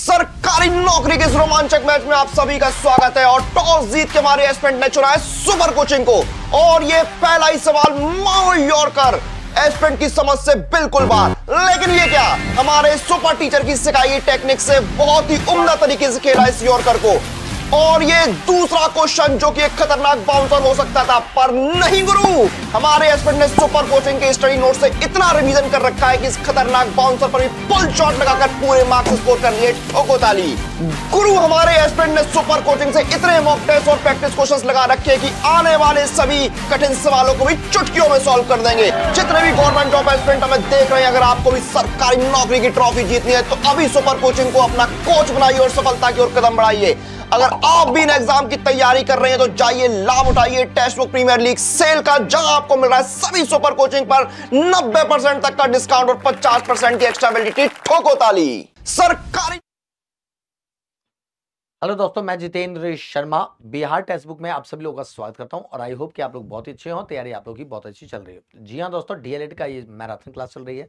सरकारी नौकरी के इस रोमांचक मैच में आप सभी का स्वागत है और टॉस जीत के हमारे एस्पेंट ने चुना है सुपर कोचिंग को। और ये पहला ही सवाल माओ यॉर्कर एस्पेंट की समझ से बिल्कुल बाहर। लेकिन ये क्या? हमारे सुपर टीचर की सिखाई टेक्निक से बहुत ही उम्दा तरीके से खेला इस यॉर्कर को। और ये दूसरा क्वेश्चन जो कि एक खतरनाक बाउंसर हो सकता था, पर नहीं गुरु। हमारे ने सुपर कोचिंग के स्टडी नोट से इतना रिवीजन कर रखा है कि इस खतरनाक बाउंसर पर भी फुल शॉट लगाकर पूरे मार्क्स स्कोर कर लिए ठोको ताली गुरु, हमारे एस्पेंट ने सुपर कोचिंग से इतने मॉक टेस्ट और प्रैक्टिस क्वेश्चंस लगा रखे कि आने वाले सभी कठिन सवालों को भी चुटकियों में सॉल्व कर देंगे। जितने भी गवर्नमेंट जॉब एस्पेंट हमें देख रहे हैं, अगर आपको भी सरकारी नौकरी की ट्रॉफी जीतनी है तो अभी सुपर कोचिंग को अपना कोच बनाइए और सफलता की ओर कदम बढ़ाइए। अगर आप भी इन एग्ज़ाम की तैयारी कर रहे हैं तो जाइए, लाभ उठाइए। Test book premier league sale का जहाँ आपको मिल रहा है सभी सुपर कोचिंग पर 90 परसेंट तक का डिस्काउंट और 50 परसेंट की एक्स्ट्रा वैलिडिटी ठोको ताली। सरकारी हेलो दोस्तों, मैं जितेंद्र शर्मा, बिहार टेक्स्ट बुक में आप सभी लोगों का स्वागत करता हूँ और आई होप कि आप लोग बहुत अच्छे हो, तैयारी आप लोग की बहुत अच्छी चल रही है। जी हाँ दोस्तों डीएलएड का ये मैराथन क्लास चल रही है।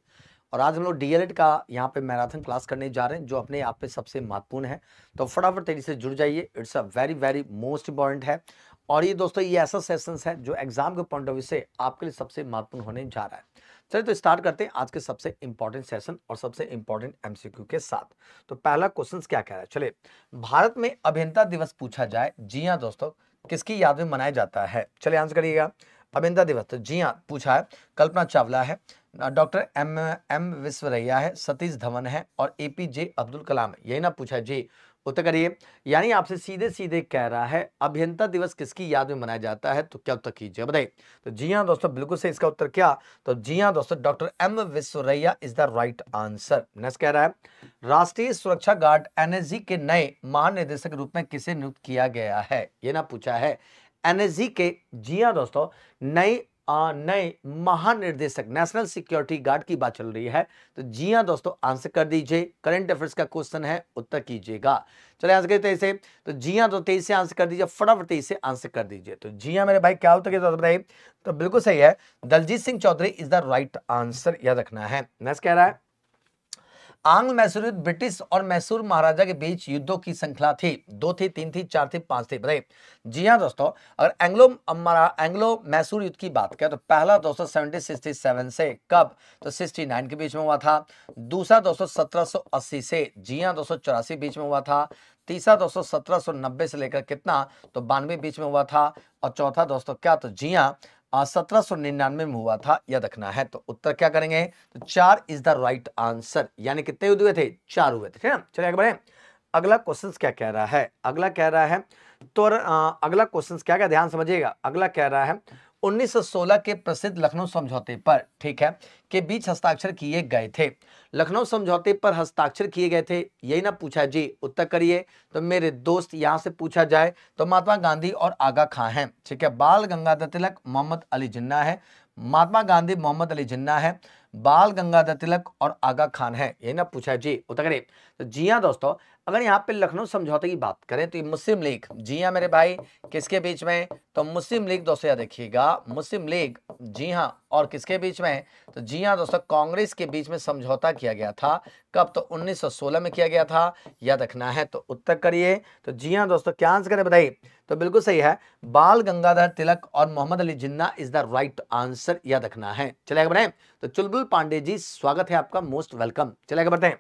और आज हम लोग डीएलएड का यहाँ पे मैराथन क्लास करने जा रहे हैं, जो अपने आप पे सबसे महत्वपूर्ण है। तो फटाफट तेज़ी से जुड़ जाइए। It's a very very most important है। और ये दोस्तों, ये ऐसा सेशन है, जो एग्ज़ाम के पॉइंट ऑफ़ व्यू से आपके लिए सबसे महत्वपूर्ण होने जा रहा है। चलिए तो स्टार्ट करते हैं आज के सबसे इंपॉर्टेंट सेशन और सबसे इंपॉर्टेंट एमसीक्यू के साथ। तो पहला क्वेश्चन क्या कह रहा है? चलिए, भारत में अभियंता दिवस पूछा जाए। जी हाँ दोस्तों, किसकी याद में मनाया जाता है? चलिए आंसर करिएगा। अभियंता दिवस तो जी हाँ पूछा है। कल्पना चावला है। डॉक्टर एम एम विश्वरैया है, सतीश धवन है और ए पी जे अब्दुल कलाम। है यही ना पूछा है। जी, उत्तर करिए। यानी आपसे सीधे सीधे कह रहा है, अभियंता दिवस किसकी याद में मनाया जाता है? तो क्या उत्तर कीजिए? बताइए। तो जी हाँ दोस्तों, बिल्कुल से इसका उत्तर क्या? तो जी हाँ दोस्तों, doctor M Visvesvaraya is the right answer. Next कह रहा है, राष्ट्रीय सुरक्षा गार्ड एनएसजी के नए महानिदेशक के रूप में किसे नियुक्त किया गया है? ये ना पूछा है। एनएसजी के, जी हाँ दोस्तों, नए नए महानिर्देशक नेशनल सिक्योरिटी गार्ड की बात चल रही है। तो जी हाँ दोस्तों आंसर कर दीजिए। करंट अफेयर्स का क्वेश्चन है, उत्तर कीजिएगा। चले आंसर करते से तो जी हाँ तो तेईस से आंसर कर दीजिए, फटाफट तेईस से आंसर कर दीजिए। तो जी हाँ मेरे भाई, क्या उत्तर तो बताइए तो बिल्कुल सही है। Daljit Singh Chaudhary is the right answer याद रखना है। नेक्स्ट कह रहा है आंग्ल मैसूर युद्ध ब्रिटिश और मैसूर महाराजा के बीच युद्धों की श्रृंखला थी। दो थी, तीन थी, चार थी, पाँच थी, बताइए। जी हाँ दोस्तों, अगर एंग्लो एंग्लो मैसूर युद्ध की बात करें तो पहला दोस्तों सेवेंटी सिक्सटी सेवन से कब? तो सिक्सटी नाइन के बीच में हुआ था। दूसरा दोस्तों सत्रह सौ अस्सी से, जी हाँ दोस्तों चौरासी बीच में हुआ था। तीसरा दोस्तों सत्रह सौ नब्बे से लेकर कितना? तो बानवे बीच में हुआ था। और चौथा दोस्तों, क्या? तो जी हाँ सत्रह सौ निन्यानवे में हुआ था यह रखना है। तो उत्तर क्या करेंगे? तो चार इज़ द राइट आंसर यानी कितने युद्ध हुए थे? चार हुए थे, ठीक है चलिए आगे बढ़े। अगला क्वेश्चन क्या कह रहा है? अगला कह रहा है तो अगला क्वेश्चन क्या क्या? ध्यान समझिएगा। अगला कह रहा है 1916 के प्रसिद्ध लखनऊ समझौते पर, ठीक है, के बीच हस्ताक्षर किए गए थे। लखनऊ समझौते पर हस्ताक्षर किए गए थे, यही ना पूछा, जी, उत्तर करिए। तो मेरे दोस्त यहाँ से पूछा जाए तो महात्मा गांधी और आगा खां हैं, ठीक है, बाल गंगाधर तिलक मोहम्मद अली जिन्ना है। महात्मा गांधी मोहम्मद अली जिन्ना है, बाल गंगाधर तिलक और आगा खान है, यही ना पूछा, जी, उत्तर करिए। तो जी हाँ दोस्तों अगर यहाँ पे लखनऊ समझौते की बात करें तो ये मुस्लिम लीग, जी हाँ मेरे भाई, किसके बीच में तो मुस्लिम लीग दोस्तों याद रखिएगा, मुस्लिम लीग, जी हाँ और किसके बीच में तो जी हाँ दोस्तों, कांग्रेस के बीच में समझौता किया गया था। कब? तो 1916 में किया गया था। याद रखना है तो उत्तर करिए। तो जी हाँ दोस्तों, क्या आंसर करें बताइए? तो बिल्कुल सही है, बाल गंगाधर तिलक और Mohammad Ali Jinnah is the right answer, याद रखना है। चलेगा बढ़े तो चुलबुल पांडे जी, स्वागत है आपका, मोस्ट वेलकम। चलेगा, बढ़ते हैं।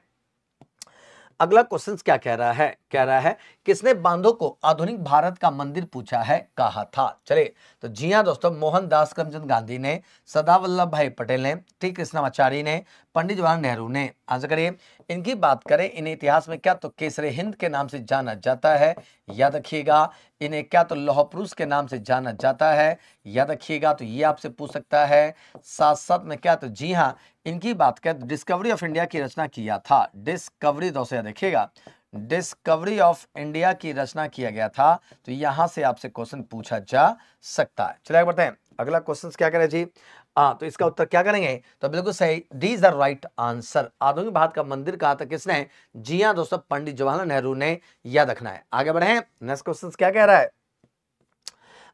अगला क्वेश्चन क्या कह रहा है? कह रहा है, किसने बांधों को आधुनिक भारत का मंदिर पूछा है? कहा था। चले तो जी हाँ दोस्तों मोहनदास करमचंद गांधी ने सरदार वल्लभ भाई पटेल ने, टी कृष्णाचार्य ने, पंडित जवाहर नेहरू ने, आंसर करिए। इनकी बात करें इन्हें इतिहास में क्या तो केसरे हिंद के नाम से जाना जाता है? याद रखिएगा, इन्हें क्या तो लौह पुरुष के नाम से जाना जाता है? याद रखिएगा तो ये आपसे पूछ सकता है साथ साथ में क्या तो जी हाँ इनकी बात करें डिस्कवरी ऑफ़ इंडिया की रचना किया था। डिस्कवरी दोस्तों याद रखिएगा डिस्कवरी ऑफ़ इंडिया की रचना किया गया था। तो यहाँ से आपसे क्वेश्चन पूछा जा सकता है। चलिए बढ़ते हैं। अगला क्वेश्चन क्या करें जी? हाँ तो इसका उत्तर क्या करेंगे? तो बिल्कुल सही D is the right answer आधुनिक भारत का मंदिर कहा था किसने, जी हाँ दोस्तों, पंडित जवाहरलाल नेहरू ने याद रखना है। आगे बढ़े। नेक्स्ट क्वेश्चन क्या कह रहा है?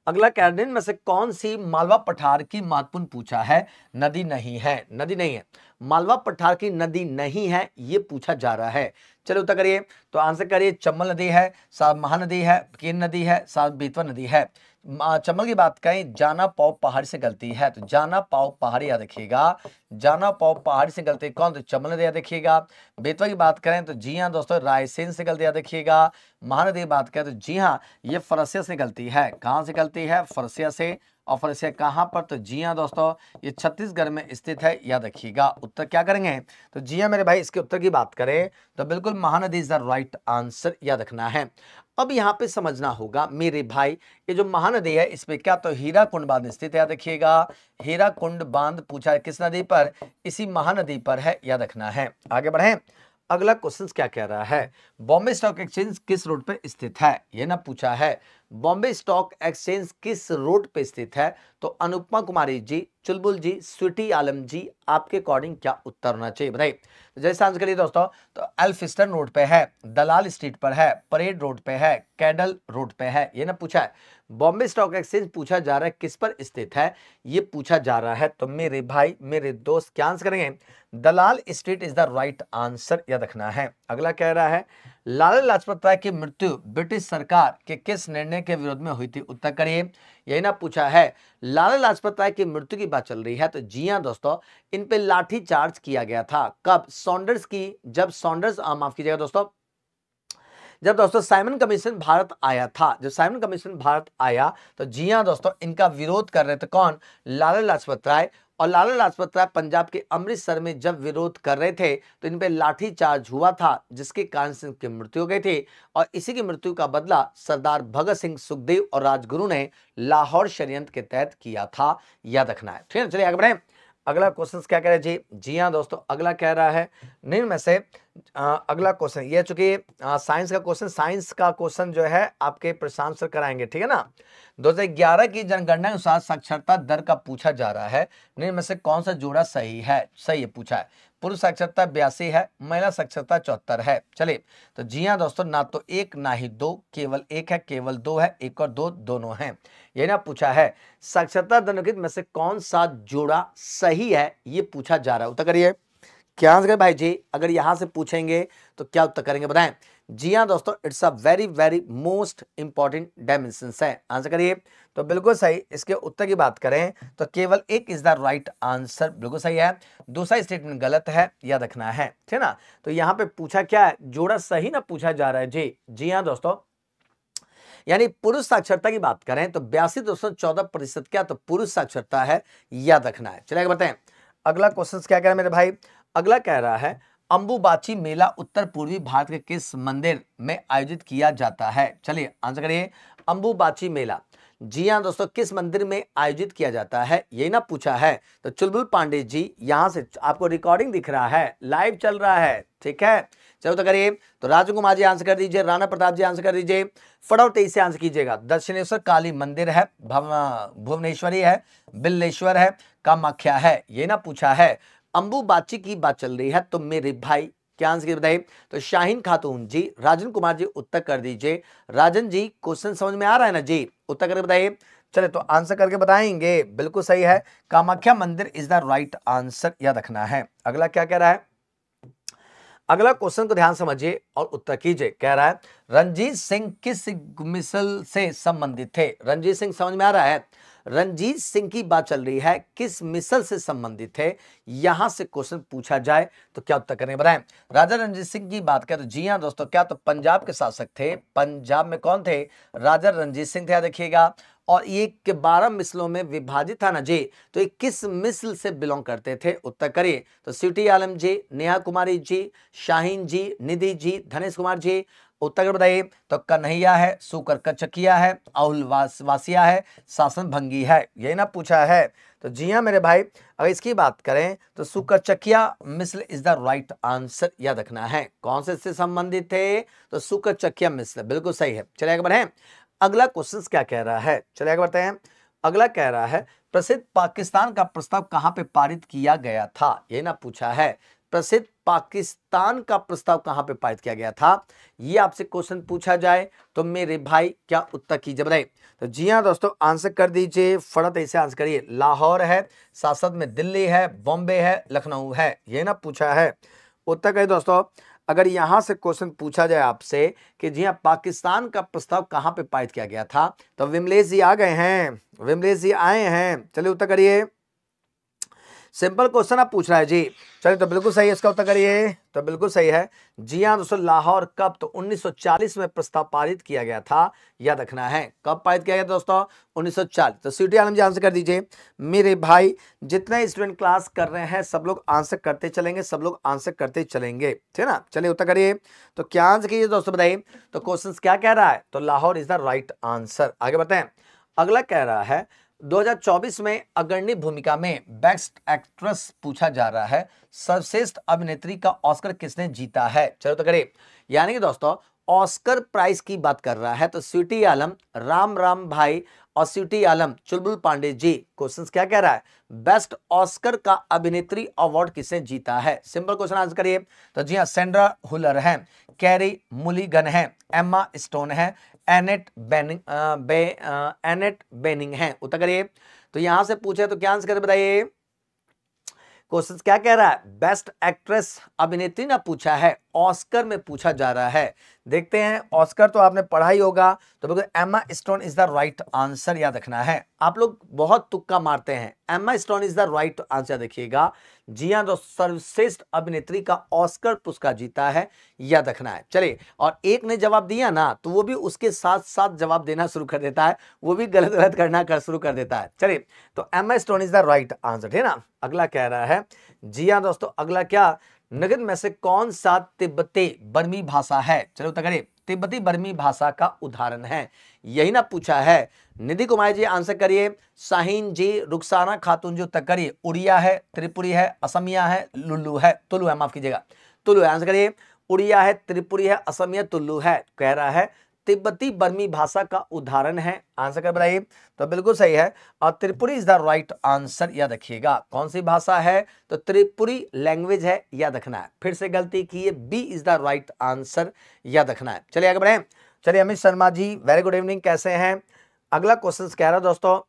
अगला कैंडिडेट में से कौन सी मालवा पठार की महत्वपूर्ण पूछा है? नदी नहीं है। नदी नहीं है। मालवा पठार की नदी नहीं है, ये पूछा जा रहा है। चलो उत्तर करिए। तो आंसर करिए चम्बल नदी है साथ महानदी है, केन नदी है साथ बेतवा नदी है। चम्बल की बात करें, जाना पाओ पहाड़ी से गलती है तो जाना पाओ पहाड़ी याद रखिएगा। जाना पाओ पहाड़ी से गलती कौन तो चम्बल नदी याद रखिएगा। बेतवा की बात करें तो जी हाँ दोस्तों, रायसेन से गलती याद रखिएगा। महानदी की बात करें तो जी हाँ ये फरसिया से गलती है। कहाँ से गलती है? फरसिया से। और फरसिया कहाँ पर? तो जी हाँ दोस्तों, ये छत्तीसगढ़ में स्थित है, याद रखिएगा। उत्तर क्या करेंगे? तो जी हाँ मेरे भाई, इसके उत्तर की बात करें तो बिल्कुल Mahanadi is the right answer याद रखना है। अब यहाँ पे समझना होगा, मेरे भाई, ये जो महानदी है इसमें क्या तो हीरा कुंड बाँध स्थित है, याद रखिएगा। हीरा कुंड बाँध पूछा है किस नदी पर? इसी महानदी पर है, याद रखना है। आगे बढ़े। अगला क्वेश्चन क्या कह रहा है? बॉम्बे स्टॉक एक्सचेंज किस रोड पे स्थित है? ये ना पूछा है, बॉम्बे स्टॉक एक्सचेंज किस रोड पे स्थित है? तो अनुपमा कुमारी जी, चुलबुल जी, स्वीटी आलम जी, आपके अकॉर्डिंग क्या उत्तर होना चाहिए बताइए? तो जैसे आंसर करिए दोस्तों तो एल्फिस्टन रोड पे है, दलाल स्ट्रीट पर है, परेड रोड पे है, कैडल रोड पे है, ये ना पूछा है। बॉम्बे स्टॉक एक्सचेंज पूछा जा रहा है किस पर स्थित है? ये पूछा जा रहा है तो मेरे भाई, मेरे दोस्त क्या आंसर करेंगे? Dalal street is the right answer याद रखना है। अगला कह रहा है लाला लाजपत राय की मृत्यु ब्रिटिश सरकार के किस निर्णय के विरोध में हुई थी, उत्तर करिए। यही ना पूछा है, लाला लाजपत राय की मृत्यु की बात चल रही है तो जी हाँ दोस्तों, इन पे लाठी चार्ज किया गया था। कब? सॉन्डर्स की, जब सॉन्डर्स माफ़ कीजिएगा दोस्तों, जब दोस्तों साइमन कमीशन भारत आया था, जब साइमन कमीशन भारत आया तो जी हाँ दोस्तों, इनका विरोध कर रहे थे कौन? लाला लाजपत राय और लाला लाजपत राय पंजाब के अमृतसर में जब विरोध कर रहे थे तो इन पर लाठीचार्ज हुआ था, जिसके कारण से इनकी मृत्यु हो गई थी। और इसी की मृत्यु का बदला सरदार भगत सिंह सुखदेव और राजगुरु ने लाहौर षडयंत्र के तहत किया था। याद रखना है। ठीक है चलिए आगे बढ़े। अगला क्वेश्चन क्या कह रहे जी जी हाँ दोस्तों अगला कह रहा है निम्न में से आ, अगला क्वेश्चन ये चूँकि साइंस का क्वेश्चन साइंस का क्वेश्चन जो है आपके प्रशांत सर कराएँगे ठीक है ना? 2011 की जनगणना के अनुसार साक्षरता दर का पूछा जा रहा है निम्न में से कौन सा जोड़ा सही है? सही है पूछा है। पुरुष साक्षरता बयासी है, महिला साक्षरता चौहत्तर है। चलिए तो जी हाँ दोस्तों, ना तो एक, ना ही दो, केवल एक है, केवल दो है, एक और दो, दोनों हैं। ये ना पूछा है, साक्षरता दर में से कौन सा जोड़ा सही है, ये पूछा जा रहा है। उत्तर करिए। क्या आंसर भाई जी, अगर यहाँ से पूछेंगे तो क्या उत्तर करेंगे बताएँ? जी हाँ दोस्तों it's a very very most important dimension है। आंसर करिए। तो बिल्कुल सही, इसके उत्तर की बात करें तो केवल एक इज़ द राइट आंसर बिल्कुल सही है। दूसरा स्टेटमेंट गलत है, याद रखना है, ठीक ना? तो यहाँ पे पूछा क्या है? जोड़ा सही ना पूछा जा रहा है। जी जी हाँ दोस्तों। यानी पुरुष साक्षरता की बात करें तो बयासी दशमलव चौदह प्रतिशत क्या? तो पुरुष साक्षरता है, याद रखना है। चलिए बताएँ। अगला क्वेश्चन क्या कह रहे हैं मेरे भाई? अगला कह रहा है, अंबुबाची मेला उत्तर पूर्वी भारत के किस मंदिर में आयोजित किया जाता है? चलिए आंसर करिए, अंबुबाची मेला। जी हाँ दोस्तों, किस मंदिर में आयोजित किया जाता है? ये ना पूछा है। तो चुलबुल पांडे जी यहाँ से आपको रिकॉर्डिंग दिख रहा है लाइव चल रहा है, ठीक है? चलो तो करिए तो राजकुमार जी आंसर कर दीजिए, राणा प्रताप जी आंसर कर दीजिए तेईस से आंसर कीजिएगा। दक्षिणेश्वर काली मंदिर है भुवनेश्वरी है, बिल्लेश्वर है, कामाख्या है ये ना पूछा है। अंबुबाची की बात चल रही है तो मेरे भाई, क्या आंसर बताइए? तो शाहीन खातून, जी, राजन कुमार जी, उत्तर कर दीजिए। राजन जी क्वेश्चन समझ में आ रहा है ना? जी, उत्तर करके बताइए। चले तो आंसर करके बताएँगे। बिल्कुल सही है। कामाख्या मंदिर इज़ द राइट आंसर याद रखना है। अगला क्या कह रहा है? अगला क्वेश्चन को ध्यान समझिए और उत्तर कीजिए। कह रहा है, रंजीत सिंह किस मिसल से संबंधित थे? रंजीत सिंह समझ में आ रहा है। रंजीत सिंह की बात चल रही है, किस मिसल से संबंधित है, यहाँ से क्वेश्चन पूछा जाए तो क्या उत्तर करें? बनाए राजा रंजीत सिंह की बात करें तो जी हाँ दोस्तों, क्या तो पंजाब के शासक थे? पंजाब में कौन थे? राजा रंजीत सिंह थे देखिएगा और ये के बारह मिसलों में विभाजित था ना जी तो ये किस मिसल से बिलोंग करते थे? उत्तर करिए। तो सिटी आलम जी, नेहा कुमारी जी, शाहीन जी, निधि जी, धनेश कुमार जी उत्तर बताइए तो कन्हैया है सुकर कचकिया है अहुल वास, वासिया है शासन भंगी है यही ना पूछा है। तो जी हाँ मेरे भाई अगर इसकी बात करें तो Sukerchakia Misl is the right answer याद रखना है। कौन से इससे संबंधित थे? तो सुकर चकिया मिसल बिल्कुल सही है। चलिए आगे बढ़े अगला क्वेश्चन क्या कह रहा है? चलिए आगे बढ़ते हैं अगला कह रहा है प्रसिद्ध पाकिस्तान का प्रस्ताव कहाँ पे पारित किया गया था? ये ना पूछा है। प्रसिद्ध पाकिस्तान का प्रस्ताव कहाँ पे पारित किया गया था? ये आपसे क्वेश्चन पूछा जाए तो मेरे भाई क्या उत्तर की जब रहे? तो जी हाँ दोस्तों, आंसर कर दीजिए। फड़त ऐसे आंसर करिए। लाहौर है साथ साथ में दिल्ली है, बॉम्बे है, लखनऊ है। ये ना पूछा है। उत्तर करिए दोस्तों, अगर यहाँ से क्वेश्चन पूछा जाए आपसे कि जी हाँ पाकिस्तान का प्रस्ताव कहाँ पे पारित किया गया था? तो विमलेश जी आ गए हैं। विमलेश जी आए हैं। चलिए उत्तर करिए। सिंपल क्वेश्चन आप पूछ रहा है, जी। चलिए तो बिल्कुल सही है, इसका उत्तर करिए। तो बिल्कुल सही है। जी हाँ दोस्तों, लाहौर कब तो 1940 में प्रस्ताव पारित किया गया था। याद रखना है, कब पारित किया गया दोस्तों? 1940 तो सीटी आलम जी आंसर कर दीजिए। मेरे भाई, जितने स्टूडेंट क्लास कर रहे हैं, सब लोग आंसर करते चलेंगे, सब लोग आंसर करते चलेंगे। ठीक है ना? चलिए, उत्तर करिए। तो क्या आंसर कीजिए, दोस्तों, बताइए। तो क्वेश्चन क्या कह रहा है? तो Lahore is the right answer. आगे बताएँ। अगला कह रहा है 2024 में अग्रणी भूमिका में बेस्ट एक्ट्रेस पूछा जा रहा है। सर्वश्रेष्ठ अभिनेत्री का ऑस्कर किसने जीता है? चलो तो करिए। यानी कि दोस्तों ऑस्कर प्राइज की बात कर रहा है तो स्वीटी आलम राम राम भाई और स्वीटी आलम चुलबुल पांडे जी क्वेश्चन क्या कह रहा है? बेस्ट ऑस्कर का अभिनेत्री अवार्ड किसने जीता है? सिंपल क्वेश्चन आंसर करिए। तो जी हाँ सेंड्रा हुलर है कैरी मुलीगन है एम्मा स्टोन है एनेट बेनिंग बे एनेट बेनिंग है। उत्तर करिए। तो यहाँ से पूछे तो क्या आंसर बताइए? क्वेश्चन क्या कह रहा है? बेस्ट एक्ट्रेस अभिनेत्री ने पूछा है। ऑस्कर में पूछा जा रहा है। देखते हैं, ऑस्कर तो आपने पढ़ा ही होगा। तो बिल्कुल Emma Stone is the right answer याद रखना है। आप लोग बहुत तुक्का मारते हैं। Emma Stone is the right answer देखिएगा। जी हाँ दोस्त सर्वश्रेष्ठ अभिनेत्री का ऑस्कर पुरस्कार जीता है, याद रखना है। चलिए, और एक ने जवाब दिया ना तो वो भी उसके साथ साथ जवाब देना शुरू कर देता है। वो भी गलत गलत करना कर, शुरू कर देता है। चलिए तो Emma Stone is the right answer है ना? अगला कह रहा है। जी हाँ दोस्तों, अगला क्या? नगद में से कौन सा तिब्बती बर्मी भाषा है? चलो तगड़े तिब्बती बर्मी भाषा का उदाहरण है। यही ना पूछा है। निधि कुमार जी, आंसर करिए। शाहीन जी, रुखसाना खातून जो तक करिए। उड़िया है, त्रिपुरी है, असमिया है, लुल्लू है तुलू है, माफ़ कीजिएगा। तुलू है, आंसर करिए। उड़िया है, त्रिपुरी है, असमिया, तुल्लू है, कह रहा है तिब्बती बर्मी भाषा का उदाहरण है। आंसर कर बताइए? तो बिल्कुल सही है। और Tripuri is the right answer याद रखिएगा। कौन सी भाषा है? तो त्रिपुरी लैंग्वेज है, याद रखना है। फिर से गलती की है B is the right answer याद रखना है। चलिए आगे बढ़े। चलिए Amit Sharma ji very good evening कैसे हैं? अगला क्वेश्चन कह रहा है दोस्तों।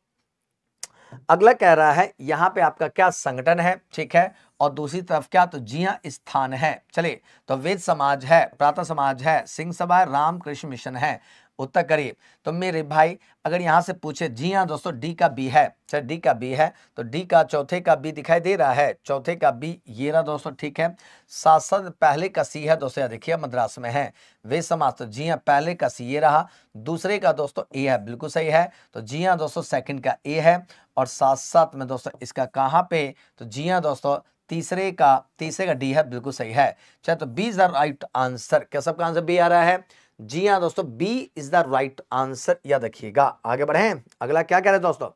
अगला कह रहा है, यहाँ पे आपका क्या संगठन है? ठीक है। और दूसरी तरफ़ क्या? तो जिया स्थान है। चलिए तो वेद समाज है, प्रातः समाज है, सिंह सभा रामकृष्ण मिशन है। उत्तर करिए। तो मेरे भाई, अगर यहाँ से पूछे, जी हाँ दोस्तों, डी का बी है। चल डी का बी है। तो डी का चौथे का बी दिखाई दे रहा है। चौथे का बी, ये रहा दोस्तों, ठीक है। साथ पहले का सी है दोस्तों देखिए, मद्रास में है। वे समाज तो जी हाँ पहले का सी ये रहा। दूसरे का दोस्तों, ए है, बिल्कुल सही है। तो जी हाँ दोस्तों, सेकंड का ए है। और साथ साथ में दोस्तों, इसका कहाँ पे? तो जी हाँ दोस्तों, तीसरे का तीसरे का डी है, बिल्कुल सही है। चाहे तो B is the right answer. क्या सबका आंसर बी आ रहा है? जी हाँ दोस्तों B is the right answer याद रखिएगा। आगे बढ़े अगला क्या कह रहे हैं दोस्तों?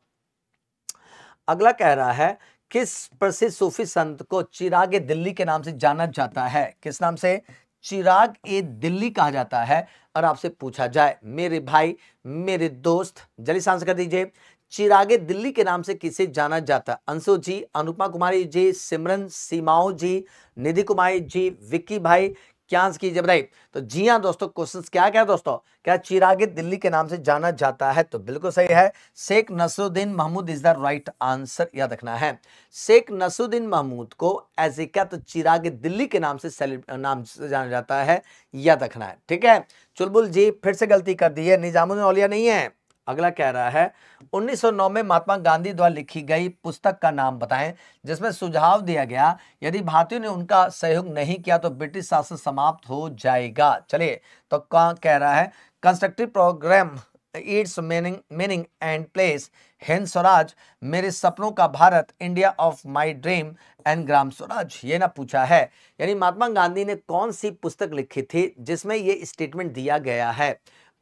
अगला कह रहा है, किस प्रसिद्ध सूफी संत को चिराग दिल्ली के नाम से जाना जाता है? किस नाम से? चिराग ए दिल्ली कहा जाता है। और आपसे पूछा जाए, मेरे भाई, मेरे दोस्त, जल्दी आंसर कर दीजिए। चिरागे दिल्ली के नाम से किसे जाना जाता? है अंशु जी, अनुपमा कुमारी जी, सिमरन, सीमाओ जी, निधि कुमारी जी, विक्की भाई क्या आंसर कीजिए बताइए तो जी हाँ दोस्तों क्वेश्चन क्या क्या दोस्तों? क्या चिरागे दिल्ली के नाम से जाना जाता है। तो बिल्कुल सही है। Sheikh Nasiruddin Mahmud is the right answer याद रखना है। शेख नसरुद्दीन महमूद को एज ए क्या? तो चिरागे दिल्ली के नाम से नाम से जाना जाता है, याद रखना है। ठीक है? चुलबुल जी, फिर से गलती कर दी है। निजामुद्दीन औलिया नहीं है। अगला कह रहा है 1909 में महात्मा गांधी द्वारा लिखी गई पुस्तक का नाम बताएँ, जिसमें सुझाव दिया गया, यदि भारतीयों ने उनका सहयोग नहीं किया तो ब्रिटिश शासन समाप्त हो जाएगा। चलिए तो कहा कह रहा है, constructive programme, its meaning meaning and place, Hind Swaraj, मेरे सपनों का Bharat, India of my dream and Gram Swaraj, ये ना पूछा है। यानी महात्मा गांधी ने कौन सी पुस्तक लिखी थी, जिसमें ये स्टेटमेंट दिया गया है?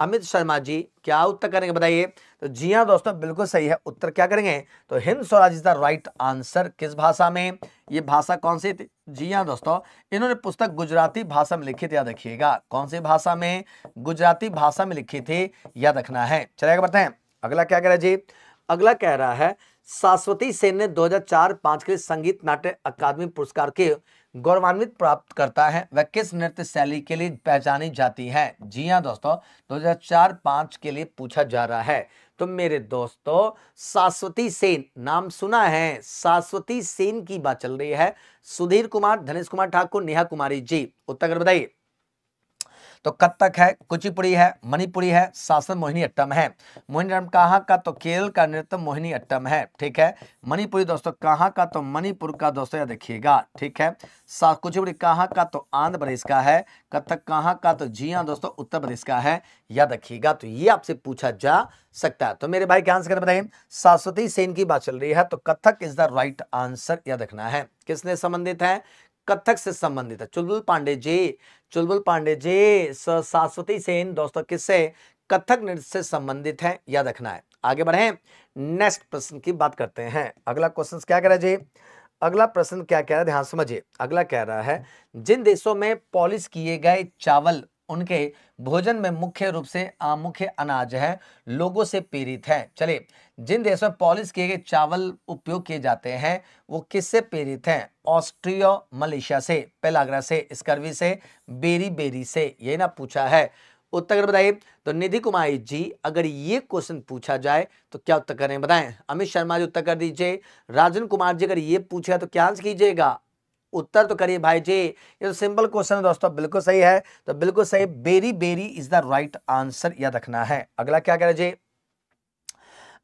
अमित शर्मा जी, क्या उत्तर करेंगे बताइए? तो जी हाँ दोस्तों, बिल्कुल सही है, उत्तर क्या करेंगे? तो Hind Swaraj is the right answer किस भाषा में? ये भाषा कौन सी थी? जी हाँ दोस्तों, इन्होंने पुस्तक गुजराती भाषा में लिखी थी, याद रखिएगा। कौन सी भाषा में गुजराती भाषा में लिखी थी, याद रखना है। बढ़ते हैं अगला क्या कह रहा है जी? अगला कह रहा है, शाश्वती सेन ने 2004-5 के लिए संगीत नाट्य अकादमी पुरस्कार के गौरवान्वित प्राप्त करता है, वह किस नृत्य शैली के लिए पहचानी जाती है? जी हाँ दोस्तों 2004-5 के लिए पूछा जा रहा है। तो मेरे दोस्तों शाश्वती सेन, नाम सुना है? शाश्वती सेन की बात चल रही है। सुधीर कुमार, धनेश कुमार ठाकुर, नेहा कुमारी। जी, उत्तर बताइए। तो कत्थक है? कुचिपुड़ी है, मणिपुरी है शासन मोहिनी अट्टम है। मोहिनी अट्टम कहाँ का? तो केरल का नृत्य मोहिनी अट्टम है, ठीक है? मणिपुरी दोस्तों कहाँ का? तो मणिपुर का दोस्तों यह देखिएगा, ठीक है? कुचिपुड़ी कहाँ का? तो आंध्र प्रदेश का है। कथक कहाँ का? तो जी हाँ दोस्तों, उत्तर प्रदेश का है। याद रखिएगा तो ये आपसे पूछा जा सकता है। तो मेरे भाई क्या आंसर बताइए? सरस्वती सेन की बात चल रही है तो Kathak is the right answer याद रखना है। किसने संबंधित है? कथक से संबंधित है। चुलबुल पांडे जी, चुलबुल पांडे जी सरस्वती सेन, दोस्तों किससे कथक नृत्य से संबंधित है, याद रखना है। आगे बढ़े नेक्स्ट प्रश्न की बात करते हैं। अगला क्वेश्चन क्या कह रहा है जी? अगला प्रश्न क्या कह रहा है? ध्यान समझिए। अगला कह रहा है, जिन देशों में पॉलिश किए गए चावल उनके भोजन में मुख्य रूप से मुख्य अनाज है, लोगों से प्रेरित है। चलिए, जिन देशों में पॉलिश किए गए चावल उपयोग किए जाते हैं, वो किससे प्रेरित हैं? ऑस्ट्रिया, मलेशिया से, पेलाग्रा से, स्कर्वी से बेरी बेरी से, ये ना पूछा है। उत्तर बताइए तो निधि कुमारी जी, अगर ये क्वेश्चन पूछा जाए तो क्या उत्तर करें? बताएँ। अमित शर्मा जी उत्तर कर दीजिए। राजन कुमार जी अगर ये पूछा तो क्या आंसर कीजिएगा? उत्तर तो करिए भाई जी। ये तो सिंपल क्वेश्चन है दोस्तों, बिल्कुल सही है। तो बिल्कुल सही, beriberi is the right answer याद रखना है। अगला क्या कह रहे जी?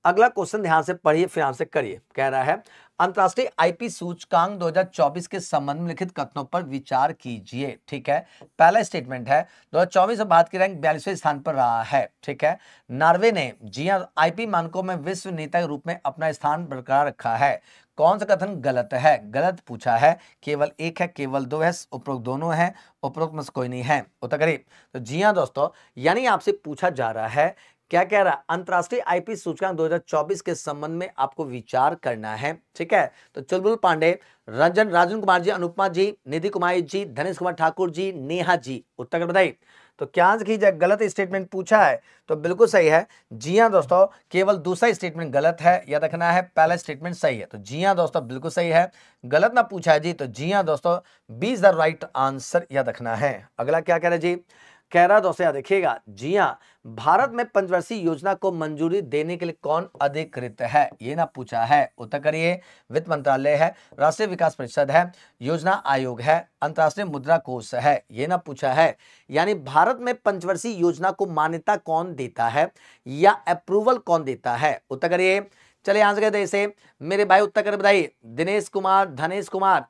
अगला क्वेश्चन ध्यान से पढ़िए, फिर आंसर करिए, कह रहा है, अंतरराष्ट्रीय आईपी सूचकांक 2024 के संबंध में लिखित कथनों पर विचार कीजिए, ठीक है? पहला स्टेटमेंट है 2024 में भारत की रैंक बयालीसवें स्थान पर रहा है, ठीक है? नॉर्वे ने जी हाँ आईपी मानकों में विश्व नेता के रूप में अपना स्थान बरकरार रखा है। कौन सा कथन गलत है? गलत पूछा है, केवल एक है, केवल दो है, उपरोक्त दोनों है, उपरोक्त में से कोई नहीं है। उत्तर करिए तो जी हाँ दोस्तों, यानी आपसे पूछा जा रहा है, क्या कह रहा है, अंतरराष्ट्रीय आईपी सूचकांक 2024 के संबंध में आपको विचार करना है? ठीक है? तो चुलबुल पांडे, रंजन, राजन कुमार जी, अनुपमा जी, निधि कुमारी जी, धनेश कुमार ठाकुर जी, नेहा जी, उत्तर बताइए। तो क्या की जब गलत स्टेटमेंट पूछा है तो बिल्कुल सही है। जी हाँ दोस्तों, केवल दूसरा स्टेटमेंट गलत है, याद रखना है, पहला स्टेटमेंट सही है। तो जी हाँ दोस्तों, बिल्कुल सही है। गलत ना पूछा है जी तो जी हाँ दोस्तों B is the right answer याद रखना है। अगला क्या कह रहे जी? कह रहा दोस्तों यहाँ देखिएगा जी हाँ भारत में पंचवर्षीय योजना को मंजूरी देने के लिए कौन अधिकृत है? ये ना पूछा है। उत्तर करिए। वित्त मंत्रालय है, राष्ट्रीय विकास परिषद है, योजना आयोग है, अंतरराष्ट्रीय मुद्रा कोष है। ये ना पूछा है। यानी भारत में पंचवर्षीय योजना को मान्यता कौन देता है या अप्रूवल कौन देता है? उत्तर करिए। चलिए आंसर कहते इसे। मेरे भाई उत्तर कर बताइए। दिनेश कुमार, धनेश कुमार,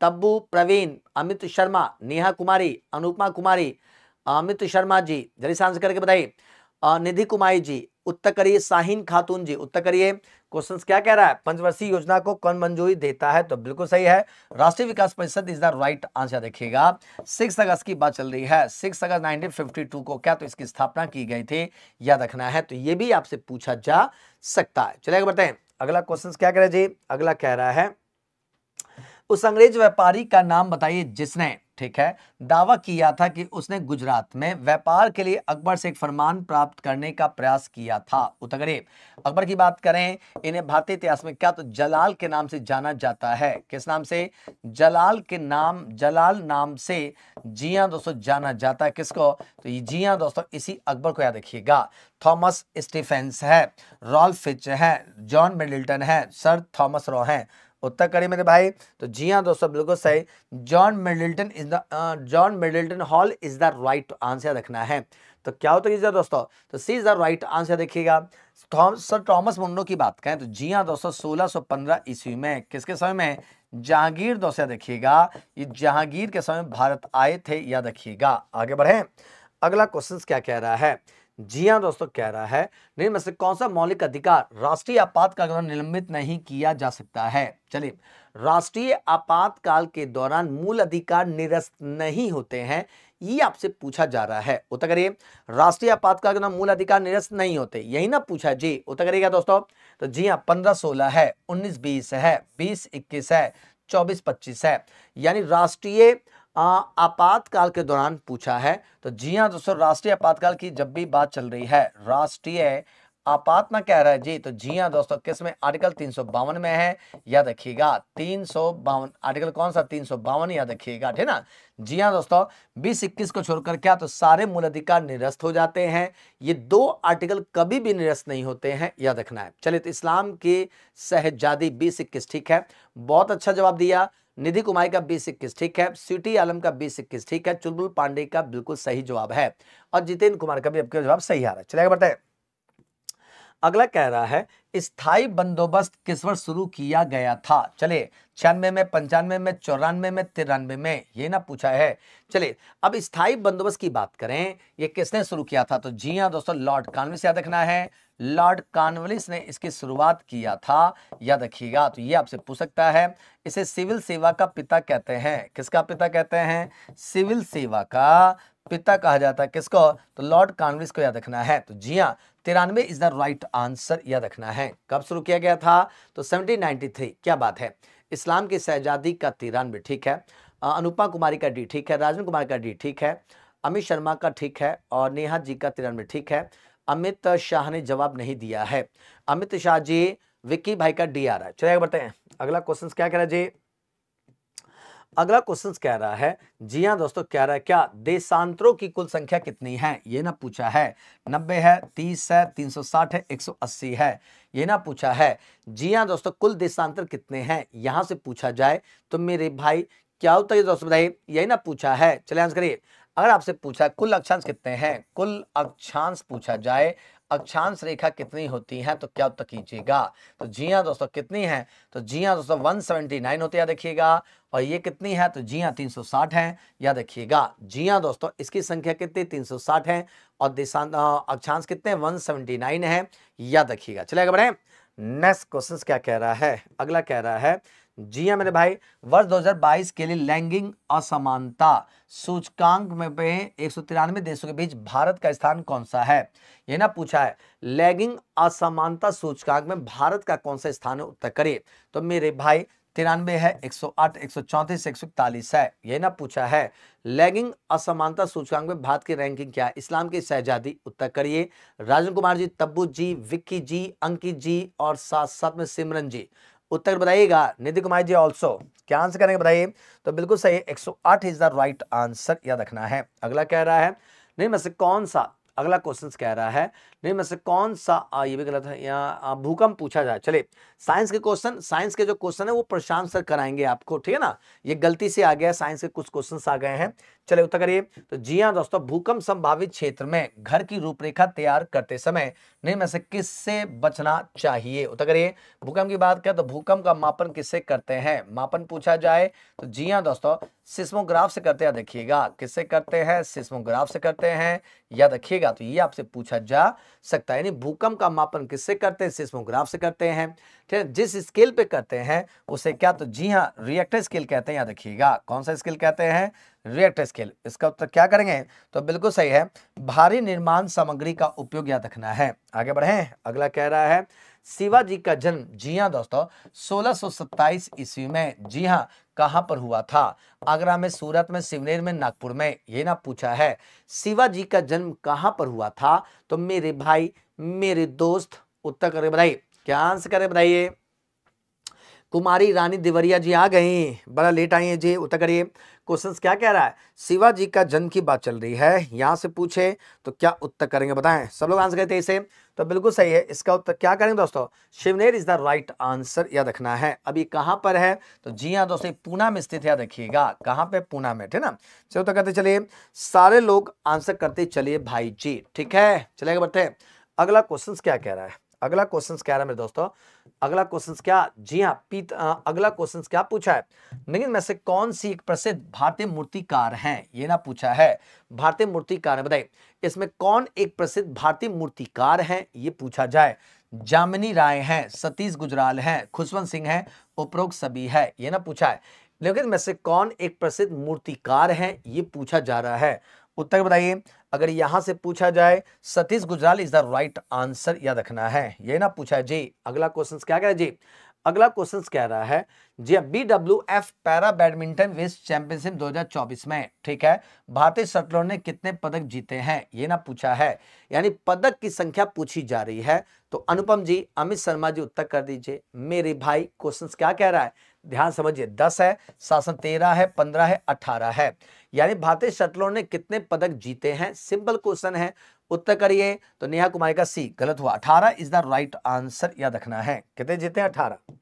तब्बू प्रवीण, अमित शर्मा, नेहा कुमारी, अनुपमा कुमारी अमित शर्मा जी, जल्दी से आंसर करके बताइए। निधि कुमारी जी उत्तर करिए शाहीन खातून जी उत्तर करिए क्वेश्चन क्या कह रहा है? पंचवर्षीय योजना को कौन मंजूरी देता है? तो बिल्कुल सही है। Rashtriya Vikas Parishad is the right answer देखिएगा। सिक्स अगस्त की बात चल रही है। सिक्स अगस्त 1952 को क्या तो इसकी स्थापना की गई थी? याद रखना है। तो ये भी आपसे पूछा जा सकता है। चलिए बताएँ अगला क्वेश्चन क्या कह रहे जी? अगला कह रहा है उस अंग्रेज़ व्यापारी का नाम बताइए जिसने, ठीक है, दावा किया था कि उसने गुजरात में व्यापार के लिए अकबर से एक फरमान प्राप्त करने का प्रयास किया था। उतगरे अकबर की बात करें, इन्हें भारतीय इतिहास में क्या तो जलाल के नाम से जाना जाता है? किस नाम से? जलाल के नाम, जलाल नाम से जिया दोस्तों जाना जाता है। किसको? तो ये जिया दोस्तों, इसी अकबर को याद रखिएगा। थॉमस स्टीफेंस है, रॉल्फ फिच है, जॉन मिडिल्टन है, सर थॉमस रॉ है। उत्तर करिए मेरे भाई। तो जी हाँ दोस्तों, बिल्कुल सही। John Middleton is the John Middleton hall is the right answer रखना है। तो क्या होता है दोस्तों तो C is the right answer देखिएगा। सर टॉमस मुंडो की बात करें तो जी हाँ दोस्तों 1615 ईस्वी में, किसके समय में? जहांगीर दोस्तों देखिएगा ये जहांगीर के समय भारत आए थे, याद रखिएगा। आगे बढ़े। अगला क्वेश्चन क्या कह रहा है? जी हाँ दोस्तों, कह रहा है निम्न में से कौन सा मौलिक अधिकार राष्ट्रीय आपातकाल दौरान निलंबित नहीं किया जा सकता है? चलिए, राष्ट्रीय आपातकाल के दौरान मूल अधिकार निरस्त नहीं होते हैं, ये आपसे पूछा जा रहा है। उत्तर करिए, राष्ट्रीय आपातकाल के दौरान मूल अधिकार निरस्त नहीं होते। यही ना पूछा जी, उत्तर करिएगा दोस्तों। तो जी हाँ पंद्रह सोलह है, उन्नीस बीस है, बीस इक्कीस है, चौबीस पच्चीस है। यानी राष्ट्रीय आपातकाल के दौरान पूछा है तो जी हाँ दोस्तों, राष्ट्रीय आपातकाल की जब भी बात चल रही है, राष्ट्रीय आपात ना कह रहा है जी तो जी हाँ दोस्तों, किसमें? आर्टिकल तीन में है, याद रखिएगा, तीन सौ बावन, आर्टिकल कौन सा? तीन सौ बावन, याद रखिएगा, ठीक ना? जी हाँ दोस्तों, बीस इक्कीस को छोड़कर क्या तो सारे मूल अधिकार निरस्त हो जाते हैं, ये दो आर्टिकल कभी भी निरस्त नहीं होते हैं, याद रखना है। चलिए तो इस्लाम की सहजादी बीस इक्कीस, ठीक है? बहुत अच्छा जवाब दिया निधि कुमारी का बीस इक्कीस, ठीक है? सिटी आलम का बीस इक्कीस, ठीक है? चुलबुल पांडे का बिल्कुल सही जवाब है। और जितेंद्र कुमार का भी आपका जवाब सही आ रहा है। चलेगा बताए अगला कह रहा है स्थायी बंदोबस्त किस वर्ष शुरू किया गया था? चले छियानवे में, पंचानवे में, चौरानवे में, तिरानवे में, ये ना पूछा है। चलिए, अब स्थायी बंदोबस्त की बात करें, ये किसने शुरू किया था? तो जी हाँ दोस्तों, लॉर्ड कानविस याद रखना है। लॉर्ड कानवलिस ने इसकी शुरुआत किया था। याद रखिएगा तो ये आपसे पूछ सकता है, इसे सिविल सेवा का पिता कहते हैं। किसका पिता कहते हैं? सिविल सेवा का पिता कहा जाता है। किसको? तो लॉर्ड कानविस को याद रखना है। तो जी हाँ तिरानवे इज़ द राइट आंसर याद रखना है। कब शुरू किया गया था? तो 1793 क्या बात है? इस्लाम की शहजादी का तिरानवे, ठीक है। अनुपा कुमारी का डी, ठीक है। राजन कुमार का डी, ठीक है। अमित शर्मा का ठीक है। और नेहा जी का तिरानवे, ठीक है। अमित शाह ने जवाब नहीं दिया है। अमित शाह जी, विक्की भाई का डी आ रहा है। चलिए बताए अगला क्वेश्चन क्या कह रहा है जी? अगला क्वेश्चन कह रहा है, जी हाँ दोस्तों, कह रहा है, क्या देशांतरों की कुल संख्या कितनी है? ये ना पूछा है। नब्बे है, तीस है, तीन सौ साठ है, एक सौ अस्सी है। ये ना पूछा है, जी हाँ दोस्तों, कुल देशांतर कितने हैं? यहाँ से पूछा जाए तो मेरे भाई, क्या होता है दोस्तों बताइए? यही ना पूछा है। चले आंसर करिए। अगर आपसे पूछा कुल अक्षांश कितने हैं? कुल अक्षांश पूछा जाए, अक्षांश रेखा कितनी होती है तो क्या उत्तर कीजिएगा? तो जी हाँ दोस्तों, कितनी है? तो जी हाँ दोस्तों 179 होते याद देखिएगा और ये कितनी है? तो जी हाँ 360 है या देखिएगा जी हाँ दोस्तों, इसकी संख्या कितनी? 360 है। और दिशांत अक्षांश कितने 179 है या देखिएगा चलेगा बढ़े। नेक्स्ट क्वेश्चन क्या कह रहा है? अगला कह रहा है जी हाँ मेरे भाई, वर्ष 2022 के लिए लैंगिंग असमानता, सूचकांक में पे एक सौ तिरानवे देशों के बीच भारत का स्थान कौन सा है? ये ना पूछा है, लैंगिंग असमानता, सूचकांक में भारत का कौन सा स्थान है? उत्तर करिए। तो मेरे भाई, तिरानवे है, एक सौ आठ, एक सौ चौंतीस, एक सौ इकतालीस है, ये ना पूछा है, लैगिंग असमानता, सूचकांक में भारत की रैंकिंग क्या है? इस्लाम की शहजादी, उत्तर करिए। राजन कुमार जी, तब्बू जी, विक्की जी, अंकित जी और साथ साथ में सिमरन जी। उत्तर बताइएगा। निधि कुमार जी ऑल्सो क्या आंसर करेंगे बताइए? तो बिल्कुल सही है 108 इज़ द राइट आंसर याद रखना है। अगला कह रहा है नहीं में से कौन सा अगला क्वेश्चन कह रहा है नहीं में से कौन सा आ, ये भी गलत है यहाँ भूकंप पूछा जाए। चले साइंस के क्वेश्चन साइंस के जो क्वेश्चन है वो प्रशांत सर कराएँगे आपको ठीक है ना? ये गलती से आ गया साइंस के कुछ क्वेश्चन आ गए हैं। चले उत्तर करिए। तो जी हाँ दोस्तों, भूकंप संभावित क्षेत्र में घर की रूपरेखा तैयार करते समय में से किससे बचना चाहिए? उत्तर करिए। भूकंप की बात करें तो भूकंप का मापन किससे करते हैं? मापन पूछा जाए तो जी हाँ दोस्तों, सिस्मोग्राफ से करते हैं देखिएगा किससे करते हैं? सिस्मोग्राफ से करते हैं, याद रखिएगा। तो ये आपसे पूछा जा सकता है। यानी भूकंप का मापन किससे करते हैं? सिस्मोग्राफ से करते हैं। ठीक है, जिस स्केल पे करते हैं, उसे क्या? तो जी हाँ रिएक्टर स्केल कहते हैं, याद रखिएगा। कौन सा स्केल कहते हैं? Richter scale. इसका उत्तर क्या करेंगे? तो बिल्कुल सही है। भारी निर्माण सामग्री का उपयोग याद रखना है। आगे बढ़े। अगला कह रहा है, शिवाजी का जन्म, जी हाँ दोस्तों 1627 ईस्वी में। जी हाँ कहाँ पर हुआ था? आगरा में, सूरत में, सिवनेर में, नागपुर में। ये ना पूछा है, शिवाजी का जन्म कहाँ पर हुआ था? तो मेरे भाई, मेरे दोस्त, उत्तर करे बताइए क्या आंसर करे बताइए कुमारी रानी देवरिया जी आ गई। बड़ा लेट आई है जी, उत्तर करिए। क्वेश्चन क्या कह रहा है? शिवाजी का जन्म की बात चल रही है, यहाँ से पूछे तो क्या उत्तर करेंगे बताएँ? सब लोग आंसर करते इसे। तो बिल्कुल सही है, इसका उत्तर क्या करेंगे दोस्तों? Shivneri is the right answer याद रखना है। अभी कहाँ पर है? तो जी हाँ दोस्तों पूना में स्थित याद रखिएगा। कहाँ पे? पूना में, ठीक ना? चलो तो कहते चलिए। सारे लोग आंसर करते चलिए भाई जी, ठीक है? चलेगा बढ़ते अगला क्वेश्चन क्या कह रहा है? अगला क्वेश्चन क्या है मेरे दोस्तों? अगला क्वेश्चन क्या? जी हाँ पीत अगला क्वेश्चन क्या पूछा है? लेकिन में से कौन सी एक प्रसिद्ध भारतीय मूर्तिकार हैं? ये ना पूछा है। भारतीय मूर्तिकार है, बताइए। इसमें कौन एक प्रसिद्ध भारतीय मूर्तिकार हैं? ये पूछा जाए। जामिनी राय हैं, सतीश गुजराल हैं, खुशवंत सिंह हैं, उपरोक्त सभी है। ये ना पूछा है। लेकिन में से कौन एक प्रसिद्ध मूर्तिकार हैं? ये पूछा जा रहा है। उत्तर बताइए। अगर यहाँ से पूछा जाए, Satish Gujral is the right answer याद रखना है। ये ना पूछा है, जी, अगला क्वेश्चन क्या कह रहा है? जी, अगला क्वेश्चन कह रहा है, जी B W F para badminton विश्व चैंपियनशिप 2024 में, ठीक है, भारतीय शटलरों ने कितने पदक जीते हैं? ये ना पूछा है, यानी पदक की संख्या पूछी जा रही है तो अनुपम जी, अमित शर्मा जी उत्तर कर दीजिए। मेरे भाई क्वेश्चन क्या कह रहा है? ध्यान समझिए, दस है शासन तेरह है, पंद्रह है, अठारह है। यानी भारतीय शटलरों ने कितने पदक जीते हैं? सिंपल क्वेश्चन है, उत्तर करिए तो नेहा कुमारी का सी, गलत हुआ। अठारह इज़ द राइट आंसर याद रखना है। कितने जीते हैं? अठारह।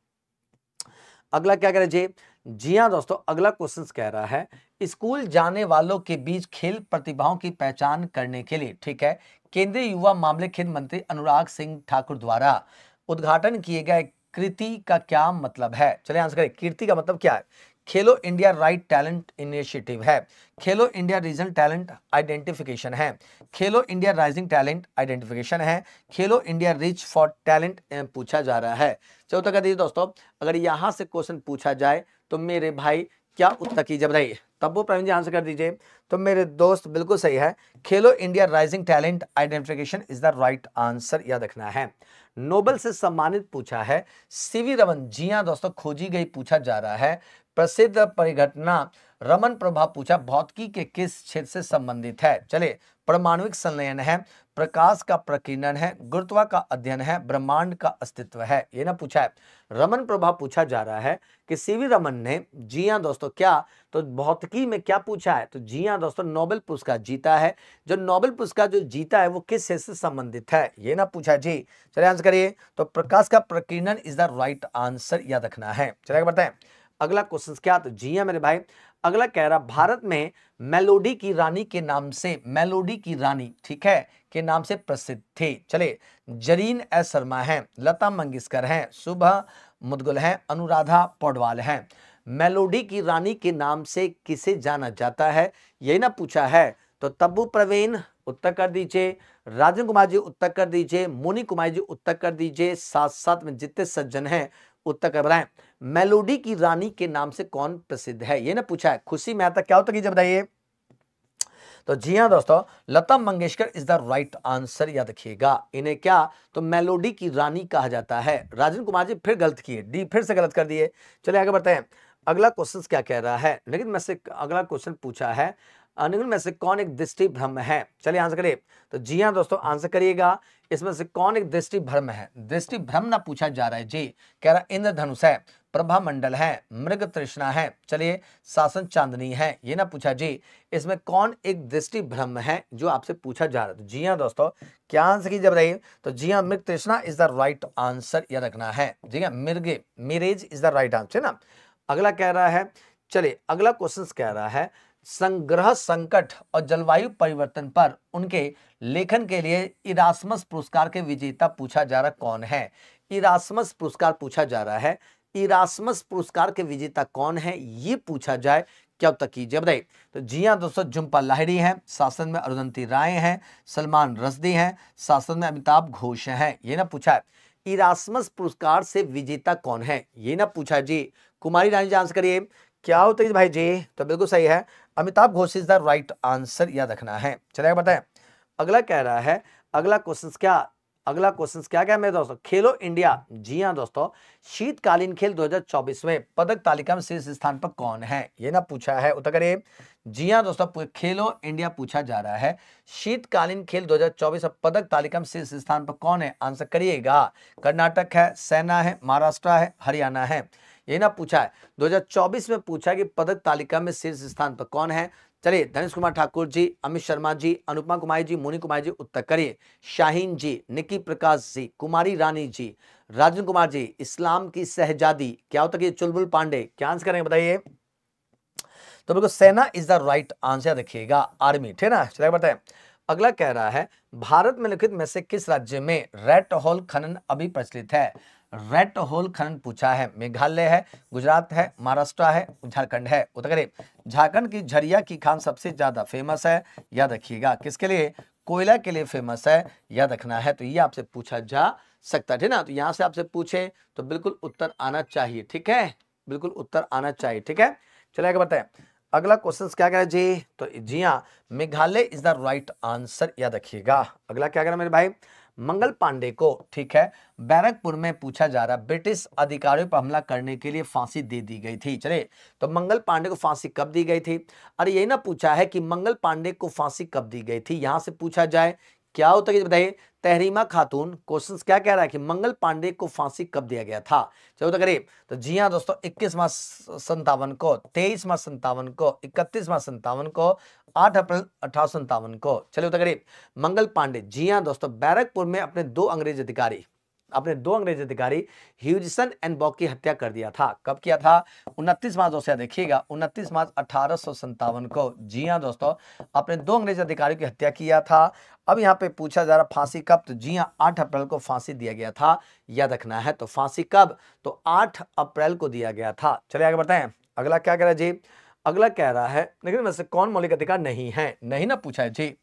अगला क्या कह रहे जी? जी हाँ दोस्तों, अगला क्वेश्चन कह रहा है, स्कूल जाने वालों के बीच खेल प्रतिभाओं की पहचान करने के लिए, ठीक है, केंद्रीय युवा मामले खेल मंत्री अनुराग सिंह ठाकुर द्वारा उद्घाटन किए गए कृति का क्या मतलब है? चलिए आंसर करें। कीर्ति का मतलब क्या है? Khelo India right talent initiative है। Khelo India regional talent identification है। Khelo India rising talent identification है। Khelo India rich for talent पूछा जा रहा है। चौथा कह दीजिए दोस्तों, अगर यहाँ से क्वेश्चन पूछा जाए तो मेरे भाई क्या उत्तर कीजिए, बताइए। रही तब वो प्रवीण जी आंसर कर दीजिए। तो मेरे दोस्त बिल्कुल सही है। Khelo India rising talent identification is the right answer याद रखना है। नोबल से सम्मानित पूछा है। सीवी रमन, जी हाँ दोस्तों, खोजी गई पूछा जा रहा है। प्रसिद्ध परिघटना रमन प्रभा पूछा, भौतिकी के किस क्षेत्र से संबंधित है? चले परमाणुविक संलयन है, प्रकाश का प्रकीर्णन है, गुरुत्वा का अध्ययन है, ब्रह्मांड का अस्तित्व है, ये ना पूछा है। रमन प्रभा पूछा जा रहा है कि सीवी रमन ने, जी हाँ दोस्तों, क्या? तो भौतिकी में क्या पूछा है? तो जी हाँ दोस्तों, नोबेल पुरस्कार जीता है। जो नोबेल पुरस्कार जो जीता है, वो किस से संबंधित है? ये ना पूछा जी, चलिए आंसर करिए। तो प्रकाश का प्रकीर्णन इज़ द राइट आंसर, याद रखना है। चलिए बताएँ अगला क्वेश्चन क्या? तो जी हाँ मेरे भाई अगला कह रहा, भारत में मेलोडी की रानी के नाम से, मेलोडी की रानी, ठीक है, के नाम से प्रसिद्ध थे। चले, जरीन एस शर्मा हैं, लता मंगेशकर हैं सुबह मुदगुल हैं, अनुराधा पौडवाल हैं। मेलोडी की रानी के नाम से किसे जाना जाता है? यही ना पूछा है तो तब्बू प्रवीण, उत्तर कर दीजिए, राजन कुमार जी, उत्तर कर दीजिए, मोनी कुमार जी, उत्तर कर दीजिए साथ साथ में जितने सज्जन हैं उत्तर कर बताएँ मेलोडी की रानी के नाम से कौन प्रसिद्ध है? ये ना पूछा है, खुशी मेहता क्या होता कीजिए बताइए। तो जी हाँ दोस्तों, Lata Mangeshkar is the right answer याद रखिएगा। इन्हें क्या तो मेलोडी की रानी कहा जाता है। राजन कुमार जी फिर गलत किए, डी फिर से गलत कर दिए। चलिए आगे बढ़ते हैं। अगला क्वेश्चन क्या कह रहा है? लेकिन मैं से अगला क्वेश्चन पूछा है। निम्न में से कौन एक दृष्टि भ्रम है? चलिए आंसर करिए। तो जी हाँ दोस्तों आंसर करिएगा। इसमें से कौन एक दृष्टि भ्रम है? दृष्टि भ्रम ना पूछा जा रहा है। जी, कह रहा इंद्रधनुष है, प्रभा मंडल है, मृग तृष्णा है। चलिए शासन चांदनी है, ये ना पूछा। जी, इसमें कौन एक दृष्टि भ्रम है जो आपसे पूछा जा रहा है? तो जी हाँ दोस्तों, क्या आंसर की जब रही तो जी हाँ मृग तृष्णा इज़ द राइट आंसर यह रखना है। जी हाँ Mirge mirage is the right answer है ना? अगला कह रहा है, चलिए, अगला क्वेश्चन कह रहा है संग्रह संकट और जलवायु परिवर्तन पर उनके लेखन के लिए इरासमस पुरस्कार के विजेता पूछा जा रहा कौन है? इरासमस पुरस्कार पूछा जा रहा है। इरासमस पुरस्कार के विजेता कौन है? ये पूछा जाए, क्या तक कीजिए बताइए तो जी हाँ दोस्तों, जुम्पा लाहिड़ी हैं, शासन में अरुणंती राय हैं, सलमान रसदी हैं, शासन में अमिताभ घोष हैं, ये ना पूछा है। इरासमस पुरस्कार से विजेता कौन है? ये ना पूछा जी। कुमारी रानी जाँच करिए। क्या होता है भाई जी? तो बिल्कुल सही है। Amitabh Ghosh is the right answer याद रखना है। चलिए बताएँ। अगला कह रहा है, अगला क्वेश्चन क्या, अगला क्वेश्चन क्या क्या मेरे दोस्तों, खेलो इंडिया। जी हाँ दोस्तों, शीतकालीन खेल 2024 में पदक तालिका में शीर्ष स्थान पर कौन है? ये ना पूछा है, उत्तर करिए। जी हाँ दोस्तों खेलो इंडिया पूछा जा रहा है। शीतकालीन खेल 2024 पदक तालिका में शीर्ष स्थान पर कौन है? आंसर करिएगा। कर्नाटक है, सेना है, महाराष्ट्र है, हरियाणा है। ये ना पूछा है। 2024 में पूछा कि पदक तालिका में शीर्ष स्थान पर कौन है? चलिए, धनेश कुमार ठाकुर जी, अमित शर्मा जी, अनुपमा कुमारी जी मोनी कुमारी जी, उत्तर करिए। शाहीन जी, निकी प्रकाश जी, कुमारी रानी जी, राजन कुमार जी, इस्लाम की सहजादी क्या होता है चुलबुल पांडे, क्या आंसर करेंगे बताइए? तो बिल्कुल सेना इज़ द राइट आंसर रखिएगा, आर्मी, ठीक है ना? चलिए अगला कह रहा है, भारत में लिखित में से किस राज्य में रेट होल खनन अभी प्रचलित है? रेड होल खनन पूछा है, मेघालय है, गुजरात है, महाराष्ट्र है, झारखंड है। उत्तर झारखंड की झरिया की खान सबसे ज़्यादा फ़ेमस है, याद रखिएगा। किसके लिए? कोयला के लिए फ़ेमस है, याद रखना है। तो ये आपसे पूछा जा सकता है, ठीक ना? तो यहाँ से आपसे पूछे तो बिल्कुल उत्तर आना चाहिए, ठीक है? बिल्कुल उत्तर आना चाहिए, ठीक है? चले आगे बताए अगला क्वेश्चन क्या कह रहा जी तो जी हाँ Meghalaya is the right answer याद रखिएगा। अगला क्या कह रहा मेरे भाई? मंगल पांडे को, ठीक है, बैरकपुर में पूछा जा रहा, ब्रिटिश अधिकारियों पर हमला करने के लिए फांसी दे दी गई थी। चले तो मंगल पांडे को फांसी कब दी गई थी? अरे, यही ना पूछा है कि मंगल पांडे को फांसी कब दी गई थी? यहाँ से पूछा जाए क्या होता है बताइए तहरीमा खातून क्वेश्चन क्या कह रहा है कि मंगल पांडे को फांसी कब दिया गया था? चलो तो करिए तो जी हाँ दोस्तों, इक्कीस मार्च संतावन को, तेईस मार्च संतावन को, इकतीस मार्च संतावन को, आठ अप्रैल अठारह संतावन को। चलिए तो करिए मंगल पांडे, जी हाँ दोस्तों, बैरकपुर में अपने दो अंग्रेज़ अधिकारी, अपने दो अंग्रेज़ अधिकारी ह्यूजसन एंड बॉक की हत्या कर दिया था। कब किया था? उनतीस मार्च दोस्तों देखिएगा उनतीस मार्च अठारह को। जी हाँ दोस्तों, अपने दो अंग्रेज़ अधिकारियों की हत्या किया था। अब यहाँ पे पूछा जा रहा फांसी कब? तो जी हाँ आठ अप्रैल को फांसी दिया गया था। याद रखना है तो फांसी कब? तो आठ अप्रैल को दिया गया था। चलिए आगे बढ़ते हैं। अगला क्या कह रहा है जी? अगला कह रहा है, लेकिन वैसे कौन मौलिक अधिकार नहीं है? नहीं ना पूछा है जी।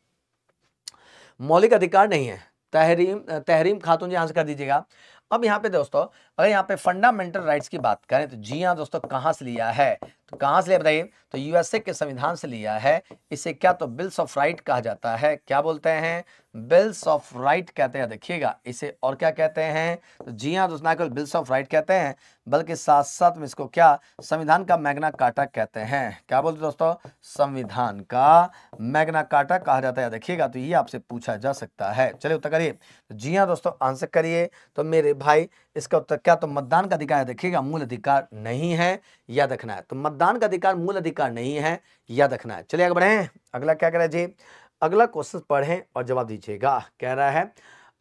मौलिक अधिकार नहीं है। तहरीम तहरीम खातून जी आंसर कर दीजिएगा। अब यहाँ पे दोस्तों, अगर यहाँ पे फंडामेंटल राइट्स की बात करें तो जी हाँ दोस्तों, कहाँ से लिया है? तो कहाँ से लिया बताइए? तो यूएसए के संविधान से लिया है। इसे क्या तो बिल्स ऑफ़ राइट कहा जाता है? क्या बोलते हैं? बिल्स ऑफ़ राइट कहते हैं। देखिएगा, इसे और क्या कहते हैं? तो जी हाँ दोस्तों केवल बिल्स ऑफ़ राइट कहते हैं, बल्कि साथ साथ में इसको क्या संविधान का मैग्ना काटा कहते हैं। क्या बोलते दोस्तों? संविधान का मैग्ना काटा कहा जाता है। देखिएगा तो ये आपसे पूछा जा सकता है। चलिए उत्तर करिए। तो जी हाँ दोस्तों, आंसर करिए। तो मेरे भाई इसका उत्तर क्या? तो मतदान का अधिकार देखिएगा, मूल अधिकार नहीं है याद रखना है। तो मतदान का अधिकार, मूल अधिकार नहीं है याद रखना है। चलिए आगे बढ़े अगला क्या कह रहा है जी? अगला क्वेश्चन पढ़ें और जवाब दीजिएगा। कह रहा है,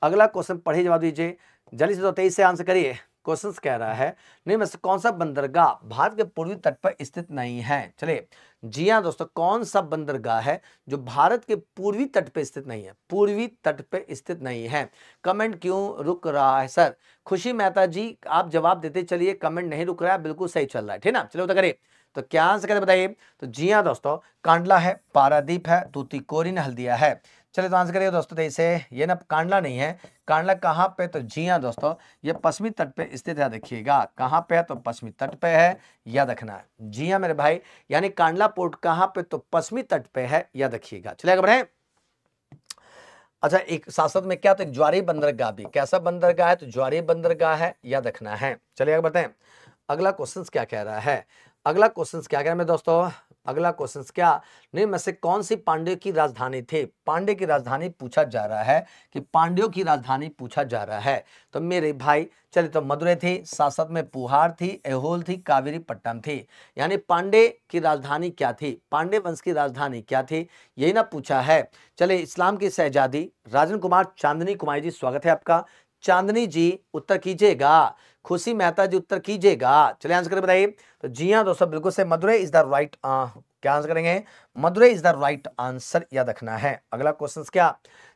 अगला क्वेश्चन पढ़े जवाब दीजिए। जल्दी से तो तेईस से आंसर करिए। क्वेश्चन कह रहा है नहीं में कौन सा बंदरगाह भारत के पूर्वी तट पर स्थित नहीं है? चलिए जी हाँ दोस्तों, कौन सा बंदरगाह है जो भारत के पूर्वी तट पे स्थित नहीं है? पूर्वी तट पे स्थित नहीं है। कमेंट क्यों रुक रहा है सर? खुशी मेहता जी, आप जवाब देते चलिए, कमेंट नहीं रुक रहा है, बिल्कुल सही चल रहा है, ठीक ना? चलो तो करिए। तो क्या आंसर कहते बताइए? तो जी हाँ दोस्तों, कांडला है, पारादीप है, तूतीकोरिन हल्दिया है। चलिए तो आंसर करिए दोस्तों तो इसे, ये ना कांडला नहीं है। कांडला कहाँ पे तो जी हाँ दोस्तों, ये पश्चिमी तट पे स्थित है, देखिएगा। कहाँ पे है? तो पश्चिमी तट पे है, याद रखना है। जी हाँ मेरे भाई, यानी कांडला पोर्ट कहाँ पे तो पश्चिमी तट पे है, याद रखिएगा। चलिए बढ़े। अच्छा एक साथ में क्या तो एक ज्वारी बंदरगाह भी। कैसा बंदरगाह है? तो ज्वारी बंदरगाह है, याद रखना है। चलिए अगर बताएँ अगला क्वेश्चन क्या कह रहा है? अगला क्वेश्चन क्या कह रहा है दोस्तों? अगला क्वेश्चन क्या? नहीं, में से कौन सी पांडे की राजधानी थे? पांडे की राजधानी पूछा जा रहा है कि पांड्यों की राजधानी पूछा जा रहा है। तो मेरे भाई, चलिए तो मदुरै थी सासत में पुहार थी एहोल थी, कावेरी पट्टन थी। यानी पांडे की राजधानी क्या थी? पांडे वंश की राजधानी क्या थी? यही ना पूछा है। चले इस्लाम की शहजादी राजन कुमार चांदनी कुमारी जी, स्वागत है आपका। चांदनी जी उत्तर कीजिएगा, खुशी मेहता जी उत्तर कीजिएगा। चलिए आंसर करें बताइए। तो जी हाँ दोस्तों, बिल्कुल से मदुरै इज़ द राइट क्या आंसर करेंगे? Madurai is the right answer याद रखना है। अगला क्वेश्चन क्या?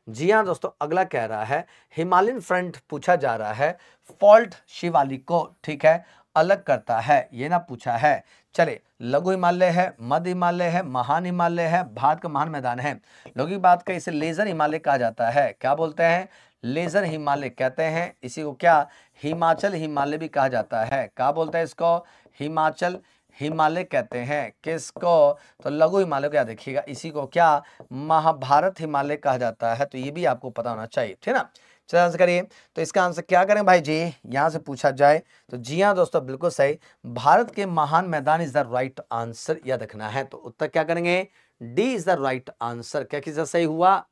जी हाँ दोस्तों, अगला कह रहा है, हिमालयन फ्रंट पूछा जा रहा है फॉल्ट शिवालिक को, ठीक है, अलग करता है, ये ना पूछा है। चले लघु हिमालय है, मध्य हिमालय है, महान हिमालय है, भारत का महान मैदान है। लोगों की बात का इसे लेजर हिमालय कहा जाता है। क्या बोलते हैं? लेजर हिमालय कहते हैं। इसी को क्या हिमाचल हिमालय भी कहा जाता है। क्या बोलते हैं इसको? हिमाचल हिमालय कहते हैं। किसको? तो लघु हिमालय क्या देखिएगा इसी को क्या महाभारत हिमालय कहा जाता है। तो ये भी आपको पता होना चाहिए, ठीक ना? चलिए आंसर करिए। तो इसका आंसर क्या करें भाई जी? यहाँ से पूछा जाए तो जी हाँ दोस्तों, बिल्कुल सही। भारत के महान मैदान इज़ द राइट आंसर याद रखना है। तो उत्तर क्या करेंगे? D is the right answer क्या किसी सही हुआ?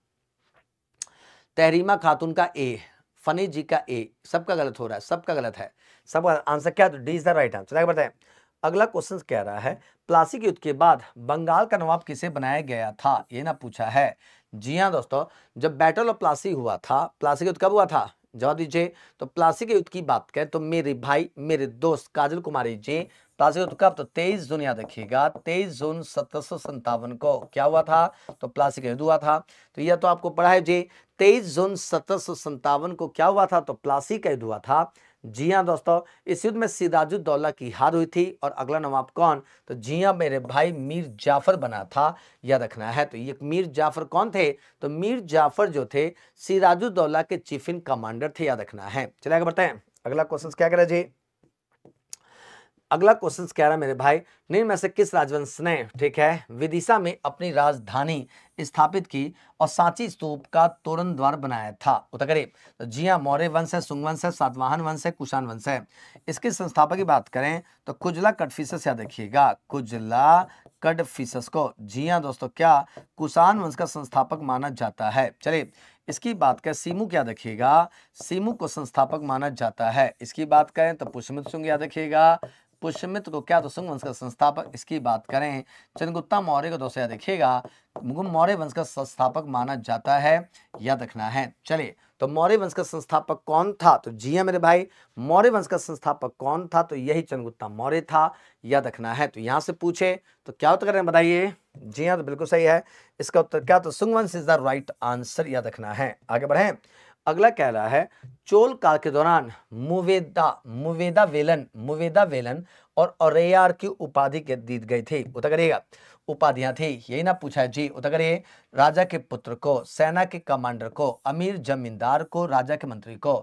तहरीमा खातून का ए, फनी जी का ए, सबका गलत हो रहा है, सबका गलत है। सबका आंसर क्या तो D is the right answer. आगे बताएँ। अगला क्वेश्चन कह रहा है प्लासी युद्ध के बाद बंगाल का नवाब किसे बनाया गया था? ये ना पूछा है। जी हाँ दोस्तों, जब बैटल ऑफ़ प्लासी हुआ था प्लासी युद्ध कब हुआ था? जवाब दीजिए। तो प्लासी के युद्ध की बात करें तो मेरे भाई, मेरे दोस्त काजल कुमारी जी प्लासी युद्ध कब तो तेईस जून याद रखिएगा। तेईस जून सत्रह को क्या हुआ था? तो प्लासी का युद्ध हुआ था। तो यह तो आपको पढ़ा है जी, तेईस जून सत्रह को क्या हुआ था? तो प्लासी का युद्ध हुआ था। जी हाँ दोस्तों, इस युद्ध में सिराजुद्दौला की हार हुई थी और अगला नवाब कौन? तो जी हाँ मेरे भाई मीर जाफ़र बना था, याद रखना है। तो ये मीर जाफ़र कौन थे? तो मीर जाफ़र जो थे, सिराजुद्दौला के चीफ इन कमांडर थे, याद रखना है। चलिए आगे बढ़ते हैं। अगला क्वेश्चन क्या करें जी? अगला क्वेश्चन कह रहा है मेरे भाई? निम्न में से किस राजवंश ने, ठीक है, विदिशा में अपनी राजधानी स्थापित की और सांची स्तूप का तोरण द्वार बनाया था? उत्तर तो जी हाँ मौर्य वंश है, सुंग वंश है, सातवाहन वंश है, कुशान वंश है। इसके संस्थापक की बात करें तो कुजला कटफिसस याद रखिएगा। कुजला कटफिसस को। जी हाँ दोस्तों, क्या कुशान वंश का संस्थापक माना जाता है? चलिए, इसकी बात करें, सीमू क्या रखिएगा। सीमू को संस्थापक माना जाता है। इसकी बात करें तो पुष्मित सुंग याद रखिएगा। पुष्यमित्र को क्या तो सुंग वंश का संस्थापक, इसकी बात करें चंद्रगुप्ता मौर्य को दोस्तों याद रखिएगा मौर्य वंश का संस्थापक माना जाता है, याद रखना है। चलिए तो मौर्य वंश का संस्थापक कौन था? तो जी हाँ मेरे भाई, मौर्य वंश का संस्थापक कौन था? तो यही चंद्रगुप्ता मौर्य था, याद रखना है। तो यहाँ से पूछे तो क्या उत्तर करें बताइए? जी हाँ तो बिल्कुल सही है। इसका उत्तर क्या? तो सुंग वंश इज़ द राइट आंसर याद रखना है। आगे बढ़े। अगला कह रहा है, चोल काल के दौरान मुवेदा मुवेदा वेलन मुवेदा वेलन और औरैयार की उपाधि के दी गई थी, उतर करिएगा। उपाधियाँ थी, यही ना पूछा है, जी, उतर करिए। राजा के पुत्र को, सेना के कमांडर को, अमीर जमींदार को, राजा के मंत्री को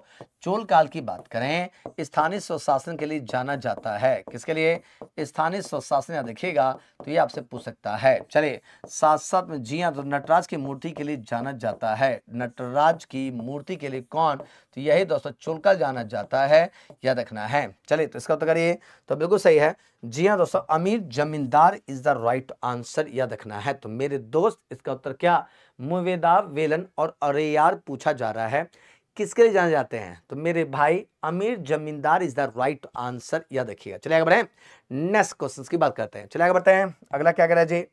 चोल काल की बात करें, स्थानीय स्वशासन के लिए जाना जाता है। किसके लिए? स्थानीय स्वशासन या देखिएगा तो ये आपसे पूछ सकता है। चलिए साथ साथ में जी हाँ तो नटराज की मूर्ति के लिए जाना जाता है। नटराज की मूर्ति के लिए कौन? तो यही दोस्तों, चोलकाल जाना जाता है याद रखना है। चलिए तो इसका उत्तर करिए। तो बिल्कुल सही है। जी हाँ दोस्तों, अमीर जमींदार इज़ द राइट आंसर याद रखना है। तो मेरे दोस्त, इसका उत्तर क्या? मुवेदा वेलन और अरेयार पूछा जा रहा है। किसके लिए जाने जाते हैं? तो मेरे भाई अमीर जमींदार, इज़ द राइट आंसर याद रखिएगा चलिए बढ़े। नेक्स्ट क्वेश्चन की बात करते हैं। चलिए आगे बढ़ते हैं। अगला क्या करें जी?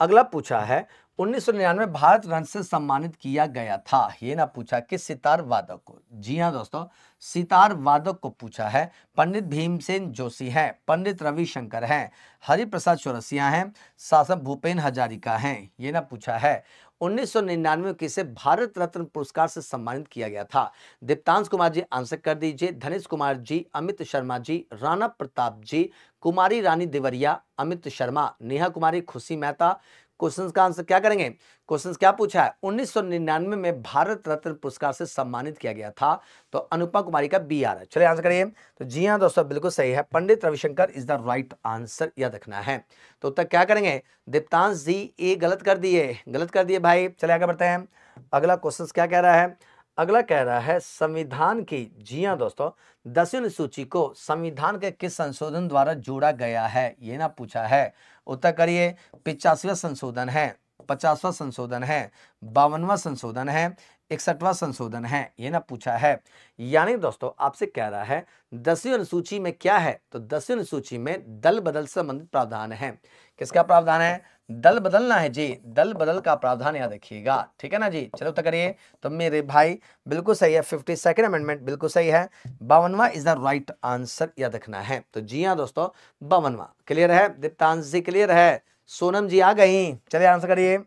अगला पूछा है, उन्नीस भारत रन से सम्मानित किया गया था। ये ना पूछा कि सितार वादक को। जी हाँ दोस्तों, सितार वादक को पूछा है। पंडित भीमसेन जोशी हैं, पंडित रविशंकर हैं, हरिप्रसाद चौरसिया हैं, शासक भूपेन हजारिका हैं। ये ना पूछा है उन्नीस सौ निन्यानवे किसे भारत रत्न पुरस्कार से सम्मानित किया गया था। दीप्तांश कुमार जी आंसर कर दीजिए। धनेश कुमार जी, अमित शर्मा जी, राणा प्रताप जी, कुमारी रानी देवरिया, अमित शर्मा, नेहा कुमारी, खुशी मेहता क्वेश्चंस का आंसर क्या करेंगे? क्वेश्चंस क्या पूछा है? 1999 में भारत रत्न पुरस्कार से सम्मानित किया गया था तो अनुपमा कुमारी का बी आर है। चलिए आंसर करिए। तो जी हाँ दोस्तों, बिल्कुल सही है। Pandit Ravishankar, is the right answer, याद रखना है। तो उत्तर क्या करेंगे? दीप्तांश जी, ए गलत कर दिए। गलत कर दिए भाई। चले आगे बढ़ते हैं। अगला क्वेश्चन क्या कह रहा है? अगला कह रहा है, संविधान की, जी हाँ दोस्तों दसवीं सूची को संविधान के किस संशोधन द्वारा जोड़ा गया है? ये ना पूछा है। उत्तर करिए पिचासीवा संशोधन है पचासवा संशोधन है बावनवा संशोधन है इकसठवा संशोधन है, ये ना पूछा है। यानी दोस्तों, आपसे कह रहा है दसवीं अनुसूची में क्या है? तो दसवीं अनुसूची में दल बदल संबंधित प्रावधान है। किसका प्रावधान है? दल बदलना है जी, दल बदल का प्रावधान याद रखिएगा। ठीक है ना जी? चलो तो करिए। तो मेरे भाई, बिल्कुल सही है, फिफ्टी सेकेंड अमेंडमेंट बिल्कुल सही है। बावनवा इज़ द राइट आंसर याद रखना है। तो जी हाँ दोस्तों, बावनवा। क्लियर है? दीप्तांश जी क्लियर है। सोनम जी आ गई। चलिए आंसर करिए।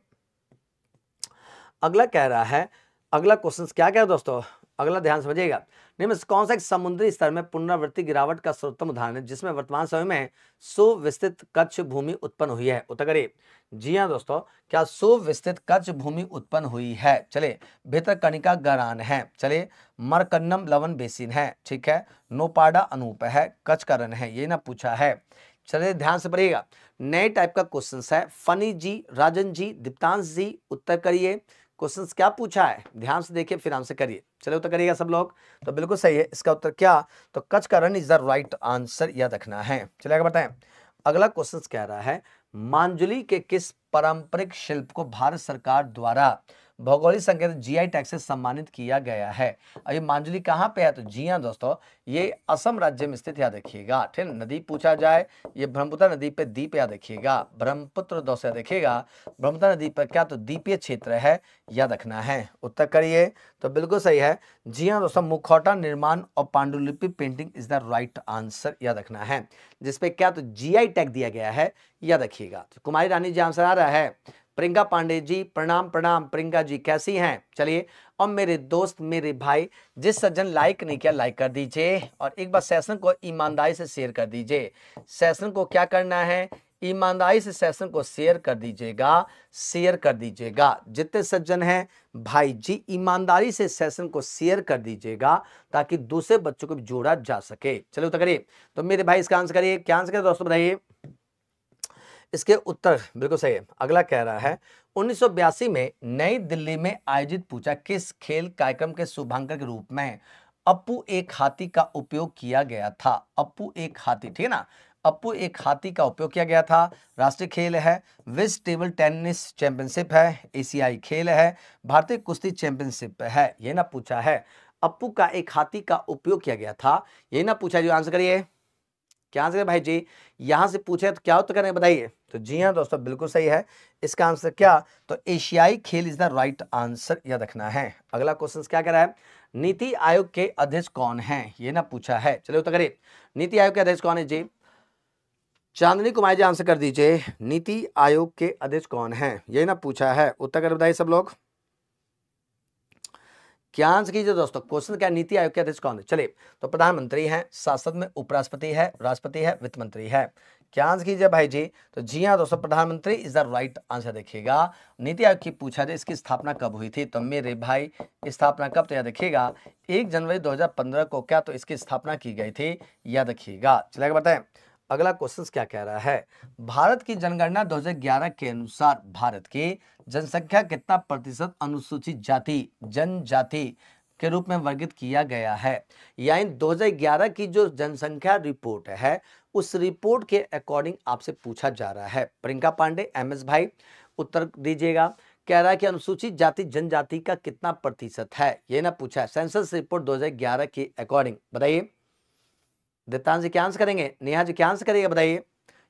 अगला कह रहा है अगला क्वेश्चन क्या क्या दोस्तों? अगला ध्यान समझिएगा। निम्न कौन सा एक समुद्री स्तर में पुनरावृत्ति गिरावट का सर्वोत्तम उदाहरण है, जिसमें वर्तमान समय में सुविस्तृत कच्छ भूमि उत्पन्न हुई है? उत्तर करिए। जी हाँ दोस्तों, क्या सुविस्तृत कच्छ भूमि उत्पन्न हुई है? चले भीतर कनिका गरान है। चले मरकन्नम लवन बेसिन है, ठीक है। नोपाडा अनूप है, कच्छ करण है, ये ना पूछा है। चलिए, ध्यान से पढ़िएगा। नए टाइप का क्वेश्चन है। फनी जी, राजन जी, दीप्तांश जी, उत्तर करिए। क्वेश्चन क्या पूछा है? ध्यान से देखिए, फिर आंसर करिए। चलो उत्तर करिएगा सब लोग। तो बिल्कुल सही है, इसका उत्तर क्या? तो कच का Rann is the right answer याद रखना है। चलेगा बताएँ अगला क्वेश्चन कह रहा है मांजुली के किस पारंपरिक शिल्प को भारत सरकार द्वारा भौगोलिक संकेत जीआई टैग से सम्मानित किया गया है। और ये मांजुली कहाँ पे है? तो जी हाँ दोस्तों, ये असम राज्य में स्थित याद रखिएगा ठीक, नदी पूछा जाए, ये ब्रह्मपुत्र नदी पे द्वीप याद रखिएगा ब्रह्मपुत्र दोस्तों देखिएगा, ब्रह्मपुत्र नदी पर क्या तो द्वीपीय क्षेत्र है, याद रखना है। उत्तर करिए तो बिल्कुल सही है। जी हाँ दोस्तों, मुखौटा निर्माण और पांडुलिपि painting is the right answer याद रखना है। जिसपे क्या तो जीआई टैग दिया गया है, याद रखिएगा। तो कुमारी रानी जी आंसर आ रहा है प्रियंका पांडे जी, प्रणाम प्रणाम। प्रियंका जी, कैसी हैं? चलिए और मेरे दोस्त, मेरे भाई, जिस सज्जन लाइक नहीं किया लाइक कर दीजिए और एक बार सेशन को ईमानदारी से शेयर कर दीजिए। सेशन को क्या करना है? ईमानदारी से सेशन को शेयर कर दीजिएगा शेयर कर दीजिएगा। जितने सज्जन हैं, भाई जी, ईमानदारी से सेशन को शेयर कर दीजिएगा ताकि दूसरे बच्चों को भी जोड़ा जा सके। चलो उत्तर करिए। तो मेरे भाई, इसका आंसर करिए। क्या आंसर करिए दोस्तों, बताइए। इसके उत्तर, बिल्कुल सही है। अगला कह रहा है 1982 में नई दिल्ली में आयोजित पूछा किस खेल कार्यक्रम के शुभांकर के रूप में अप्पू एक हाथी का उपयोग किया गया था? अप्पू एक हाथी, ठीक है ना? अप्पू एक हाथी का उपयोग किया गया था। राष्ट्रीय खेल है, विश्व टेबल टेनिस चैंपियनशिप है, एशियाई खेल है, भारतीय कुश्ती चैंपियनशिप है, ये ना पूछा है। अप्पू का एक हाथी का उपयोग किया गया था, ये ना पूछा जो आंसर करिए। क्या आंसर है भाई जी? यहाँ से पूछे तो क्या उत्तर करें बताइए। तो जी हाँ दोस्तों, बिल्कुल सही है। इसका आंसर क्या? तो एशियाई खेल इज़ द राइट आंसर याद रखना है। अगला क्वेश्चन क्या कह रहा है? नीति आयोग के अध्यक्ष कौन है? ये ना पूछा है। चलो उत्तर करिए। नीति आयोग के अध्यक्ष कौन है? जी, चांदनी कुमार जी आंसर कर दीजिए। नीति आयोग के अध्यक्ष कौन है? ये ना पूछा है। उत्तर कर बताइए सब लोग। क्या आंसर कीजिए दोस्तों? क्वेश्चन क्या? नीति आयोग के अध्यक्ष कौन है चलिए तो प्रधानमंत्री हैं सांसद में उपराष्ट्रपति है, राष्ट्रपति है, वित्त मंत्री है। क्या आंसर कीजिए भाई जी? तो जी हाँ दोस्तों, प्रधानमंत्री, इज़ द राइट आंसर देखिएगा। नीति आयोग की पूछा जाए, इसकी स्थापना कब हुई थी? तो मेरे भाई स्थापना कब? तो याद देखिएगा एक जनवरी 2015 को क्या? तो इसकी स्थापना की गई थी, याद रखिएगा। चलेगा बताएँ अगला क्वेश्चन क्या कह रहा है? भारत की जनगणना 2011 के अनुसार भारत की जनसंख्या कितना प्रतिशत अनुसूचित जाति, जनजाति के रूप में वर्गित किया गया है? यानी 2011 की जो जनसंख्या रिपोर्ट है, उस रिपोर्ट के अकॉर्डिंग आपसे पूछा जा रहा है। प्रियंका पांडे, एम एस भाई, उत्तर दीजिएगा। कह रहा है कि अनुसूचित जाति, जनजाति का कितना प्रतिशत है? ये ना पूछा है। सेंसस रिपोर्ट 2011 के अकॉर्डिंग। बताइए। दत्तान जी क्या आंसर करेंगे? नेहा जी क्या आंसर करिएगा बताइए?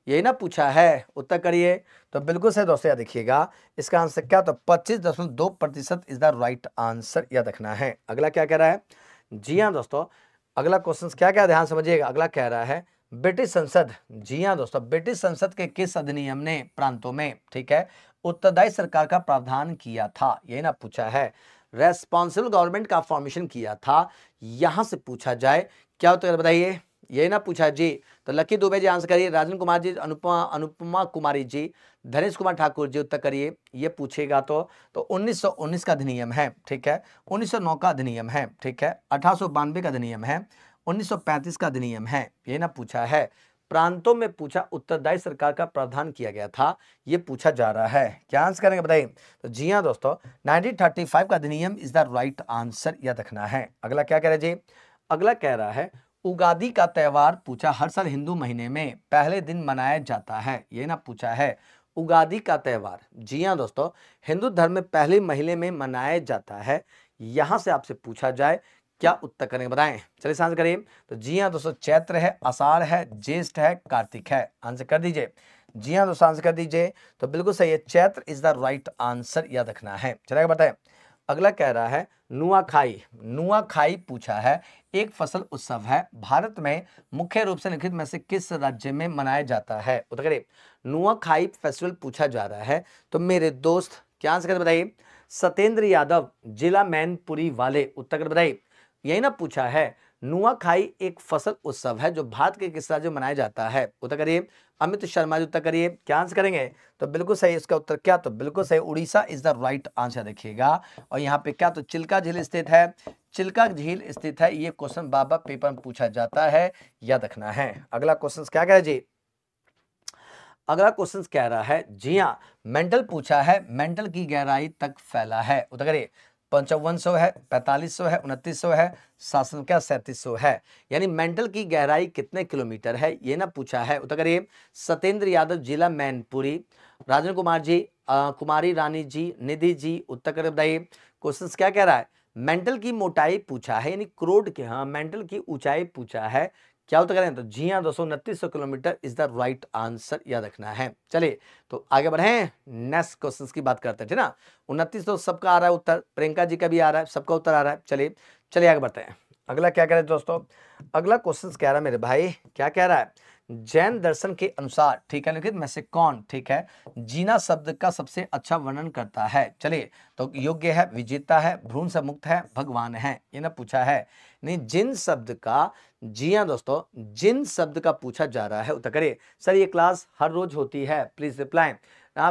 यही ना पूछा है, उत्तर करिए। तो बिल्कुल सही दोस्तों याद देखिएगा इसका आंसर क्या? तो पच्चीस दशमलव दो प्रतिशत इज़ द राइट आंसर याद रखना है। अगला क्या कह रहा है? जी हाँ दोस्तों, अगला क्वेश्चन क्या क्या ध्यान समझिएगा, अगला कह रहा है, ब्रिटिश संसद, जी हाँ दोस्तों, ब्रिटिश संसद के किस अधिनियम ने प्रांतों में, ठीक है, उत्तरदायी सरकार का प्रावधान किया था? यही ना पूछा है रेस्पॉन्सिबल गवर्नमेंट का फॉर्मेशन किया था, यहाँ से पूछा जाए, क्या उत्तर बताइए? ये ना पूछा जी। तो लकी दुबे जी आंसर करिए, राजन कुमार जी, अनुपमा अनुपमा कुमारी जी, धनेश कुमार ठाकुर जी उत्तर करिए, ये पूछेगा तो तो 1919 का अधिनियम है, ठीक है? 1909 का अधिनियम है, ठीक है? अठारह का अधिनियम है 1935 का अधिनियम है ये ना पूछा है। प्रांतों में पूछा उत्तरदायी सरकार का प्रावधान किया गया था, ये पूछा जा रहा है। क्या आंसर करेंगे बताइए? तो जी हाँ दोस्तों 1935 का अधिनियम इज़ द राइट आंसर याद रखना है। अगला क्या कह रहे जी? अगला कह रहा है उगादि का त्यौहार पूछा हर साल हिंदू महीने में पहले दिन मनाया जाता है, ये ना पूछा है। उगादि का त्यौहार, जी हाँ दोस्तों, हिंदू धर्म में पहले महीने में मनाया जाता है। यहाँ से आपसे पूछा जाए, क्या उत्तर करेंगे बताएँ? चलिए आंसर करिए। तो जी हाँ दोस्तों, चैत्र है, आषाढ़ है, ज्येष्ठ है, कार्तिक है। आंसर कर दीजिए। जी हाँ दोस्तों, आंसर कर दीजिए। तो बिल्कुल सही है, Chaitra is the right answer याद रखना है। चलेगा बताएँ। अगला कह रहा है, नुआखाई। नुआखाई पूछा है एक फ़सल उत्सव है। भारत में मुख्य रूप से लिखित में से किस राज्य में मनाया जाता है? उत्तर नुआ नुआखाई फेस्टिवल पूछा जा रहा है। तो मेरे दोस्त, क्या आंसर बताइए? सत्येंद्र यादव, जिला मैनपुरी वाले, उत्तर बताइए। यही ना पूछा है नुआखाई एक फ़सल उत्सव है जो भारत के किस राज्य में मनाया जाता है? उत्तर करिए। अमित शर्मा जी, उत्तर करिए। क्या आंसर करेंगे? तो बिल्कुल सही इसका उत्तर क्या? तो बिल्कुल सही Orissa is the right answer देखिएगा। और यहाँ पे क्या? तो चिल्का झील स्थित है। चिल्का झील स्थित है। ये क्वेश्चन बाबा पेपर में पूछा जाता है। याद रखना है। अगला क्वेश्चन क्या कह रहे जी। अगला क्वेश्चन कह रहा है। जी हाँ मेंटल पूछा है। मेंटल की गहराई तक फैला है। उत्तर करिए। पंचावन सौ है पैंतालीस सौ है उनतीस सौ है शासन क्या सैंतीस सौ है? यानी मेंटल की गहराई कितने किलोमीटर है? ये ना पूछा है। उत्तर करिए सत्येंद्र यादव जिला मैनपुरी। राजन कुमार जी आ, कुमारी रानी जी निधि जी उत्तर कर बताइए क्वेश्चन क्या कह रहा है? मेंटल की मोटाई पूछा है यानी क्रोड के हाँ मेंटल की ऊंचाई पूछा है। क्या उत्तर करें? तो जी हाँ दोस्तों, उनतीस kilometre is the right answer याद रखना है। चलिए तो आगे बढ़े। नेक्स्ट क्वेश्चन की बात करते हैं, ठीक ना? उनतीस तो सबका आ रहा है उत्तर, प्रियंका जी का भी आ रहा है, सबका उत्तर आ रहा है। चलिए चलिए आगे बढ़ते हैं। अगला क्या कह रहे हैं दोस्तों? अगला क्वेश्चन कह रहा है मेरे भाई, क्या कह रहा है? जैन दर्शन के अनुसार, ठीक है, लिखित में से कौन, ठीक है, जीना शब्द का सबसे अच्छा वर्णन करता है। चलिए तो योग्य है, विजेता है, भ्रूण से मुक्त है, भगवान है, ये ना पूछा है। नहीं, जिन शब्द का, जी हाँ दोस्तों, जिन शब्द का पूछा जा रहा है, उत्तर करिए। सर, ये क्लास हर रोज होती है, प्लीज़ रिप्लाई।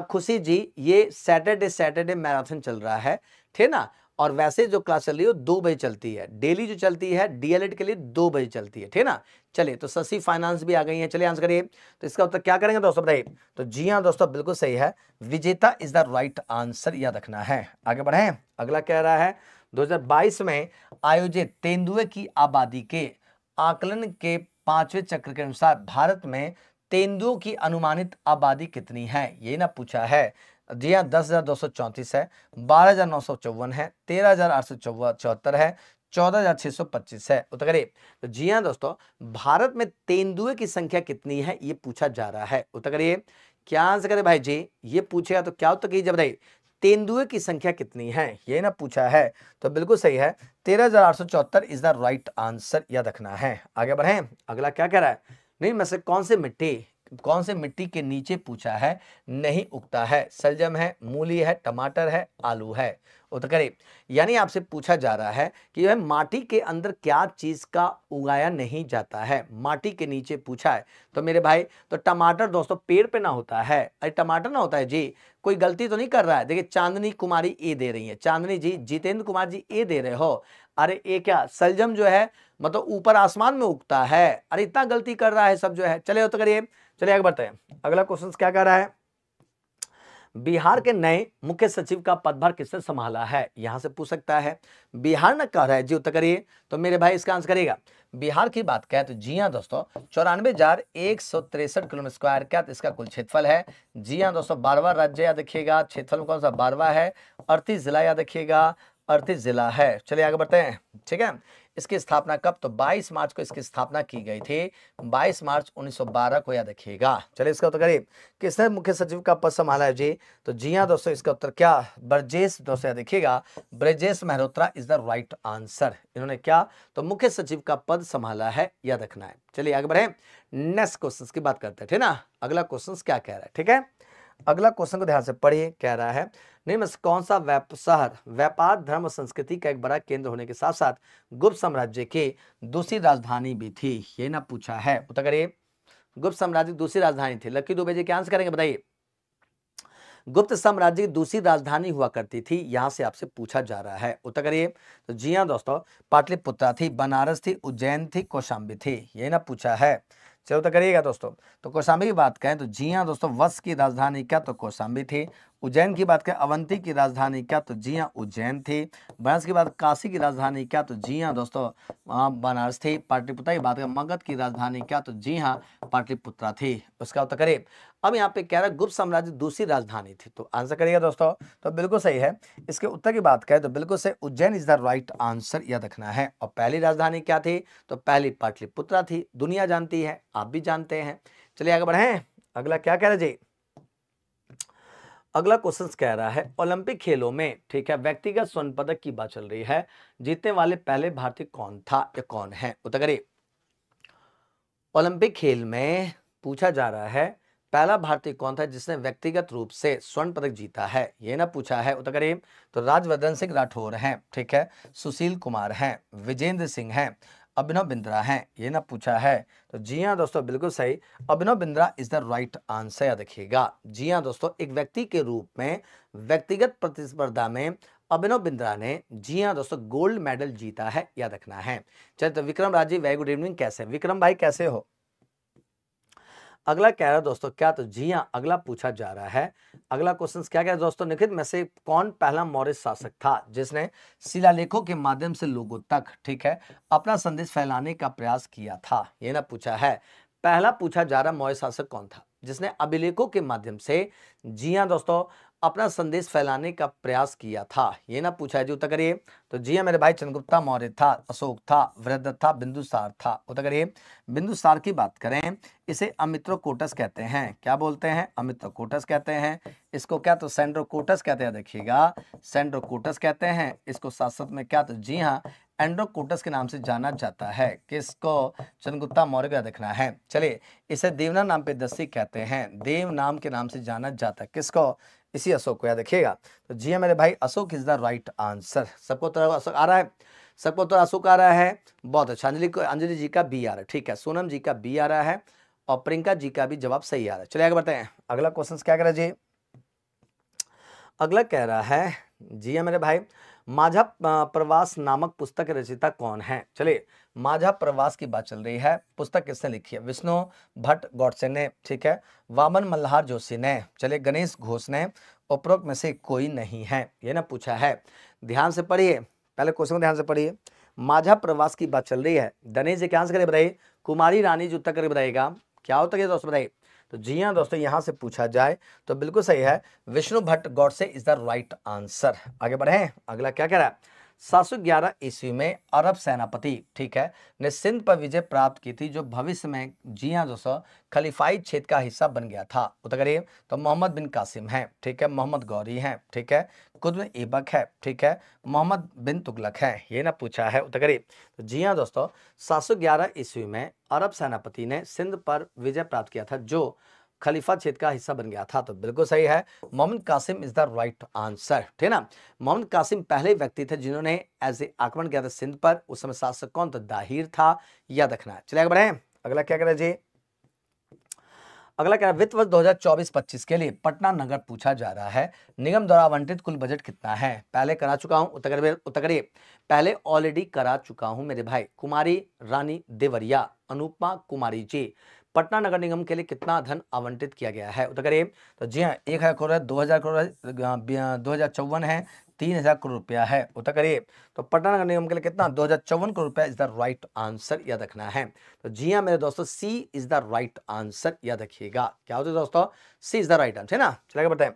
खुशी जी, ये सैटरडे सैटरडे मैराथन चल रहा है, ठीक ना? और वैसे जो क्लास चल रही है दो बजे चलती है। डेली जो चलती है, डीएलएड के लिए दो बजे चलती है, ठीक ना? चलिए तो शशि फाइनेंस भी आ गई है। चलिए आंसर करिए। तो इसका उत्तर क्या करेंगे दोस्तों, बताइए? तो जी हाँ दोस्तों, बिल्कुल सही है। विजेता इज़ द राइट आंसर याद रखना है। आगे बढ़े अगला कह रहा है 2022 में आयोजित तेंदुए की आबादी के आकलन के पाँचवें चक्र के अनुसार भारत में तेंदुओं की अनुमानित आबादी कितनी है? ये ना पूछा है। जी हाँ दस हज़ार दो सौ चौंतीस है, बारह हज़ार नौ सौ चौवन है, तेरह हज़ार आठ सौ चौहत्तर है, चौदह हज़ार छह सौ पच्चीस है। उत्तर करिए। तो जी हाँ दोस्तों, भारत में तेंदुए की संख्या कितनी है, ये पूछा जा रहा है। उत्तर करिए, क्या आंसर करे भाई जी? ये पूछेगा तो क्या उत्तर कीजिए बताइए। तेंदुए की संख्या कितनी है, ये ना पूछा है तो बिल्कुल सही है, तेरह हज़ार आठ सौ चौहत्तर इज़ द राइट आंसर याद रखना है। आगे बढ़े, अगला क्या कह रहा है? नहीं, मैं से कौन से मिट्टी कौन से मिट्टी के नीचे पूछा है? नहीं उगता है। सलजम है, मूली है, टमाटर है, आलू है। उत्तर यानी आपसे पूछा जा रहा है कि यह माटी के अंदर क्या चीज़ का उगाया नहीं जाता है? माटी के नीचे पूछा है। तो मेरे भाई तो टमाटर दोस्तों, पेड़ पे ना होता है। अरे, टमाटर ना होता है? जी, कोई गलती तो नहीं कर रहा है? देखिए, चांदनी कुमारी ए दे रही है। चांदनी जी, जितेंद्र कुमार जी ए दे रहे हो। अरे ये क्या? सलजम जो है मतलब ऊपर आसमान में उगता है। अरे, इतना गलती कर रहा है सब जो है। चले तो करिए। चलिए आगे बढ़ते हैं। अगला क्वेश्चन क्या कह रहा है? बिहार के नए मुख्य सचिव का पदभार किसने संभाला है? यहाँ से पूछ सकता है। बिहार न कह रहा है, जी उत्तर करिए। तो मेरे भाई इसका आंसर करेगा बिहार की बात कहें तो जी हाँ दोस्तों, चौरानवे हज़ार एक सौ तिरसठ किलोमीटर स्क्वायर क्या तो इसका कुल क्षेत्रफल है? जी हाँ दोस्तों बारवा राज्य याद रखिएगा। क्षेत्रफल कौन सा? बारवा है। अड़तीस जिला याद रखिएगा। अड़तीस जिला है। चलिए आगे बढ़ते हैं। ठीक है? इसकी स्थापना कब? तो 22 मार्च को इसकी स्थापना की गई थी। 22 मार्च 1912 को याद रखिएगा। चलिए इसका उत्तर करिए किसने मुख्य सचिव का पद संभाला है? जी तो जी हाँ दोस्तों, इसका उत्तर क्या? ब्रजेश दोस्तों, याद रखिएगा। Brajesh Mehrotra is the right answer इन्होंने क्या? तो मुख्य सचिव का पद संभाला है, याद रखना है। चलिए आगे बढ़े। नेक्स्ट क्वेश्चन की बात करते हैं, ठीक ना? अगला क्वेश्चन क्या कह रहा है, ठीक है? अगला क्वेश्चन को ध्यान से पढ़िए, कह रहा है, निम्न कौन सा शहर, व्यापार, धर्म, संस्कृति का एक बड़ा केंद्र होने के साथ साथ गुप्त साम्राज्य की दूसरी राजधानी भी थी? ये ना पूछा है। उत्तर करिए। गुप्त साम्राज्य दूसरी राजधानी थी। लक्की दुबे जी, क्या आंसर करेंगे, बताइए? गुप्त साम्राज्य की दूसरी राजधानी हुआ करती थी, यहाँ से आपसे पूछा जा रहा है। उत्तर करिए। तो जी हाँ दोस्तों, पाटलिपुत्रा थी, बनारस थी, उज्जैन थी, कौशाम्बी थी। ये ना पूछा है। चलो तो करिएगा दोस्तों। तो कौशाम्बी की बात करें तो जी हाँ दोस्तों वश की राजधानी क्या? तो कौशाम्बी थी। उज्जैन की बात करें, अवंती की राजधानी क्या? तो जी हाँ उज्जैन थी। बनारस की बात, काशी की राजधानी क्या? तो जी हाँ दोस्तों बनारस थी। पाटलिपुत्रा की बात करें, मगध की राजधानी क्या? तो जी हाँ पाटलिपुत्रा थी। उसका उत्तर करिए अब यहाँ पे कह रहा है, गुप्त साम्राज्य दूसरी राजधानी थी। तो आंसर करिएगा दोस्तों तो बिल्कुल सही है। इसके उत्तर की बात करें तो बिल्कुल सही, Ujjain is the right answer याद रखना है। और पहली राजधानी क्या थी? तो पहली पाटलिपुत्रा थी। दुनिया जानती है, आप भी जानते हैं। चलिए आगे बढ़े। अगला क्या कह रहे जी? अगला क्वेश्चन कह रहा है, ओलंपिक खेलों में, ठीक है, व्यक्तिगत स्वर्ण पदक की बात चल रही है, जीतने वाले पहले भारतीय कौन था या कौन है? उत्तर करिए। ओलंपिक खेल में पूछा जा रहा है, पहला भारतीय कौन था जिसने व्यक्तिगत रूप से स्वर्ण पदक जीता है? ये ना पूछा है, उत्तर करिए। तो राजवर्धन सिंह राठौर हैं, ठीक है, सुशील कुमार हैं, विजेंद्र सिंह हैं अभिनव बिंद्रा हैं, ये ना पूछा है। तो जी हाँ दोस्तों, बिल्कुल सही। Abhinav Bindra is the right answer देखिएगा। जी हाँ दोस्तों, एक व्यक्ति के रूप में, व्यक्तिगत प्रतिस्पर्धा में अभिनव बिंद्रा ने, जी हाँ दोस्तों गोल्ड मेडल जीता है, याद रखना है। चलिए तो विक्रम राज़ी वेरी गुड इवनिंग कैसे विक्रम भाई, कैसे हो? अगला कह रहा है, दोस्तों, क्या तो जी हाँ अगला पूछा जा रहा है। अगला क्वेश्चन क्या कह दोस्तों निखित में से कौन पहला मौर्य शासक था जिसने शिलालेखों के माध्यम से लोगों तक, ठीक है, अपना संदेश फैलाने का प्रयास किया था? ये ना पूछा है, पहला पूछा जा रहा मौर्य शासक कौन था जिसने अभिलेखों के माध्यम से? जी हाँ दोस्तों अपना संदेश फैलाने का प्रयास किया था। ये ना पूछा है, जी, उत्तर करिए। तो जी हाँ मेरे भाई चंद्रगुप्ता मौर्य था, अशोक था, वृद्ध था बिंदुसार था। उत्तर करिए। बिंदुसार की बात करें, इसे अमित्रो कोटस कहते हैं। क्या बोलते हैं? अमित्रो कोटस कहते हैं। इसको क्या? तो सेंड्रो कोटस कहते हैं, देखिएगा। सेंड्रो कोटस कहते हैं। इसको साथ साथ में क्या? तो जी हाँ एंड्रोकोटस के नाम से जाना जाता है। किसको? चंद्रगुप्ता मौर्य का देखना है। चलिए, इसे देवना नाम पे दस्ती कहते हैं। देव नाम के नाम से जाना जाता है। किसको? इसी अशोक को याद रखिएगा। तो जी हाँ मेरे भाई, Ashok is the right answer सबको तरह अशोक आ रहा है। सबको तो अशोक आ रहा है। बहुत अच्छा। अंजलि को अंजलि जी का बी आ रहा है। ठीक है। सोनम जी का बी आ रहा है और प्रियंका जी का भी जवाब सही आ रहा है। चलिए आगे बताएँ अगला क्वेश्चन क्या कह रहा है जी? अगला कह रहा है जी हाँ मेरे भाई माझा प्रवास नामक पुस्तक के कौन है? चलिए, माझा प्रवास की बात चल रही है। पुस्तक किसने लिखी है? विष्णु भट्ट गौडसे ने, ठीक है? वामन मल्हार जोशी ने। चलिए, गणेश घोष ने। उपरोक्त में से कोई नहीं है, ये ना पूछा है। ध्यान से पढ़िए, पहले क्वेश्चन ध्यान से पढ़िए। माझा प्रवास की बात चल रही है। गणेश जी क्या आंसर बताइए। कुमारी रानी जो उत्तर करके बताएगा क्या दोस्तों बताइए? तो जी हाँ दोस्तों, यहाँ से पूछा जाए तो बिल्कुल सही है। विष्णु भट्ट गौड से इज़ द राइट आंसर। आगे बढ़े, अगला क्या कह रहा है? सात सौ ग्यारह ईस्वी में अरब सेनापति, ठीक है, ने सिंध पर विजय प्राप्त की थी, जो भविष्य में, जी हाँ दोस्तों, खलीफाई क्षेत्र का हिस्सा बन गया था। उतरिए तो मोहम्मद बिन कासिम है, ठीक है, मोहम्मद गौरी है, ठीक है कुतुब इबक है, ठीक है? मोहम्मद बिन तुगलक है, ये ना पूछा है उतरिए तो जी हाँ दोस्तों, सात सौ ग्यारह ईस्वी में अरब सेनापति ने सिंध पर विजय प्राप्त किया था, जो खलीफा क्षेत्र का हिस्सा बन गया था। तो बिल्कुल सही है, Mohammad Qasim is the right answer ठीक है ना? मोहम्मद कासिम पहले व्यक्ति थे जिन्होंने ए आक्रमण किया था सिंध पर। उस समय शासक कौन था? दाहिर था याद रखना चले बढ़े। अगला क्या करें जी? अगला क्या वित्त वर्ष 2024-25 के लिए पटना नगर पूछा जा रहा है। निगम द्वारा आवंटित कुल बजट कितना है? पहले करा चुका हूँ, उत्तर उत्तर पहले ऑलरेडी करा चुका हूँ मेरे भाई, कुमारी रानी देवरिया, अनुपमा कुमारी जी। पटना नगर निगम के लिए कितना धन आवंटित किया गया है? उत्तर करिए। तो जी हाँ एक हज़ार करोड़ है, दो हज़ार करोड़ दो हज़ार चौवन है तीन हज़ार करोड़ रुपया है। उत्तर करिए। तो पटना नगर निगम के लिए कितना? दो हज़ार चौवन करोड़ रुपया इज़ द राइट आंसर याद रखना है। तो जी हाँ मेरे दोस्तों, C is the right answer याद रखिएगा। क्या होता है दोस्तों? C is the right answer, है ना? चलेगा बताए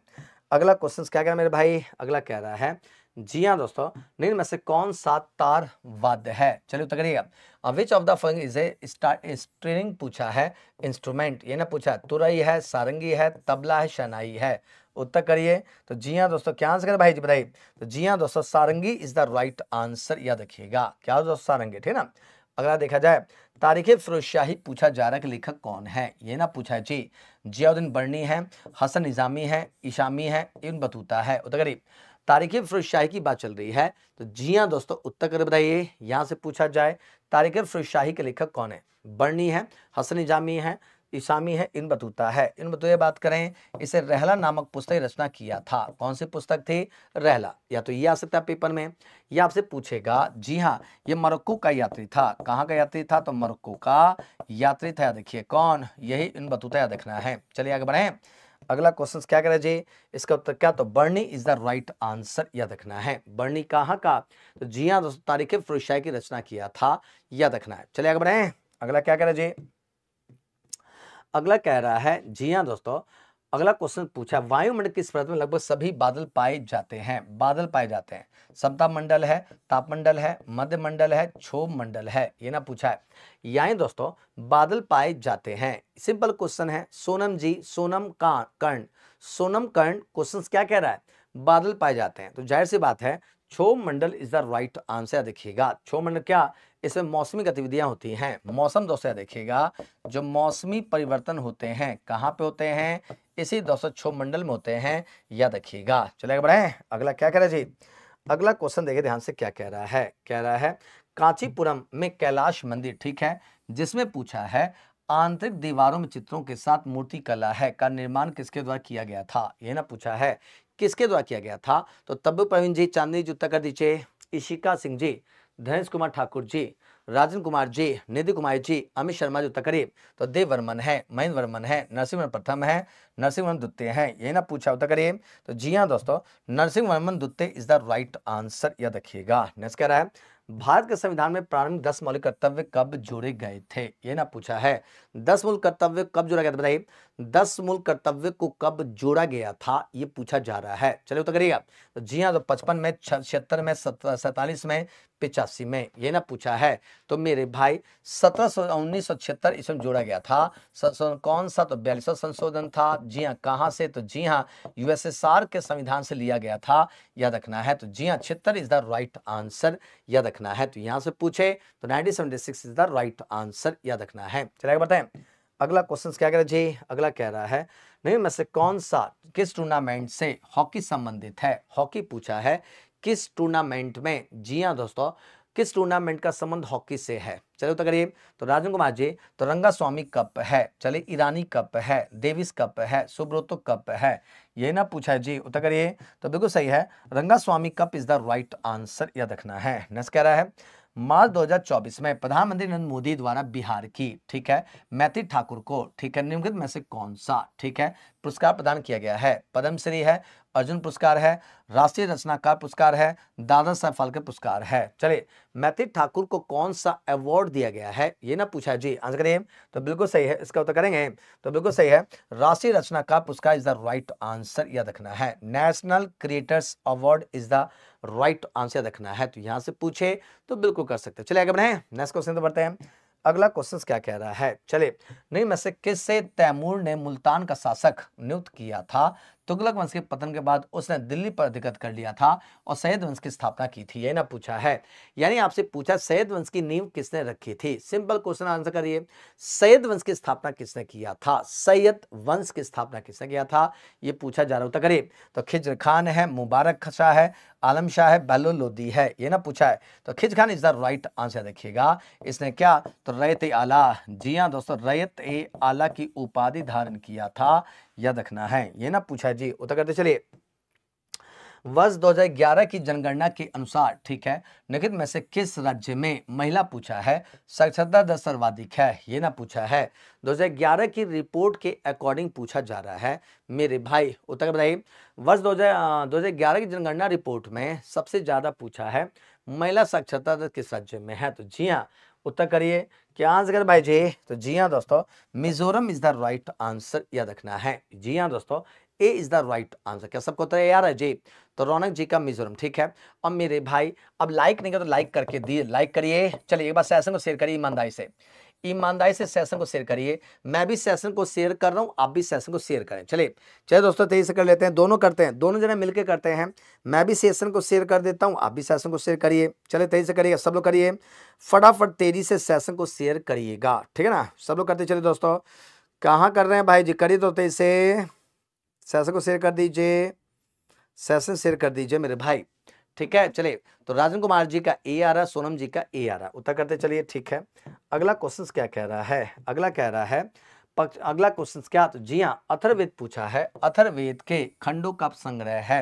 अगला क्वेश्चन क्या कह रहा है मेरे भाई? अगला कह रहा है, जी हाँ दोस्तों, निम्न में से कौन सा तार वाद्य है? चलिए उत्तर करिएगा। Which of the following is a string पूछा है? इंस्ट्रूमेंट ये ना पूछा तुरई है, सारंगी है, तबला है, शनाई है। उत्तर करिए। तो जी हाँ दोस्तों, क्या आंसर करें? भाई जी बताइए। तो जी हाँ दोस्तों, sarangi is the right answer याद रखिएगा। क्या दोस्तों, सारंगी? ठीक ना? अगला देखा जाए, तारीख फिरोजशाही पूछा जा रहा है कि लेखक कौन है? ये ना पूछा है, जी, जियाउद्दीन बर्नी है, हसन निजामी है, ईशामी है इन बतूता है। उत्तर करिए। तारीख फिरोजशाही की बात चल रही है। तो जी हाँ दोस्तों, उत्तर कर बताइए, यहाँ से पूछा जाए, तारीख फिरोजशाही के लेखक कौन है? बर्नी है, हसन निजामी है ईसामी है, इन बतूता है। इन बतूए बात करें, इसे रहला नामक पुस्तक रचना किया था। कौन सी पुस्तक थी? रहला। या तो ये आ सकता है पेपर में, या आपसे पूछेगा, जी हाँ ये मरक्को का यात्री था। कहाँ का यात्री था? तो मरक्को का यात्री था देखिए कौन? यही इन बतूता याद रखना है। चलिए आगे बढ़े। अगला क्वेश्चन क्या करें जी? इसका उत्तर क्या? तो Barni is the right answer याद रखना है। बर्नी कहाँ का? तो जी हाँ दोस्तों तारीख फिरोशाही की रचना किया था, याद रखना है। चलिए आगे बढ़े। अगला क्या करें जी? अगला कह रहा है, जी हाँ दोस्तों, अगला क्वेश्चन पूछा वायुमंडल की स्पर्ध में लगभग सभी बादल पाए जाते हैं, बादल पाए जाते हैं। समता मंडल है तापमंडल है, मध्य मंडल है, क्षोभ मंडल है, ये ना पूछा है। यानी दोस्तों, बादल पाए जाते हैं। सिंपल क्वेश्चन है, सोनम जी, सोनम का कर्ण। सोनम कर्ण क्वेश्चन क्या कह रहा है? बादल पाए जाते हैं। तो ज़ाहिर सी बात है, क्षोभ मंडल इज़ द राइट आंसर देखिएगा। क्षोभ मंडल क्या? इसमें मौसमी गतिविधियाँ होती हैं। मौसम दोस्तों देखिएगा, जो मौसमी परिवर्तन होते हैं, कहाँ पे होते हैं? इसी क्षोभ मंडल में होते हैं याद रखिएगा चलेगा बढ़े। अगला क्या कह रहा जी? अगला क्वेश्चन देखिए, ध्यान से क्या कह रहा है। कह रहा है, कांचीपुरम में कैलाश मंदिर ठीक है, जिसमें पूछा है, आंतरिक दीवारों में चित्रों के साथ मूर्ति कला है, का निर्माण किसके द्वारा किया गया था? ये ना पूछा है, किसके द्वारा किया गया था? तो तब प्रवीण जी, चांदनी जी, उत्तर कर दीजिए। इशिका सिंह जी धनेश कुमार ठाकुर जी, राजन कुमार जी, निधि कुमार जी, अमित शर्मा जी करिए तो देव वर्मन है महेंद्र वर्मन है, नरसिंह वर्मन प्रथम है नरसिंह वर्मन द्वितीय है, ये ना पूछा उत्तर करिए तो जी हाँ दोस्तों नरसिंह वर्मन द्वितीय इज़ द राइट आंसर याद रखिएगा नेक्स्ट कह रहा है, भारत के संविधान में प्रारंभिक दस मौलिक कर्तव्य कब जोड़े गए थे? ये ना पूछा है, दस मूल कर्तव्य कब जोड़ा गया था बताइए, दस मूल कर्तव्य को कब जोड़ा गया था, ये पूछा जा रहा है। चलिए तो करिएगा तो जी हाँ तो पचपन में छिहत्तर में सैतालीस में पिचासी में, ये ना पूछा है तो मेरे भाई सत्रह सौ, उन्नीस सौ छिहत्तर इसमें जोड़ा गया था। कौन सा? तो बयालीस संशोधन था। जी हाँ कहाँ से? तो जी हाँ यूएसएसआर के संविधान से लिया गया था। याद रखना है तो जी हाँ छिहत्तर इज़ द राइट आंसर याद रखना है। तो यहाँ से पूछे तो nineteen is the right answer याद रखना है। चलिए बताएँ अगला क्वेश्चन क्या कह रहा है? जी, अगला कह रहा है, नहीं, में से कौन सा, किस टूर्नामेंट से हॉकी संबंधित है? हॉकी पूछा है किस टूर्नामेंट में? जी हाँ दोस्तों, किस टूर्नामेंट का संबंध हॉकी से है? चलिए उत्तर करिए। तो राजन कुमार जी तो रंगा स्वामी कप है, चलिए ईरानी कप है, देविस कप है, सुब्रोतो कप है, ये ना पूछा है। जी उत्तर करिए। तो बिल्कुल सही है Rangaswamy cup is the right answer याद रखना है। नेक्स्ट कह रहा है, मार्च 2024 में प्रधानमंत्री नरेंद्र मोदी द्वारा बिहार की, ठीक है, मैथिली ठाकुर को, ठीक है, निम्नलिखित में से कौन सा, ठीक है पुरस्कार प्रदान किया गया है। पद्मश्री है, अर्जुन पुरस्कार है, राष्ट्रीय रचनाकार पुरस्कार है दादा साहब फाल्के पुरस्कार है। चलिए, मैथिली ठाकुर को कौन सा अवार्ड दिया गया है, ये ना पूछा जी आंसर करिए। तो बिल्कुल सही है, इसका उत्तर करेंगे। तो बिल्कुल सही है, राष्ट्रीय रचनाकार पुरस्कार इज़ द राइट आंसर याद रखना है। National creators award is the right answer रखना है। तो यहाँ से पूछे तो बिल्कुल कर सकते चलिए, आगे बढ़े। नेक्स्ट क्वेश्चन तो बढ़ते हैं। अगला क्वेश्चन क्या कह रहा है? चले नहीं, में से किससे तैमूर ने मुल्तान का शासक नियुक्त किया था? तुगलक वंश के पतन के बाद उसने दिल्ली पर अधिकृत कर लिया था और सैयद वंश की स्थापना की थी, ये ना पूछा है। यानी आपसे पूछा, सैयद वंश की नींव किसने रखी थी? सिंपल क्वेश्चन आंसर करिए। सैयद वंश की स्थापना किसने किया था? सैयद वंश की स्थापना किसने किया था? ये पूछा जा रहा होता करिए। तो खिजर खान है, मुबारक शाह है, आलम शाह है, बैलो लोदी है, ये ना पूछा है। तो Khizr Khan is the right answer देखिएगा। इसने क्या? तो रैत आला। जी हाँ दोस्तों रैत ए आला की उपाधि धारण किया था। याद रखना है। ये ना पूछा जी, उत्तर करते चलिए। वर्ष 2011 की जनगणना के अनुसार, ठीक है निखित में से किस राज्य में महिला पूछा है, साक्षरता दर सर्वाधिक है, ये ना पूछा है। 2011 की रिपोर्ट के अकॉर्डिंग पूछा जा रहा है। मेरे भाई, उत्तर बताइए। वर्ष 2011 की जनगणना रिपोर्ट में सबसे ज़्यादा पूछा है, महिला साक्षरता दर किस राज्य में है? तो जी हाँ उत्तर करिए। क्या आंसर भाई जी? तो जी हाँ दोस्तों, Mizoram is the right answer याद रखना है। जी हाँ दोस्तों A is the right answer क्या सबको तो यार है? जी तो रौनक जी का मिजोरम, ठीक है? और मेरे भाई, अब लाइक नहीं कर तो लाइक करके दिए लाइक करिए। चलिए एक बार सेशन को शेयर करिए ईमानदारी से। ईमानदारी से सेशन को शेयर करिए। मैं भी सेशन को शेयर कर रहा हूँ, आप भी सेशन को शेयर करें। चलिए चलिए दोस्तों, तेज़ी से कर लेते हैं। दोनों करते हैं, दोनों जने मिलकर करते हैं। मैं भी सेशन को शेयर कर देता हूँ, आप भी सेशन को शेयर करिए। चलिए, तेज़ी से करिए, सब लोग करिए। फटाफट तेज़ी से सेशन को शेयर करिएगा। ठीक है ना? सब लोग करते चलिए दोस्तों। कहाँ कर रहे हैं भाई जी? करिए तो तेज़ी से। सेशन को शेयर कर दीजिए। सेशन शेयर कर दीजिए मेरे भाई। ठीक है, चलिए तो राजन कुमार जी का ए आ रहा, सोनम जी का ए आ रहा, उत्तर करते चलिए, ठीक है। अगला क्वेश्चन क्या कह रहा है? अगला कह रहा है पक्ष अगला क्वेश्चन क्या तो जी हाँ अथर्वेद पूछा है अथर्वेद के खंडों का संग्रह है।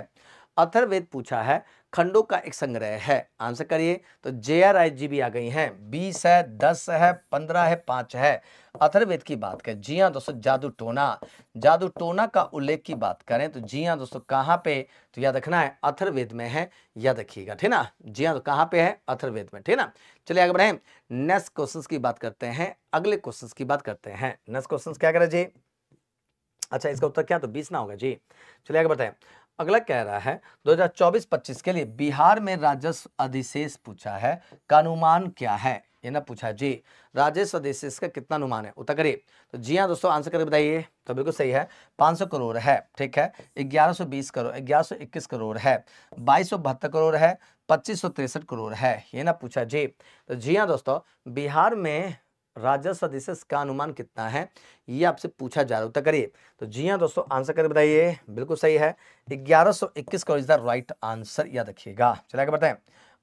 अथर्वेद पूछा है खंडों का एक संग्रह है। आंसर करिए तो जे आर आई जी भी आ गई हैं। बीस है, दस है, पंद्रह है, पाँच है। अथर्वेद की बात करें, जी हाँ दोस्तों, जादू टोना। जादू टोना का उल्लेख की बात करें तो जी हाँ दोस्तों, कहाँ पे? तो याद रखना है अथर्वेद में है, याद रखिएगा, ठीक ना? जी हाँ तो कहाँ पे है? अथर्वेद में, ठीक ना? चलिए आगे बढ़े। नेक्स्ट क्वेश्चन की बात करते हैं, अगले क्वेश्चन की बात करते हैं। नेक्स्ट क्वेश्चन क्या करें जी? अच्छा इसका उत्तर क्या? तो बीस ना होगा, जी। चलिए आगे बताएँ अगला कह रहा है 2024-25 के लिए बिहार में राजस्व अधिशेष पूछा है, का अनुमान क्या है? ये ना पूछा जी, राजस्व अधिशेष का कितना अनुमान है? उत्तर करिए। तो जी हाँ दोस्तों, आंसर करके बताइए। तो बिल्कुल सही है 500 करोड़ है, ठीक है? 1120 करोड़ 1121 करोड़ है, बाईस करोड़ है, पच्चीस करोड़ है, ये ना पूछा। जी तो जी हाँ दोस्तों, बिहार में राजस्व अधिशेष का अनुमान कितना है, ये आपसे पूछा जा रहा है। करिए तो जी हाँ दोस्तों, आंसर करके बताइए। बिल्कुल सही है। 1121 crore is the right answer, याद रखिएगा। चलिए आगे बताएँ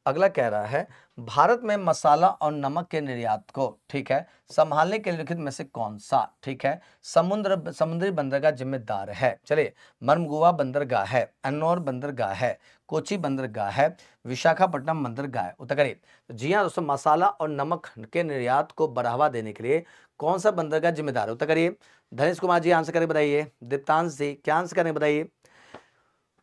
अगला कह रहा है, भारत में मसाला और नमक के निर्यात को, ठीक है, संभालने के लिखित में से कौन सा, ठीक है, समुद्र, समुद्री बंदरगाह जिम्मेदार है? चलिए मरमगुआ बंदरगाह है अन्नौर बंदरगाह है, कोची बंदरगाह है विशाखापट्टनम बंदरगाह है उत्तर तो जी हाँ दोस्तों, मसाला और नमक के निर्यात को बढ़ावा देने के लिए कौन सा बंदरगाह जिम्मेदार है? उत्तर करिए। धनेश कुमार जी आंसर करें, बताइए। दीप्तांश जी, क्या आंसर करें, बताइए।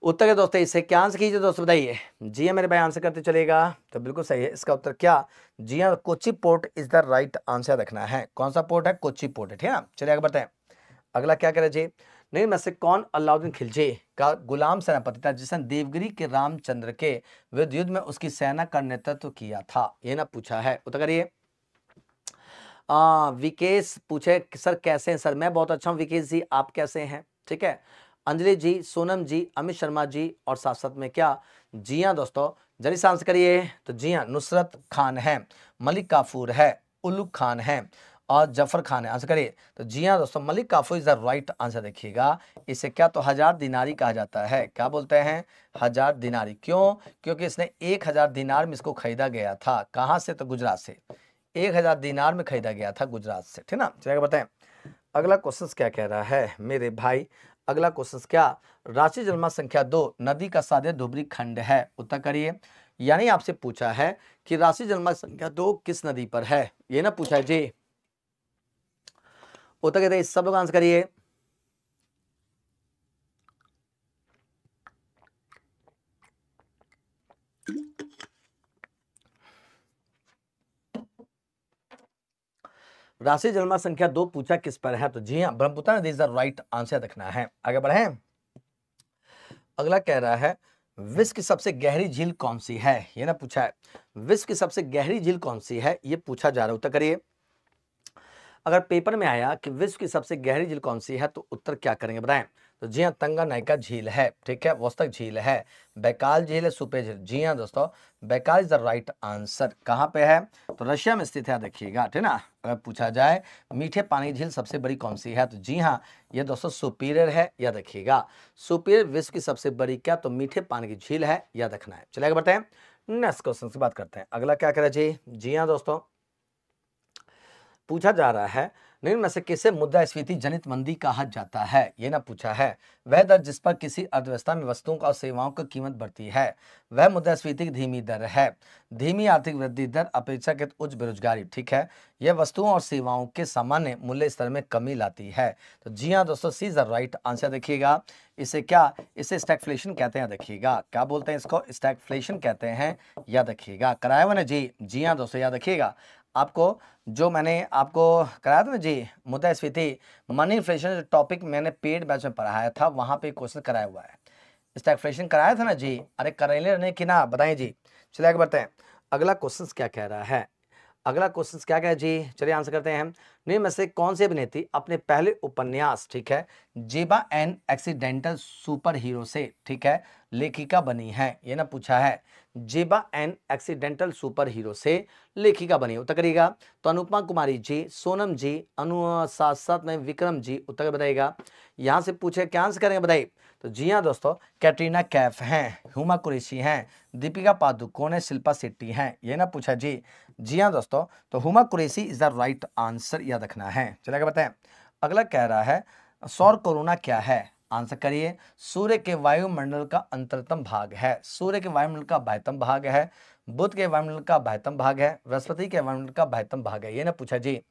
उत्तर के दोस्तों इससे क्या आंसर कीजिए दोस्तों, बताइए। जी हाँ मेरे भाई आंसर करते चलेगा। तो बिल्कुल सही है, इसका उत्तर क्या? जी हाँ Kochi port is the right answer रखना है। कौन सा पोर्ट है? कोची पोर्ट है, ठीक है चलिए आगे बताएँ अगला क्या करे जी? नहीं, में से कौन अलाउद्दीन खिलजी का गुलाम सेनापति था जिसने देवगिरी के रामचंद्र के विरुद्ध युद्ध में उसकी सेना का नेतृत्व किया था? ये ना पूछा है। उत्तर करिए विकेश पूछे, सर, कैसे हैं? सर, मैं बहुत अच्छा हूँ। विकेश जी, आप कैसे हैं? ठीक है। अंजलि जी, सोनम जी, अमित शर्मा जी और साथ साथ में क्या? जी हाँ दोस्तों। जल्दी सांस करिए। तो जी हाँ नुसरत खान है, मलिक काफूर है, उल्लू खान है। और ज़फ़र खान है आंसर करिए तो जी हाँ दोस्तों, Malik Kafur is the right answer देखिएगा। इसे क्या तो हज़ार दिनारी कहा जाता है। क्या बोलते हैं? हज़ार दिनारी। क्यों? क्योंकि इसने एक हज़ार दिनार में इसको खरीदा गया था। कहाँ से? तो गुजरात से। एक हज़ार दिनार में खरीदा गया था गुजरात से। ठीक ना? चलिए बताएँ अगला क्वेश्चन क्या कह रहा है? मेरे भाई, अगला क्वेश्चन क्या? राशि जन्मा संख्या दो, नदी का साधे धुबरी खंड है। उत्तर करिए। यानी आपसे पूछा है कि राशि जन्मा संख्या दो किस नदी पर है? ये ना पूछा है, जी। उत्तर कहते हैं सब लोग आंसर करिए। राशि जन्मा संख्या दो पूछा किस पर है? तो जी हाँ ब्रह्मपुत्र नदी इज़ द राइट आंसर रखना है। आगे बढ़े अगला कह रहा है, विश्व की सबसे गहरी झील कौन सी है? ये ना पूछा है। विश्व की सबसे गहरी झील कौन सी है? ये पूछा जा रहा है। उत्तर करिए। अगर पेपर में आया कि विश्व की सबसे गहरी झील कौन सी है तो उत्तर क्या करेंगे बताएँ? तो जी हाँ तंगा नायका झील है, ठीक है, वस्तक झील है, बैकाल झील है, सुपे झील, जी हाँ दोस्तों, Baikal is the right answer, कहाँ पे है? तो रशिया में स्थित है, देखिएगा, ठीक ना, अगर पूछा जाए, मीठे पानी झील सबसे बड़ी कौन सी है? तो जी हाँ ये दोस्तों सुपीरियर है या देखिएगा, सुपीरियर विश्व की सबसे बड़ी क्या तो मीठे पानी की झील है या देखना है, चलिए बताएँ नेक्स्ट क्वेश्चन की बात करते हैं, अगला क्या करें जी? जी हाँ दोस्तों पूछा जा रहा है, निम्न में से किसे मुद्रास्फीति जनित मंदी कहा जाता है? ये ना पूछा है, वह दर जिस पर किसी अर्थव्यवस्था में वस्तुओं और सेवाओं की कीमत बढ़ती है, वह मुद्रास्फीति की धीमी दर है। धीमी आर्थिक वृद्धि दर अपेक्षाकृत उच्च बेरोजगारी, ठीक है? यह वस्तुओं और सेवाओं के सामान्य मूल्य स्तर में कमी लाती है। तो जी हाँ दोस्तों, सी इज़ राइट आंसर देखिएगा। इसे क्या, इसे स्टैगफ्लेशन कहते हैं, देखिएगा। क्या बोलते हैं इसको? स्टैगफ्लेशन कहते हैं या देखिएगा कराया जी जी हाँ दोस्तों, याद रखिएगा। आपको, जो मैंने आपको कराया था ना, जी, मुद्रास्फीति मनी इन्फ्लेशन जो टॉपिक मैंने पेड बैच में पढ़ाया था, वहाँ पे क्वेश्चन कराया हुआ है। स्टैगफ्लेशन कराया था ना, जी? अरे, करेले रहने की ना बताइए जी। चलिए आगे बढ़ते हैं। अगला क्वेश्चन क्या कह रहा है? अगला क्वेश्चन क्या कह जी? चलिए आंसर करते हैं निम्न में से कौन सी अभिनेत्री अपने पहले उपन्यास, ठीक है जेबा एन एक्सीडेंटल सुपर हीरो से, ठीक है, लेखिका बनी है? ये ना पूछा है। जेबा एन एक्सीडेंटल सुपर हीरो से लेखिका बनी। उत्तर करिएगा तो अनुपमा कुमारी जी, सोनम जी, अनु साथ साथ में विक्रम जी, उत्तर बताइएगा। यहाँ से पूछे क्या आंसर करेंगे बताइए? तो जी हाँ दोस्तों, कैटरीना कैफ हैं, हुमा कुरेशी हैं, दीपिका पादुकोण है, शिल्पा शेट्टी हैं, ये ना पूछा जी। जी हाँ दोस्तों तो Huma Qureshi is the right answer याद रखना है। चलिए बताएँ अगला कह रहा है, सौर कोरोना क्या है? आंसर करिए। सूर्य के वायुमंडल का अंतरतम भाग है। सूर्य के वायुमंडल का बाह्यतम भाग है। बुध के वायुमंडल का बाह्यतम भाग है। बृहस्पति के वायुमंडल का बाह्यतम भाग है। ये ना पूछा जी,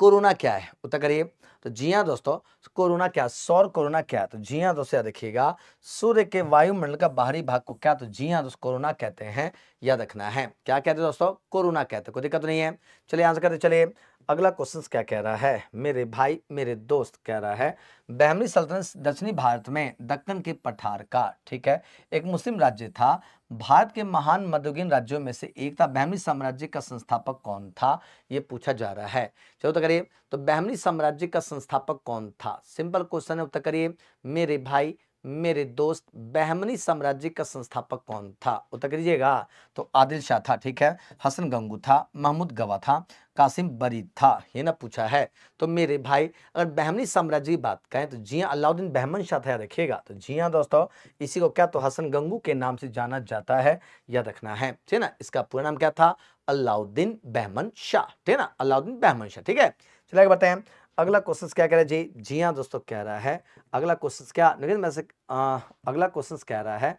कोरोना क्या है? उत्तर करिए। तो जी हाँ दोस्तों, कोरोना क्या, सौर कोरोना क्या तो जी हाँ दोस्तों, याद रखिएगा, सूर्य के वायुमंडल का बाहरी भाग को क्या तो जी हाँ दोस्तों, कोरोना कहते हैं, याद रखना है। क्या कहते हैं दोस्तों? कोरोना कहते हैं। कोई दिक्कत नहीं है। चलिए आंसर करते चलिए। अगला क्वेश्चन क्या कह रहा है? मेरे भाई, मेरे दोस्त कह रहा है, बहमनी सल्तनत दक्षिणी भारत में दक्कन के पठार का, ठीक है? एक मुस्लिम राज्य था। भारत के महान मध्ययुगीन राज्यों में से एक था। बहमनी साम्राज्य का संस्थापक कौन था? ये पूछा जा रहा है। चलो तो करिए तो बहमनी साम्राज्य का संस्थापक कौन था? सिंपल क्वेश्चन है, उत्तर करिए। मेरे भाई मेरे दोस्त बहमनी साम्राज्य का संस्थापक कौन था? उत्तर करिएगा। तो आदिल शाह था, ठीक है? हसन गंगू था, महमूद गवा था, कासिम बरीद था, ये ना पूछा है। तो मेरे भाई, अगर बहमनी साम्राज्य की बात करें तो जिया अलाउद्दीन बहमन शाह था, रखिएगा। तो जिया दोस्तों, इसी को क्या तो हसन गंगू के नाम से जाना जाता है, याद रखना है, ठीक है ना? इसका पूरा नाम क्या था? अलाउद्दीन बहमन शाह, ठीक है ना? अलाउद्दीन बहमन शाह, ठीक है? चलिए बताएँ अगला क्वेश्चन क्या कह रहा है? जी जी हाँ दोस्तों कह रहा है। अगला क्वेश्चन क्या? लेकिन मैं से आ, अगला क्वेश्चन कह रहा है।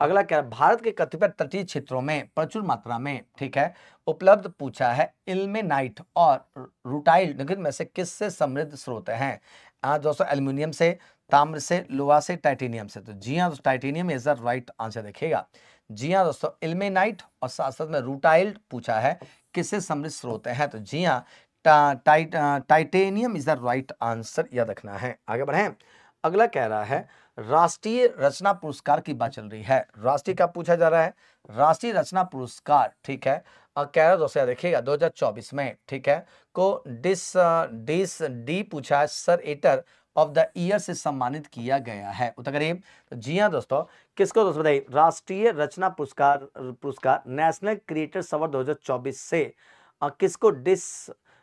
अगला क्या भारत के कतिपय तटीय क्षेत्रों में प्रचुर मात्रा में ठीक है उपलब्ध पूछा है इल्मेनाइट और रूटाइल लेकिन में से किससे समृद्ध स्रोत हैं? दोस्तों एल्यूमिनियम से ताम्र से लोहा से टाइटेनियम से। तो जी हाँ titanium is the right answer देखिएगा। जी हाँ दोस्तों इल्मेनाइट और साथ साथ में रूटाइल्ड पूछा है किससे समृद्ध स्रोत है? तो जी हाँ tight titanium is the right answer, याद रखना है। आगे बढ़े। अगला कह रहा है, राष्ट्रीय रचना पुरस्कार की बात चल रही है। राष्ट्रीय का पूछा जा रहा है? राष्ट्रीय रचना पुरस्कार, ठीक है। कह रहा दोस्तों देखिएगा 2024 में, ठीक है। को डिस डिस, डी पूछा है, सर एटर ऑफ़ द ईयर से सम्मानित किया गया है। तो जी हाँ दोस्तों किसको दोस्तों बताइए? राष्ट्रीय रचना पुरस्कार पुरस्कार नेशनल क्रिएटर्स अवार्ड 2024 से किसको dish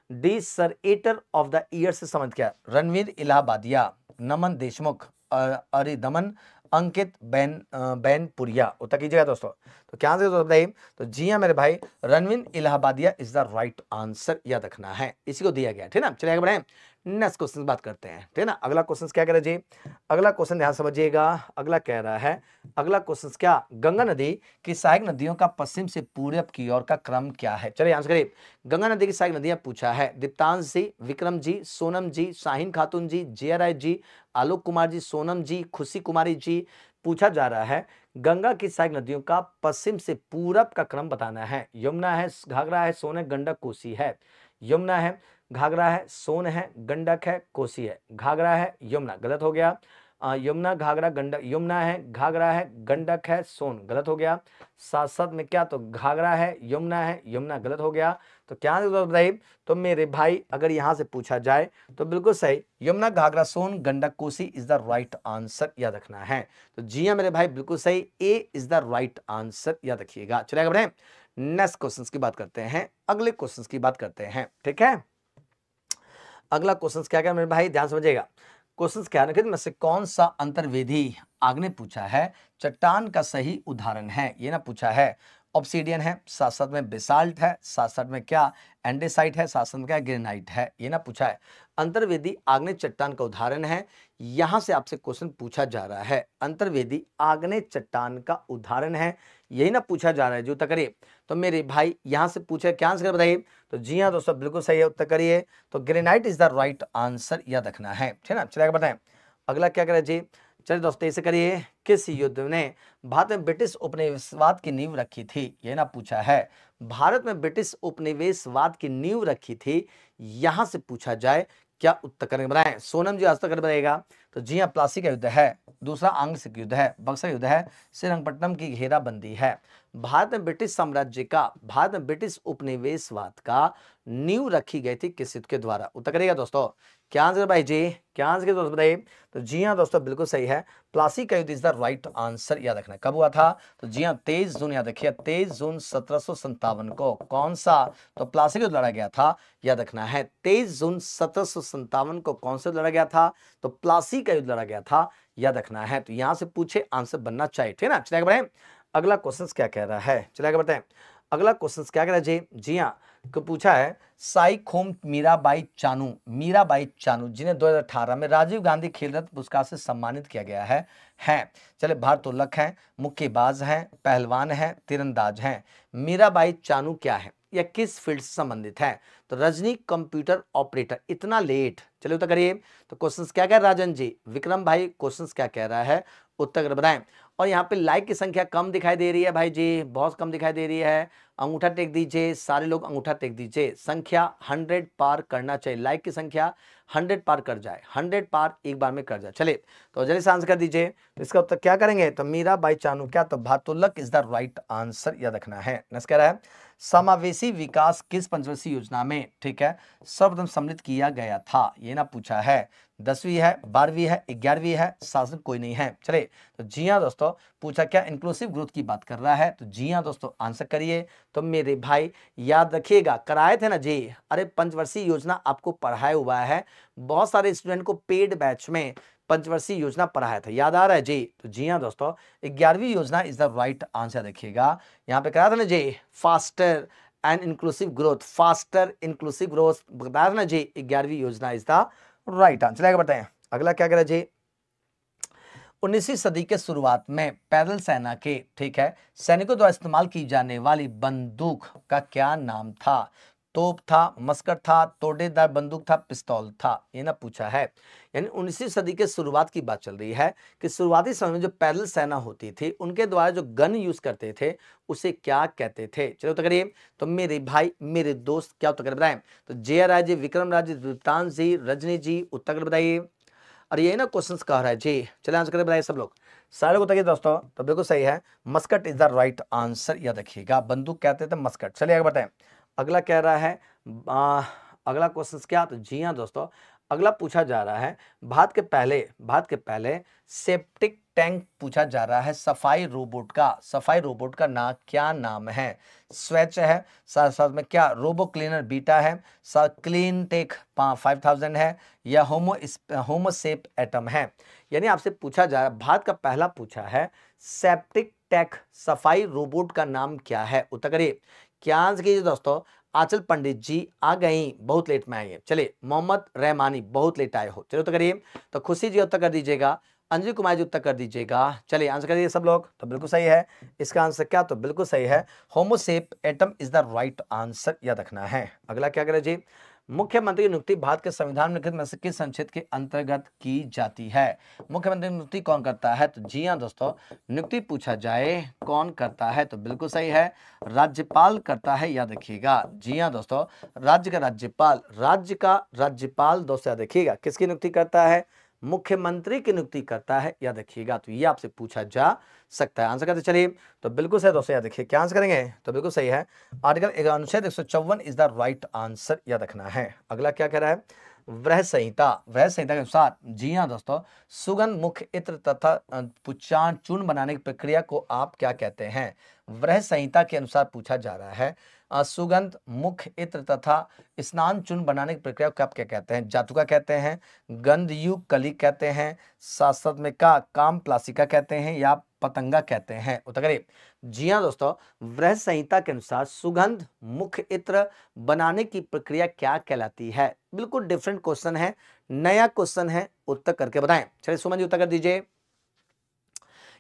D sir एटर of the year से सम्मानित किया? रणवीर इलाहाबादिया, नमन देशमुख अरिदमन अंकित बैन बैन पुरिया उत्तर कीजिएगा दोस्तों। तो क्या आंसर बताइए? तो जी हाँ मेरे भाई Ranveer Allahabadia is the right answer याद रखना है। इसी को दिया गया, ठीक ना? चलिए बढ़े। नेक्स्ट क्वेश्चन बात करते हैं, ठीक है ना? अगला क्वेश्चन क्या कह रहा है जी? अगला क्वेश्चन ध्यान समझिएगा। अगला कह रहा है, अगला क्वेश्चन क्या? गंगा नदी की सहायक नदियों का पश्चिम से पूरब की ओर का क्रम क्या है? चलिए आंसर करिए। गंगा नदी की सहायक नदियाँ पूछा है। दीप्तांश जी, विक्रम जी, सोनम जी, शाहीन खातून जी जे जी, आलोक कुमार जी, सोनम जी, खुशी कुमारी जी। पूछा जा रहा है, गंगा की सहायक नदियों का पश्चिम से पूरब का क्रम बताना है। यमुना है, घाघरा है, सोने, गंडक, कोसी है। यमुना है घाघरा है, सोन है, गंडक है, कोसी है। घाघरा है, यमुना, गलत हो गया। यमुना, घाघरा गंडक यमुना है, घाघरा है, गंडक है, सोन, गलत हो गया। साथ साथ में क्या तो घाघरा है, यमुना है, यमुना गलत हो गया। तो क्या बताइए। तो मेरे भाई, अगर यहाँ से पूछा जाए तो बिल्कुल सही, Yamuna, Ghaghara, Son, Gandak, Kosi is the right answer याद रखना है। तो जी हाँ मेरे भाई, बिल्कुल सही A is the right answer याद रखिएगा। चलेगा बढ़े। नेक्स्ट क्वेश्चन की बात करते हैं, अगले क्वेश्चन की बात करते हैं, ठीक है? अगला क्वेश्चन क्या क्या? मेरे भाई, ध्यान समझिएगा। क्वेश्चन क्या है? में से कौन सा अंतर्वेदी आग पूछा है? चट्टान का सही उदाहरण है, ये ना पूछा है। ऑप्सीडियन है साथ साथ में बेसाल्ट है साथ साथ में क्या? एंडेसाइट है साथ साथ में क्या? ग्रेनाइट है, ये ना पूछा है। अंतर्वेदी आग्ने चट्टान का उदाहरण है, यहाँ से आपसे क्वेश्चन पूछा जा रहा है। अंतर्वेदी आग्ने चट्टान का उदाहरण है यही ना पूछा जा रहा है, जो उत्तर करिए। तो मेरे भाई यहाँ से पूछा, क्या आंसर बताइए? तो जी हाँ दोस्तों, बिल्कुल सही है, उत्तर करिए। तो granite is the right answer याद रखना है, ठीक है ना? चलिए बताएँ अगला क्या करें जी? चलिए दोस्तों ऐसे करिए, किस युद्ध ने भारत में ब्रिटिश उपनिवेशवाद की नींव रखी थी? ये ना पूछा है। भारत में ब्रिटिश उपनिवेशवाद की नींव रखी थी, यहाँ से पूछा जाए, क्या उत्तर करने बनाए सोनम जी आज तक बनाएगा तो जी हाँ प्लासी का युद्ध है। दूसरा आंग्सिक युद्ध है, बक्सर युद्ध है, श्रीरंगपट्टनम की घेराबंदी है। भारत में ब्रिटिश साम्राज्य का, भारत में ब्रिटिश उपनिवेशवाद का नींव रखी गई थी किस युद्ध के द्वारा? उत्तर करेगा दोस्तों। क्या आंसर भाई? जी, क्या आंसर दोस्तों बताइए। तो जी हाँ दोस्तों, बिल्कुल सही है। प्लासी का युद्ध इज़ द राइट आंसर याद रखना। कब हुआ था? तो जी हाँ तेईस जून, याद रखिए। तेईस जून सत्रह को कौन सा तो प्लासी का लड़ा गया था, याद रखना है। तेईस जून सत्रह को कौन सा लड़ा गया था? तो प्लासी का युद्ध लड़ा गया था, याद रखना है। तो यहाँ से पूछे आंसर बनना चाहिए, ठीक है ना? चलेगा बढ़े। अगला क्वेश्चन क्या कह रहा है? चलेगा बताएँ अगला क्वेश्चन क्या कह रहा है? जी जी हाँ को पूछा है, साई खोम मीराबाई चानू मीराबाई चानू, जिन्हें 2018 में राजीव गांधी खेल रत्न पुरस्कार से सम्मानित किया गया है, हैं। चले भारतोलक हैं, मुक्केबाज हैं, पहलवान हैं, तीरंदाज हैं। मीराबाई चानू क्या है? या किस फ़ील्ड से संबंधित है? तो रजनी कंप्यूटर ऑपरेटर। इतना लेट चलिए उत्तर करिए। तो क्वेश्चन क्या कह राजन जी? विक्रम भाई क्वेश्चन क्या कह रहा है? उत्तर बताएँ। और यहाँ पे लाइक की संख्या कम दिखाई दे रही है भाई जी। बहुत कम दिखाई दे रही है। अंगूठा टेक दीजिए। सारे लोग अंगूठा टेक दीजिए। संख्या हंड्रेड पार करना चाहिए। लाइक की संख्या हंड्रेड पार कर जाए। हंड्रेड पार एक बार में कर जाए। चले तो जल्दी से आंसर कर दीजिए। तो इसका उत्तर क्या करेंगे? तो मीरा बाई चानू क्या? तो भातुल्लक इज़ द राइट आंसर याद रखना है। रहा है समावेशी विकास किस पंचवर्षीय योजना में? ठीक है, सर्वप्रथम सम्मिलित किया गया था, ये ना पूछा है। दसवीं है, बारहवीं है, ग्यारहवीं है, शासन कोई नहीं है। चले तो जी हाँ दोस्तों, पूछा क्या इंक्लूसिव ग्रोथ की बात कर रहा है? तो जी हाँ दोस्तों आंसर करिए। तो मेरे भाई, याद रखिएगा, कराए थे ना? जी, अरे पंचवर्षीय योजना आपको पढ़ाया हुआ है, बहुत सारे स्टूडेंट को पेड बैच में पंचवर्षीय योजना पढ़ाया था। याद आ रहा है? जी तो जी हाँ दोस्तों, ग्यारहवीं योजना इज़ द राइट आंसर देखिएगा। यहाँ पे कराया था ना? जी faster and inclusive growth faster inclusive growth बताया था ना? जी, ग्यारहवीं योजना इज़ द राइट आंसर आगे बताएँ अगला क्या करें? जी, उन्नीसवीं सदी के शुरुआत में पैदल सेना के, ठीक है, सैनिकों द्वारा इस्तेमाल की जाने वाली बंदूक का क्या नाम था? तोप था, मस्कट था, तोड़ेदार बंदूक था, पिस्तौल था, ये ना पूछा है। यानी उन्नीसवीं सदी के शुरुआत की बात चल रही है कि शुरुआती समय में जो पैदल सेना होती थी, उनके द्वारा जो गन यूज़ करते थे, उसे क्या कहते थे? चलो तो करिए। तो मेरे भाई, मेरे दोस्त, क्या उत्तर बताएँ? तो जय राय जी विक्रम राज जी जी रजनी जी उत्तर बताइए। और यही ना क्वेश्चन कह रहा है। जी, चलिए आंसर करें बताइए सब लोग। सारे को बताइए दोस्तों तो बिल्कुल सही है। Muscat is the right answer याद रखिएगा। बंदूक कहते थे मस्कट। चलिए आगे बताएँ। अगला कह रहा है आ, अगला क्वेश्चन क्या? तो जी हाँ दोस्तों अगला पूछा जा रहा है भारत के पहले भारत के पहले सेप्टिक टैंक पूछा जा रहा है सफ़ाई रोबोट का सफ़ाई रोबोट का ना क्या नाम है? स्वेच है साथ साथ में क्या? रोबो क्लीनर बीटा है क्लीन टेक फाइव थाउज़ेंड है या होमो होमोसेप एटम है? यानी आपसे पूछा जा रहा है भारत का पहला पूछा है सेप्टिक टैक सफ़ाई रोबोट का नाम क्या है? उत्तर करिए। क्या कीजिए दोस्तों? आंचल पंडित जी आ गई, बहुत लेट में आई। है चलिए, मोहम्मद रहमानी बहुत लेट आए हो। चलो तो करिए। तो खुशी जी उत्तर कर दीजिएगा, अंजलि कुमार जी उत्तर कर दीजिएगा। चलिए आंसर करिए सब लोग तो बिल्कुल सही है। इसका आंसर क्या? तो बिल्कुल सही है, homosep atom is the right answer याद रखना है। अगला क्या करें जी? मुख्यमंत्री की नियुक्ति भारत के संविधान में से किस संक्षेद के अंतर्गत की जाती है? मुख्यमंत्री नियुक्ति कौन करता है? तो जी हाँ दोस्तों, नियुक्ति पूछा जाए, कौन करता है? तो बिल्कुल सही है, राज्यपाल करता है, याद रखिएगा। जी हाँ दोस्तों, राज्य का राज्यपाल, राज्य का राज्यपाल दोस्तों याद रखिएगा, किसकी नियुक्ति करता है? मुख्यमंत्री की नियुक्ति करता है याद रखिएगा तो ये आपसे पूछा जा सकता है। आंसर करते चलिए तो बिल्कुल सही दोस्तों याद रखिए क्या आंसर करेंगे? तो बिल्कुल सही है। आर्टिकल अनुच्छेद एक सौ चौवन इज़ द राइट आंसर, याद रखना है। अगला क्या कह रहा है? वह संहिता। वह संहिता के अनुसार, जी हाँ दोस्तों, सुगंध मुख्य इत्र तथा पुचान चूर्ण बनाने की प्रक्रिया को आप क्या कहते हैं? वह संहिता के अनुसार पूछा जा रहा है। सुगंध, मुख, इत्र तथा स्नान चूर्ण बनाने की प्रक्रिया को आप क्या कहते हैं? जातुका कहते हैं गंधयुग कली कहते हैं साथ में का काम प्लासिका कहते हैं या पतंगा कहते हैं। उत्तर करिए। जी हाँ दोस्तों वृह संहिता के अनुसार सुगंध, मुख, इत्र बनाने की प्रक्रिया क्या कहलाती है? बिल्कुल डिफरेंट क्वेश्चन है, नया क्वेश्चन है, उत्तर करके बताएँ। चलिए सुमन जी उत्तर कर दीजिए।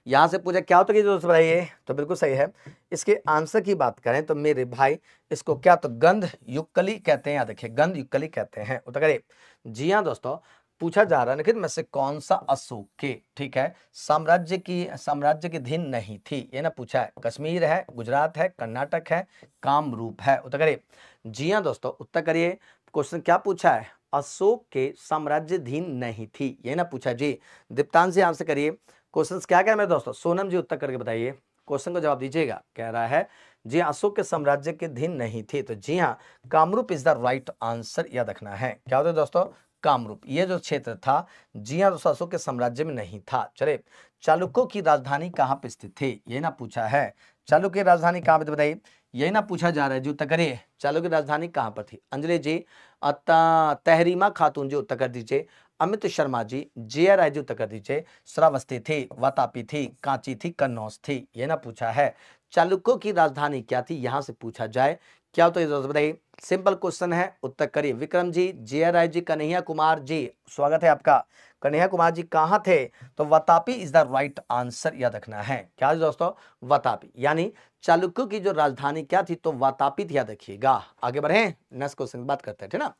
यहाँ से पूछा, क्या है दोस्तों बताइए तो बिल्कुल सही है। इसके आंसर की बात करें तो मेरे भाई इसको क्या तो गंध युक्कली कहते हैं। याद रखिए गंध युक्कली कहते हैं। उत्तर करिए। जी हाँ दोस्तों, पूछा जा रहा है लेकिन में से कौन सा अशोक? के ठीक है, साम्राज्य की साम्राज्य की धीन नहीं थी। ये ना पूछा है, कश्मीर है, गुजरात है, कर्नाटक है, कामरूप है। उत्तर करिए। जी हाँ दोस्तों, उत्तर करिए। क्वेश्चन क्या पूछा है? अशोक के साम्राज्य धीन नहीं थी। ये ना पूछा, जी। दीप्तान से आंसर करिए। क्वेश्चन क्या कह रहे मेरे दोस्तों? सोनम जी उत्तर करके बताइए। क्वेश्चन को जवाब दीजिएगा। कह रहा है जी हाँ, अशोक के साम्राज्य के धीन नहीं थी। तो जी हाँ Kamrup is the right answer याद रखना है। क्या होता है दोस्तों? कामरूप। ये जो क्षेत्र था जी हाँ दोस्तों अशोक के साम्राज्य में नहीं था। चले चालुक्यों की राजधानी कहाँ पर स्थित थी? ये ना पूछा है। चालुक्य की राजधानी कहाँ पे बताइए? यही ना पूछा जा रहा है। जो उत्तर करिए। चालुक्य राजधानी कहाँ पर थी? अंजलि जी तहरीमा खातून जी उत्तर कर दीजिए। अमित शर्मा जी जे आर जी उत्तर कर दीजिए श्रावस्ती थी, वतापी थी, कांची थी, कन्नौज थी, ये ना पूछा है। चालुक्यों की राजधानी क्या थी? यहाँ से पूछा जाए, क्या तो बताइए सिंपल क्वेश्चन है, उत्तर करिए। Vikram ji J R I ji Kanhaiya Kumar ji, स्वागत है आपका। कन्हैया कुमार जी कहाँ थे? तो Vatapi is the right answer याद रखना है। क्या दोस्तों? वतापी, यानी चालुक्यों की जो राजधानी क्या थी? तो वातापी याद रखिएगा। आगे बढ़े नेक्स्ट क्वेश्चन बात करते हैं, ठीक ना?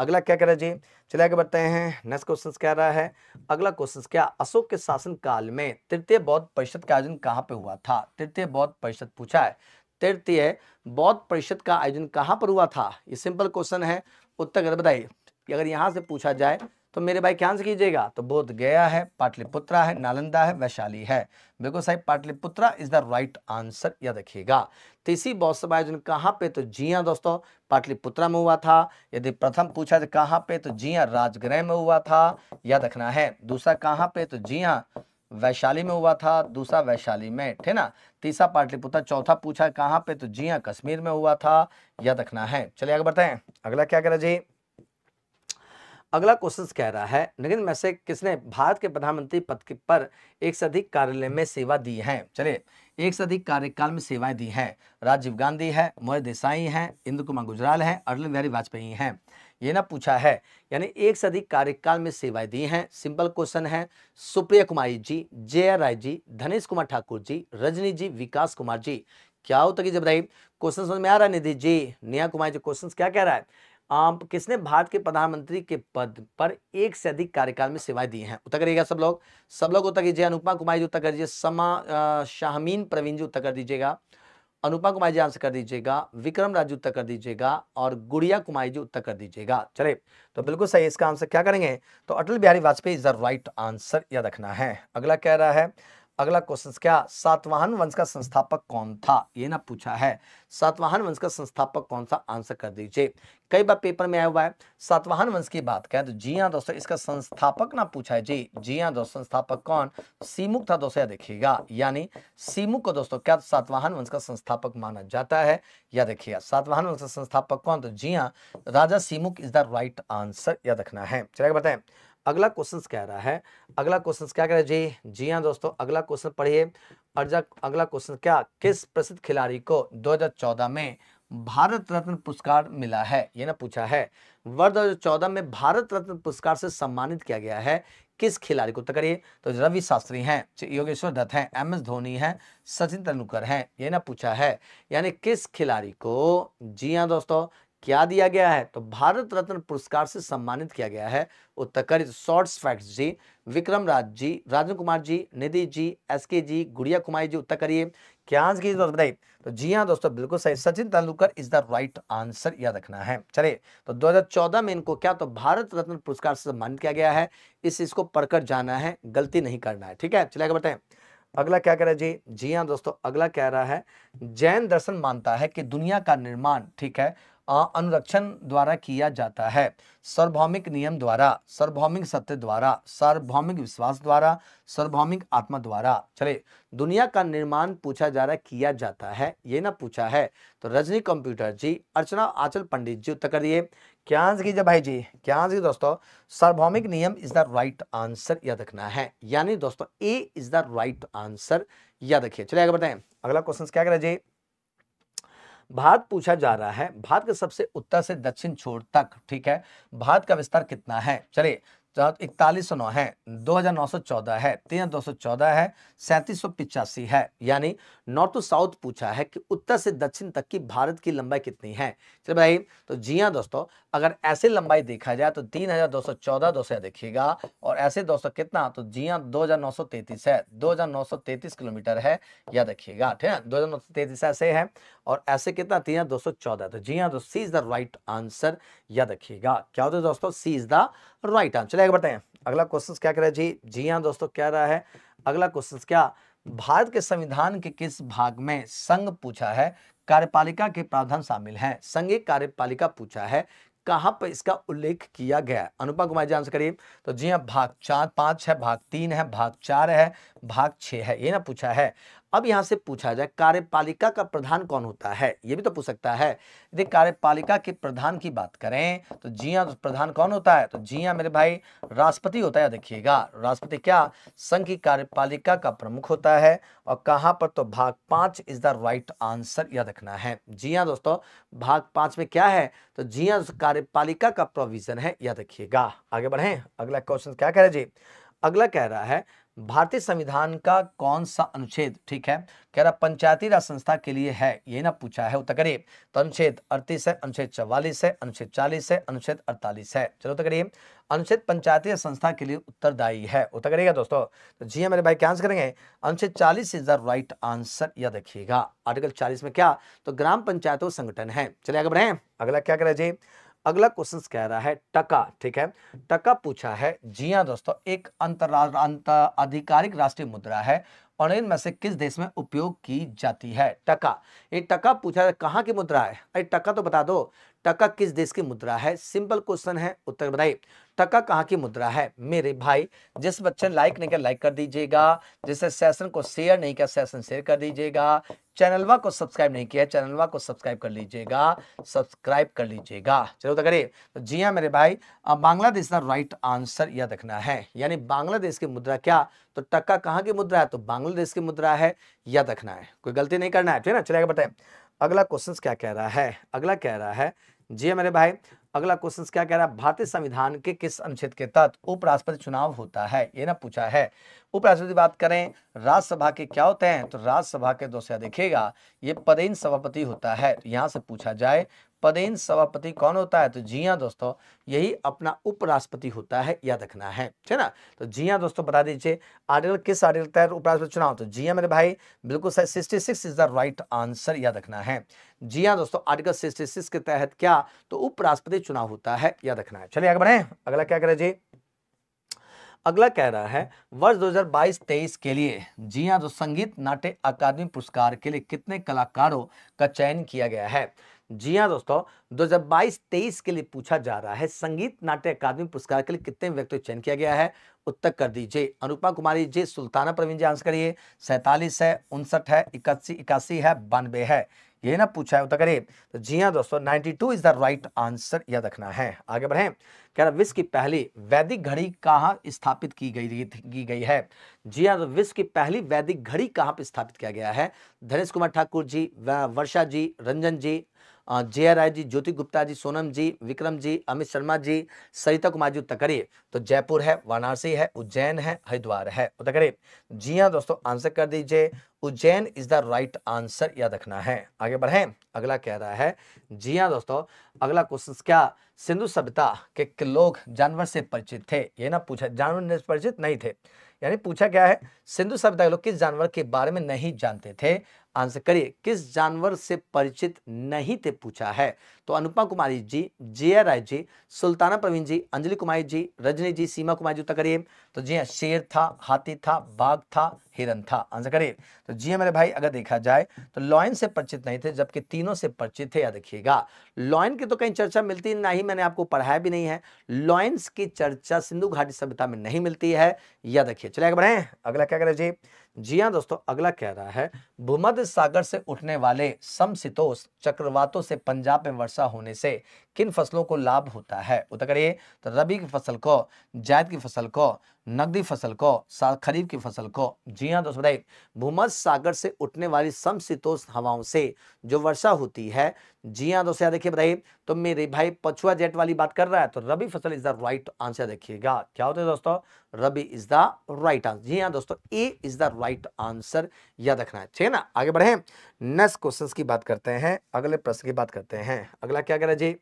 अगला क्या कह रहा है जी? चलिए आगे बढ़ते हैं। नेक्स्ट क्वेश्चन कह रहा है? अगला क्वेश्चन क्या? अशोक के शासन काल में तृतीय बौद्ध परिषद का आयोजन कहाँ पे हुआ था? तृतीय बौद्ध परिषद पूछा है। तृतीय बौद्ध परिषद का आयोजन कहाँ पर हुआ था? ये सिंपल क्वेश्चन है। उत्तर बताइए, अगर यहाँ से पूछा जाए तो मेरे भाई क्या आंसर कीजिएगा? तो बोध गया है, पाटलिपुत्रा है, नालंदा है, वैशाली है। बिल्कुल सही, Pataliputra is the right answer याद रखिएगा। तीसरी बौद्ध आयोजन कहाँ पे तो जी हाँ दोस्तों, पाटलिपुत्रा में हुआ था। यदि प्रथम पूछा तो कहाँ पे तो जी हाँ राजगृह में हुआ था, याद रखना है। दूसरा कहाँ पे तो जी हाँ वैशाली में हुआ था, दूसरा वैशाली में, ठीक ना? तीसरा पाटलिपुत्र, चौथा पूछा कहाँ पे तो जी हाँ कश्मीर में हुआ था, याद रखना है। चलिए आगे बढ़ते हैं। अगला क्या करें जी? अगला क्वेश्चन कह रहा है लेकिन में से किसने भारत के प्रधानमंत्री पद पर एक से अधिक कार्यालय में सेवा दी है? चले एक से अधिक कार्यकाल में सेवाएँ दी हैं। राजीव गांधी है मोहर देसाई हैं, इंदु कुमार गुजराल हैं, अटल बिहारी वाजपेयी हैं। ये ना पूछा है, यानी एक से अधिक कार्यकाल में सेवाएँ दी हैं। सिंपल क्वेश्चन है, सुप्रिया कुमारी जी जय राय जी, धनेश कुमार ठाकुर जी, रजनी जी, विकास कुमार जी। क्या होता कि जब बताइए? क्वेश्चन समझ में आ रहा है, निधि जी? निया कुमारी जी क्वेश्चन क्या कह रहा है? आप किसने भारत के प्रधानमंत्री के पद पर एक से अधिक कार्यकाल में सेवाएँ दी हैं? उत्तर करिएगा सब लोग। सब लोग उत्तर कीजिए। अनुपमा कुमारी जी उत्तर कर दीजिए। समा शाहमीन प्रवीण जी उत्तर कर दीजिएगा। अनुपा कुमारी जी आंसर कर दीजिएगा। विक्रम राजू उत्तर कर दीजिएगा। और गुड़िया कुमारी जी उत्तर कर दीजिएगा। चले तो बिल्कुल सही इसका आंसर। क्या करेंगे? तो Atal Bihari Vajpayee is the right answer याद रखना है। अगला कह रहा है अगला क्वेश्चन क्या सातवाहन वंश का संस्थापक कौन था? ये ना पूछा है। सातवाहन वंश का संस्थापक कौन सा? आंसर कर दीजिए। कई बार पेपर में आया हुआ है, सातवाहन वंश की बात करें तो जी हाँ दोस्तों, इसका संस्थापक ना पूछा है। जी जी हाँ दोस्तों, संस्थापक कौन? सीमुक था दोस्तों देखिएगा यानी सीमुक को दोस्तों, क्या सातवाहन वंश का संस्थापक माना जाता है? या देखिएगा सातवाहन वंश का संस्थापक कौन? तो जी हाँ Raja Simuka is the right answer याद रखना है। चलेगा बताएँ। अगला क्वेश्चन कह रहा है, अगला क्वेश्चन क्या कह रहा है? जी जी हाँ दोस्तों, अगला क्वेश्चन पढ़िए। और अगला क्वेश्चन क्या, किस प्रसिद्ध खिलाड़ी को 2014 में भारत रत्न पुरस्कार मिला है? ये ना पूछा है। वर्ष 2014 में भारत रत्न पुरस्कार से सम्मानित किया गया है, किस खिलाड़ी को? तो करिए। तो रवि शास्त्री हैं योगेश्वर दत्त हैं, एम एस धोनी हैं, सचिन तेंदुलकर हैं, ये ना पूछा है। यानी किस खिलाड़ी को, जी हाँ दोस्तों क्या दिया गया है? तो भारत रत्न पुरस्कार से सम्मानित किया गया है उत्तर shorts facts ji, Vikram Raj ji, Rajan Kumar ji, Nidhi ji S K ji, Gudiya Kumari ji उत्तर करिए। क्या बताइए। तो जी हाँ दोस्तों, बिल्कुल सही। Sachin Tendulkar is the right answer याद रखना है। चलिए तो 2014 में इनको क्या? तो भारत रत्न पुरस्कार से सम्मानित किया गया है। इस, इसको पढ़कर जाना है, गलती नहीं करना है, ठीक है? चलिए बताएँ अगला क्या कह रहा है जी? जी हाँ दोस्तों, अगला कह रहा है, जैन दर्शन मानता है कि दुनिया का निर्माण, ठीक है अनुरक्षण द्वारा किया जाता है। सार्वभौमिक नियम द्वारा, सार्वभौमिक सत्य द्वारा, सार्वभौमिक विश्वास द्वारा, सार्वभौमिक आत्मा द्वारा। चले दुनिया का निर्माण पूछा जा रहा किया जाता है, ये ना पूछा है। तो रजनी कंप्यूटर जी, अर्चना आचल पंडित जी, उत्तर करिए। क्या कीजिए भाई जी क्या दोस्तों, सार्वभौमिक नियम इज़ द राइट आंसर याद रखना है। यानी दोस्तों A is the right answer याद रखिए। चलिए, आगे बताएँ अगला क्वेश्चन क्या करें जी? भारत पूछा जा रहा है। भारत के सबसे उत्तर से दक्षिण छोर तक, ठीक है? भारत का विस्तार कितना है? चलिए इकतालीस सौ नौ है, दो हज़ार नौ सौ चौदह है, तीन हज़ार दो सौ चौदह है, सैंतीस सौ पिचासी है। यानी नॉर्थ टू साउथ पूछा है कि उत्तर से दक्षिण तक की भारत की लंबाई कितनी है? चलिए भाई तो जी हाँ दोस्तों, अगर ऐसे लंबाई देखा जाए तो तीन हज़ार दो सौ चौदह दोस्तों देखिएगा, और ऐसे दोस्तों कितना तो जी हाँ दो हज़ार नौ सौ तैतीस है, दो हज़ार नौ सौ तैतीस किलोमीटर है या देखिएगा, ठीक है, दो हज़ार नौ सौ तैतीस ऐसे है, और ऐसे कितना, तीन हज़ार दो सौ चौदह तो जी हाँ दोस्तों C is the right answer या देखिएगा। क्या होता है दोस्तों C is the right answer. चलिए बताएँ अगला क्वेश्चन क्या कह रहा है? जी जी हाँ दोस्तों, क्या रहा है? अगला क्वेश्चन क्या भारत के संविधान के किस भाग में संघ पूछा है? कार्यपालिका के प्रावधान शामिल हैं। संघ कार्यपालिका पूछा है। कहाँ पर इसका उल्लेख किया गया है? अनुपा कुमार जी आंसर करिए। तो जी हाँ भाग चार, पाँच है, भाग तीन है, भाग चार है, भाग छह है, ये ना पूछा है। अब यहाँ से पूछा जाए, कार्यपालिका का प्रधान कौन होता है? ये भी तो पूछ सकता है। यदि कार्यपालिका के प्रधान की बात करें तो जी हाँ तो प्रधान कौन होता है? तो जी हाँ मेरे भाई, राष्ट्रपति होता है। देखिएगा, राष्ट्रपति क्या? संघ की कार्यपालिका का प्रमुख होता है। और कहाँ पर तो भाग पाँच इज़ द राइट आंसर याद रखना है। जी हाँ दोस्तों, भाग पाँच में क्या है? तो जी हाँ कार्यपालिका का प्रोविज़न है, याद रखिएगा। आगे बढ़े। अगला क्वेश्चन क्या कह रहे जी, अगला कह रहा है भारतीय संविधान का कौन सा अनुच्छेद? ठीक है। कह रहा, पंचायती राज संस्था के लिए है, ये ना पूछा है उत्तर करिए। तो अनुच्छेद अड़तीस है, अनुच्छेद चौवालीस है, अनुच्छेद चालीस है, अनुच्छेद अड़तालीस है। चलो उत्तर करिए। अनुच्छेद पंचायती राज संस्था के लिए उत्तरदायी है, उत्तर करिएगा दोस्तों। तो जी हाँ मेरे भाई, क्या आंसर करेंगे? अनुच्छेद चालीस इज़ द राइट आंसर, याद देखिएगा आर्टिकल चालीस में क्या? तो ग्राम पंचायतों संगठन है। चलिए आगे बढ़े। अगला क्या करें जी? अगला क्वेश्चन कह रहा है, टका, ठीक है? टका पूछा है, जी हाँ दोस्तों, एक अंतर आधिकारिक राष्ट्रीय मुद्रा है और इनमें से किस देश में उपयोग की जाती है? टका। ये टका पूछा है, कहाँ की मुद्रा है? अरे, टका तो बता दो। टका किस देश की मुद्रा है? सिंपल क्वेश्चन है, उत्तर बताइए। टका कहाँ की मुद्रा है? मेरे भाई, जिस बच्चे ने लाइक नहीं किया, लाइक कर दीजिएगा। जिसने सेशन को शेयर नहीं किया, सेशन शेयर कर दीजिएगा। चैनलवा को सब्सक्राइब नहीं किया, चैनलवा को सब्सक्राइब कर लीजिएगा। सब्सक्राइब कर लीजिएगा। चलो तो करिए। तो जी हाँ मेरे भाई बांग्लादेश का राइट आंसर याद रखना है। यानी बांग्लादेश की मुद्रा क्या? तो टक्का कहाँ की मुद्रा है? तो बांग्लादेश की मुद्रा है याद रखना है। कोई गलती नहीं करना है, ठीक है ना? चलेगा बताए। अगला क्वेश्चन क्या कह रहा है? अगला कह रहा है जी मेरे भाई, अगला क्वेश्चन क्या कह रहा है? भारतीय संविधान के किस अनुच्छेद के तहत उपराष्ट्रपति चुनाव होता है? ये ना पूछा है। उपराष्ट्रपति बात करें, राज्यसभा के क्या होते हैं? तो राज्यसभा के दोस्तों देखिएगा, ये पदेन सभापति होता है। यहाँ से पूछा जाए पदेन सभापति कौन होता है? तो जी हाँ दोस्तों, यही अपना उपराष्ट्रपति होता है, याद रखना है, ठीक ना? तो जी हाँ दोस्तों, बता दीजिए, आर्टिकल किस आर्टिकल तहत उपराष्ट्रपति चुनाव तो जी हाँ मेरे भाई, बिल्कुल sixty six is the right answer याद रखना है। जी हाँ दोस्तों, आर्टिकल सिक्सटी सिक्स के तहत क्या तो उपराष्ट्रपति चुनाव होता है, याद रखना है। चलिए आगे बढ़े, अगला क्या करें जी? अगला कह रहा है, वर्ष 2022-23 के लिए, जी हाँ जो संगीत नाट्य अकादमी पुरस्कार के लिए कितने कलाकारों का चयन किया गया है? जी हाँ दोस्तों 2022-23 के लिए पूछा जा रहा है, संगीत नाट्य अकादमी पुरस्कार के लिए कितने व्यक्ति चयन किया गया है? उत्तर कर दीजिए। अनुपमा कुमारी जी, सुल्ताना प्रवीण जी, आंसर करिए। सैतालीस है, उनसठ है, इक्यासी इक्यासी है, बानवे है। ये ना पूछा है, उत्तर करिए। तो जी हाँ दोस्तों 92 इज़ द राइट आंसर याद रखना है। आगे बढ़े। कह रहा, विश्व की पहली वैदिक घड़ी कहाँ स्थापित की गई की गई है? जी हाँ तो विश्व की पहली वैदिक घड़ी कहाँ पर स्थापित किया गया है? धनेश कुमार ठाकुर जी वर्षा जी, रंजन जी जय राय जी ज्योति गुप्ता जी सोनम जी विक्रम जी अमित शर्मा जी सरिता कुमार जी उत्तर करिए तो जयपुर है, वाराणसी है, उज्जैन है, हरिद्वार है, उत्तर करिए जी हाँ दोस्तों, आंसर कर दीजिए। Ujjain is the right answer याद रखना है। आगे बढ़े। अगला कह रहा है, जी हाँ दोस्तों, अगला क्वेश्चन क्या? सिंधु सभ्यता के लोग जानवर से परिचित थे? ये ना पूछा, जानवर परिचित नहीं थे। यानी पूछा क्या है? सिंधु सभ्यता के लोग किस जानवर के बारे में नहीं जानते थे? आंसर करिए। किस जानवर से परिचित नहीं थे पूछा है? तो अनुपमा कुमारी जी जया राय जी, सुल्ताना प्रवीण जी, अंजलि कुमारी जी, रजनी जी, सीमा कुमारी जी, उत्तर करिए। तो जी हाँ शेर था, हाथी था, बाघ था, हिरन था। आंसर करिए। तो जी हाँ मेरे भाई, अगर देखा जाए तो लॉयन से परिचित नहीं थे, जबकि तीनों से परिचित थे या देखिएगा लॉयन की तो कहीं चर्चा मिलती ना ही, मैंने आपको पढ़ाया भी नहीं है। लॉयंस की चर्चा सिंधु घाटी सभ्यता में नहीं मिलती है या देखिए चले आगे बढ़े। अगला क्या करें जी? जी हाँ दोस्तों, अगला कह रहा है, भूमध्य सागर से उठने वाले समशीतोष चक्रवातों से पंजाब में वर्षा होने से किन फ़सलों को लाभ होता है? उत्तर करिए तो रबी की फ़सल को, जायद की फ़सल को, नकदी फ़सल को खरीफ की फ़सल को। जी हाँ दोस्तों बताइए, भूमध्य सागर से उठने वाली समशीतोष हवाओं से जो वर्षा होती है, जी हाँ दोस्तों देखिए बताइए तो मेरे भाई पछुआ जेट वाली बात कर रहा है तो रबी फ़सल इज़ द राइट आंसर देखिएगा। क्या होता है दोस्तों? Rabi is the right answer जी हाँ दोस्तों A is the right answer याद रखना है। ठीक है ना? आगे बढ़े नेक्स्ट क्वेश्चन की बात करते हैं, अगले प्रश्न की बात करते हैं। अगला क्या करें जी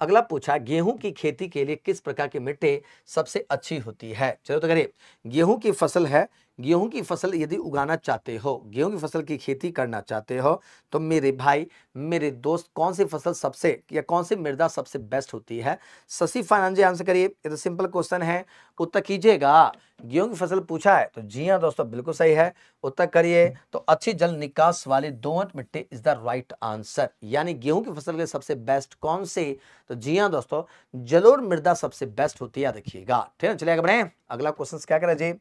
अगला पूछा, गेहूँ की खेती के लिए किस प्रकार की मिट्टी सबसे अच्छी होती है? चलो तो करिए, गेहूँ की फ़सल है गेहूँ की फ़सल यदि उगाना चाहते हो, गेहूँ की फ़सल की खेती करना चाहते हो तो मेरे भाई, मेरे दोस्त कौन सी फ़सल सबसे या कौन सी मृदा सबसे बेस्ट होती है? शशि फाइनान जी आंसर करिए। ये तो सिंपल क्वेश्चन है। उत्तर कीजिएगा। गेहूँ की फ़सल पूछा है तो जी हाँ दोस्तों, बिल्कुल सही है। उत्तर करिए तो अच्छी जल निकास वाली दोमट मिट्टी इज़ द राइट आंसर यानी गेहूँ की फ़सल के सबसे बेस्ट कौन से? तो जी हाँ दोस्तों जलोर मृदा सबसे बेस्ट होती है देखिएगा ठीक है, चलिए बढ़े। अगला क्वेश्चन क्या करें जी?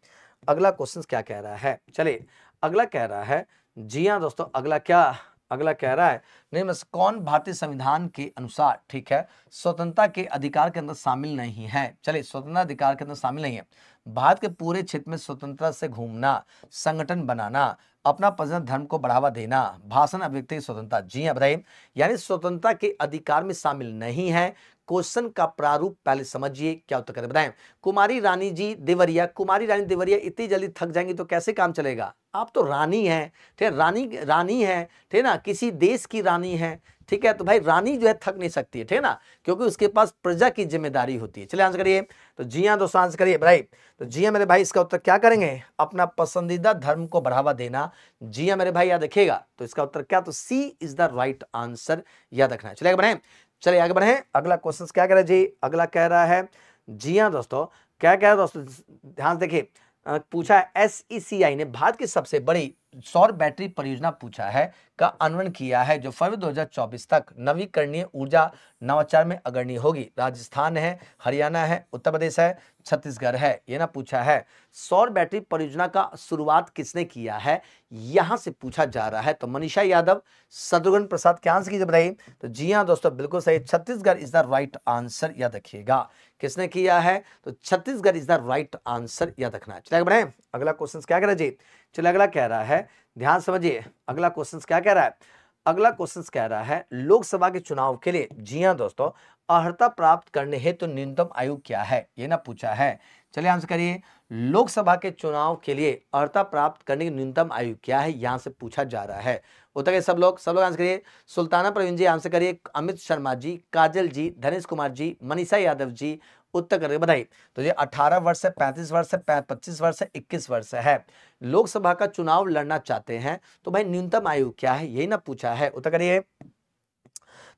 अगला क्वेश्चन क्या कह रहा है? चलिए, अगला कह रहा है, जी हाँ दोस्तों, अगला क्या, अगला कह रहा है बस कौन भारतीय संविधान के अनुसार, ठीक है, स्वतंत्रता के अधिकार के अंदर शामिल नहीं है? चलिए, स्वतंत्रता अधिकार के अंदर शामिल नहीं है। भारत के पूरे क्षेत्र में स्वतंत्रता से घूमना, संगठन बनाना, अपना पसंद धर्म को बढ़ावा देना, भाषण अभिव्यक्ति की स्वतंत्रता, जी हाँ बताइए, यानी स्वतंत्रता के अधिकार में शामिल नहीं है क्वेश्चन का प्रारूप पहले समझिए, क्या उत्तर करें? बताएँ। कुमारी रानी जी देवरिया, कुमारी रानी देवरिया इतनी जल्दी थक जाएँगी तो कैसे काम चलेगा? आप तो रानी हैं, ठीक है? रानी रानी है, ठीक है ना? किसी देश की रानी है, ठीक है? तो भाई रानी जो है थक नहीं सकती है, ठीक है ना? क्योंकि उसके पास प्रजा की ज़िम्मेदारी होती है। चलिए आंसर करिए। तो जी हाँ दोस्तों आंसर करिए। भाई तो जी हाँ मेरे भाई, इसका उत्तर क्या करेंगे? अपना पसंदीदा धर्म को बढ़ावा देना। जी हाँ मेरे भाई, याद रखिएगा। तो इसका उत्तर क्या? तो C is the right answer याद रखना है। चलिए चलिए आगे बढ़े। अगला क्वेश्चन क्या कह रहा है? जी, अगला कह रहा है, जी हाँ दोस्तों, क्या कह रहा है दोस्तों? ध्यान देखिए पूछा एसई सी आई ने भारत की सबसे बड़ी सौर बैटरी परियोजना पूछा है, का अन्वयन किया है, जो फरवरी 2024 तक नवीकरणीय ऊर्जा नवाचार में अग्रणी होगी। राजस्थान है, हरियाणा है, उत्तर प्रदेश है, छत्तीसगढ़ है, ये ना पूछा है। सौर बैटरी परियोजना का शुरुआत किसने किया है, यहाँ से पूछा जा रहा है। तो मनीषा यादव शत्रुघ्न प्रसाद क्या आंसर कीजिए बताइए। तो जी हाँ दोस्तों, बिल्कुल सही, Chhattisgarh is the right answer, याद रखिएगा। किसने किया है तो Chhattisgarh is the right answer, याद रखना है। चलिए बढ़े। अगला क्वेश्चन क्या करें जी? चलिए अगला कह रहा है, ध्यान समझिए, अगला क्वेश्चन क्या कह रहा है? अगला क्वेश्चन कह रहा है, लोकसभा के चुनाव के लिए, जी हाँ दोस्तों, अर्हता प्राप्त करने हेतु तो न्यूनतम आयु क्या है? ये ना पूछा है। चलिए आंसर करिए, लोकसभा के चुनाव के लिए अर्हता प्राप्त करने की न्यूनतम आयु क्या है? यहाँ से पूछा जा रहा है। उत्तर सब लोग सब लोग आंसर करिए। सुल्ताना प्रवीण जी आंसर करिए। अमित शर्मा जी, काजल जी, धनेश कुमार जी, मनीषा यादव जी उत्तर करके बताइए। तो ये 18 वर्ष है 35 वर्ष है 25 वर्ष है 21 वर्ष है। लोकसभा का चुनाव लड़ना चाहते हैं तो भाई न्यूनतम आयु क्या है, यही ना पूछा है। उत्तर करिए।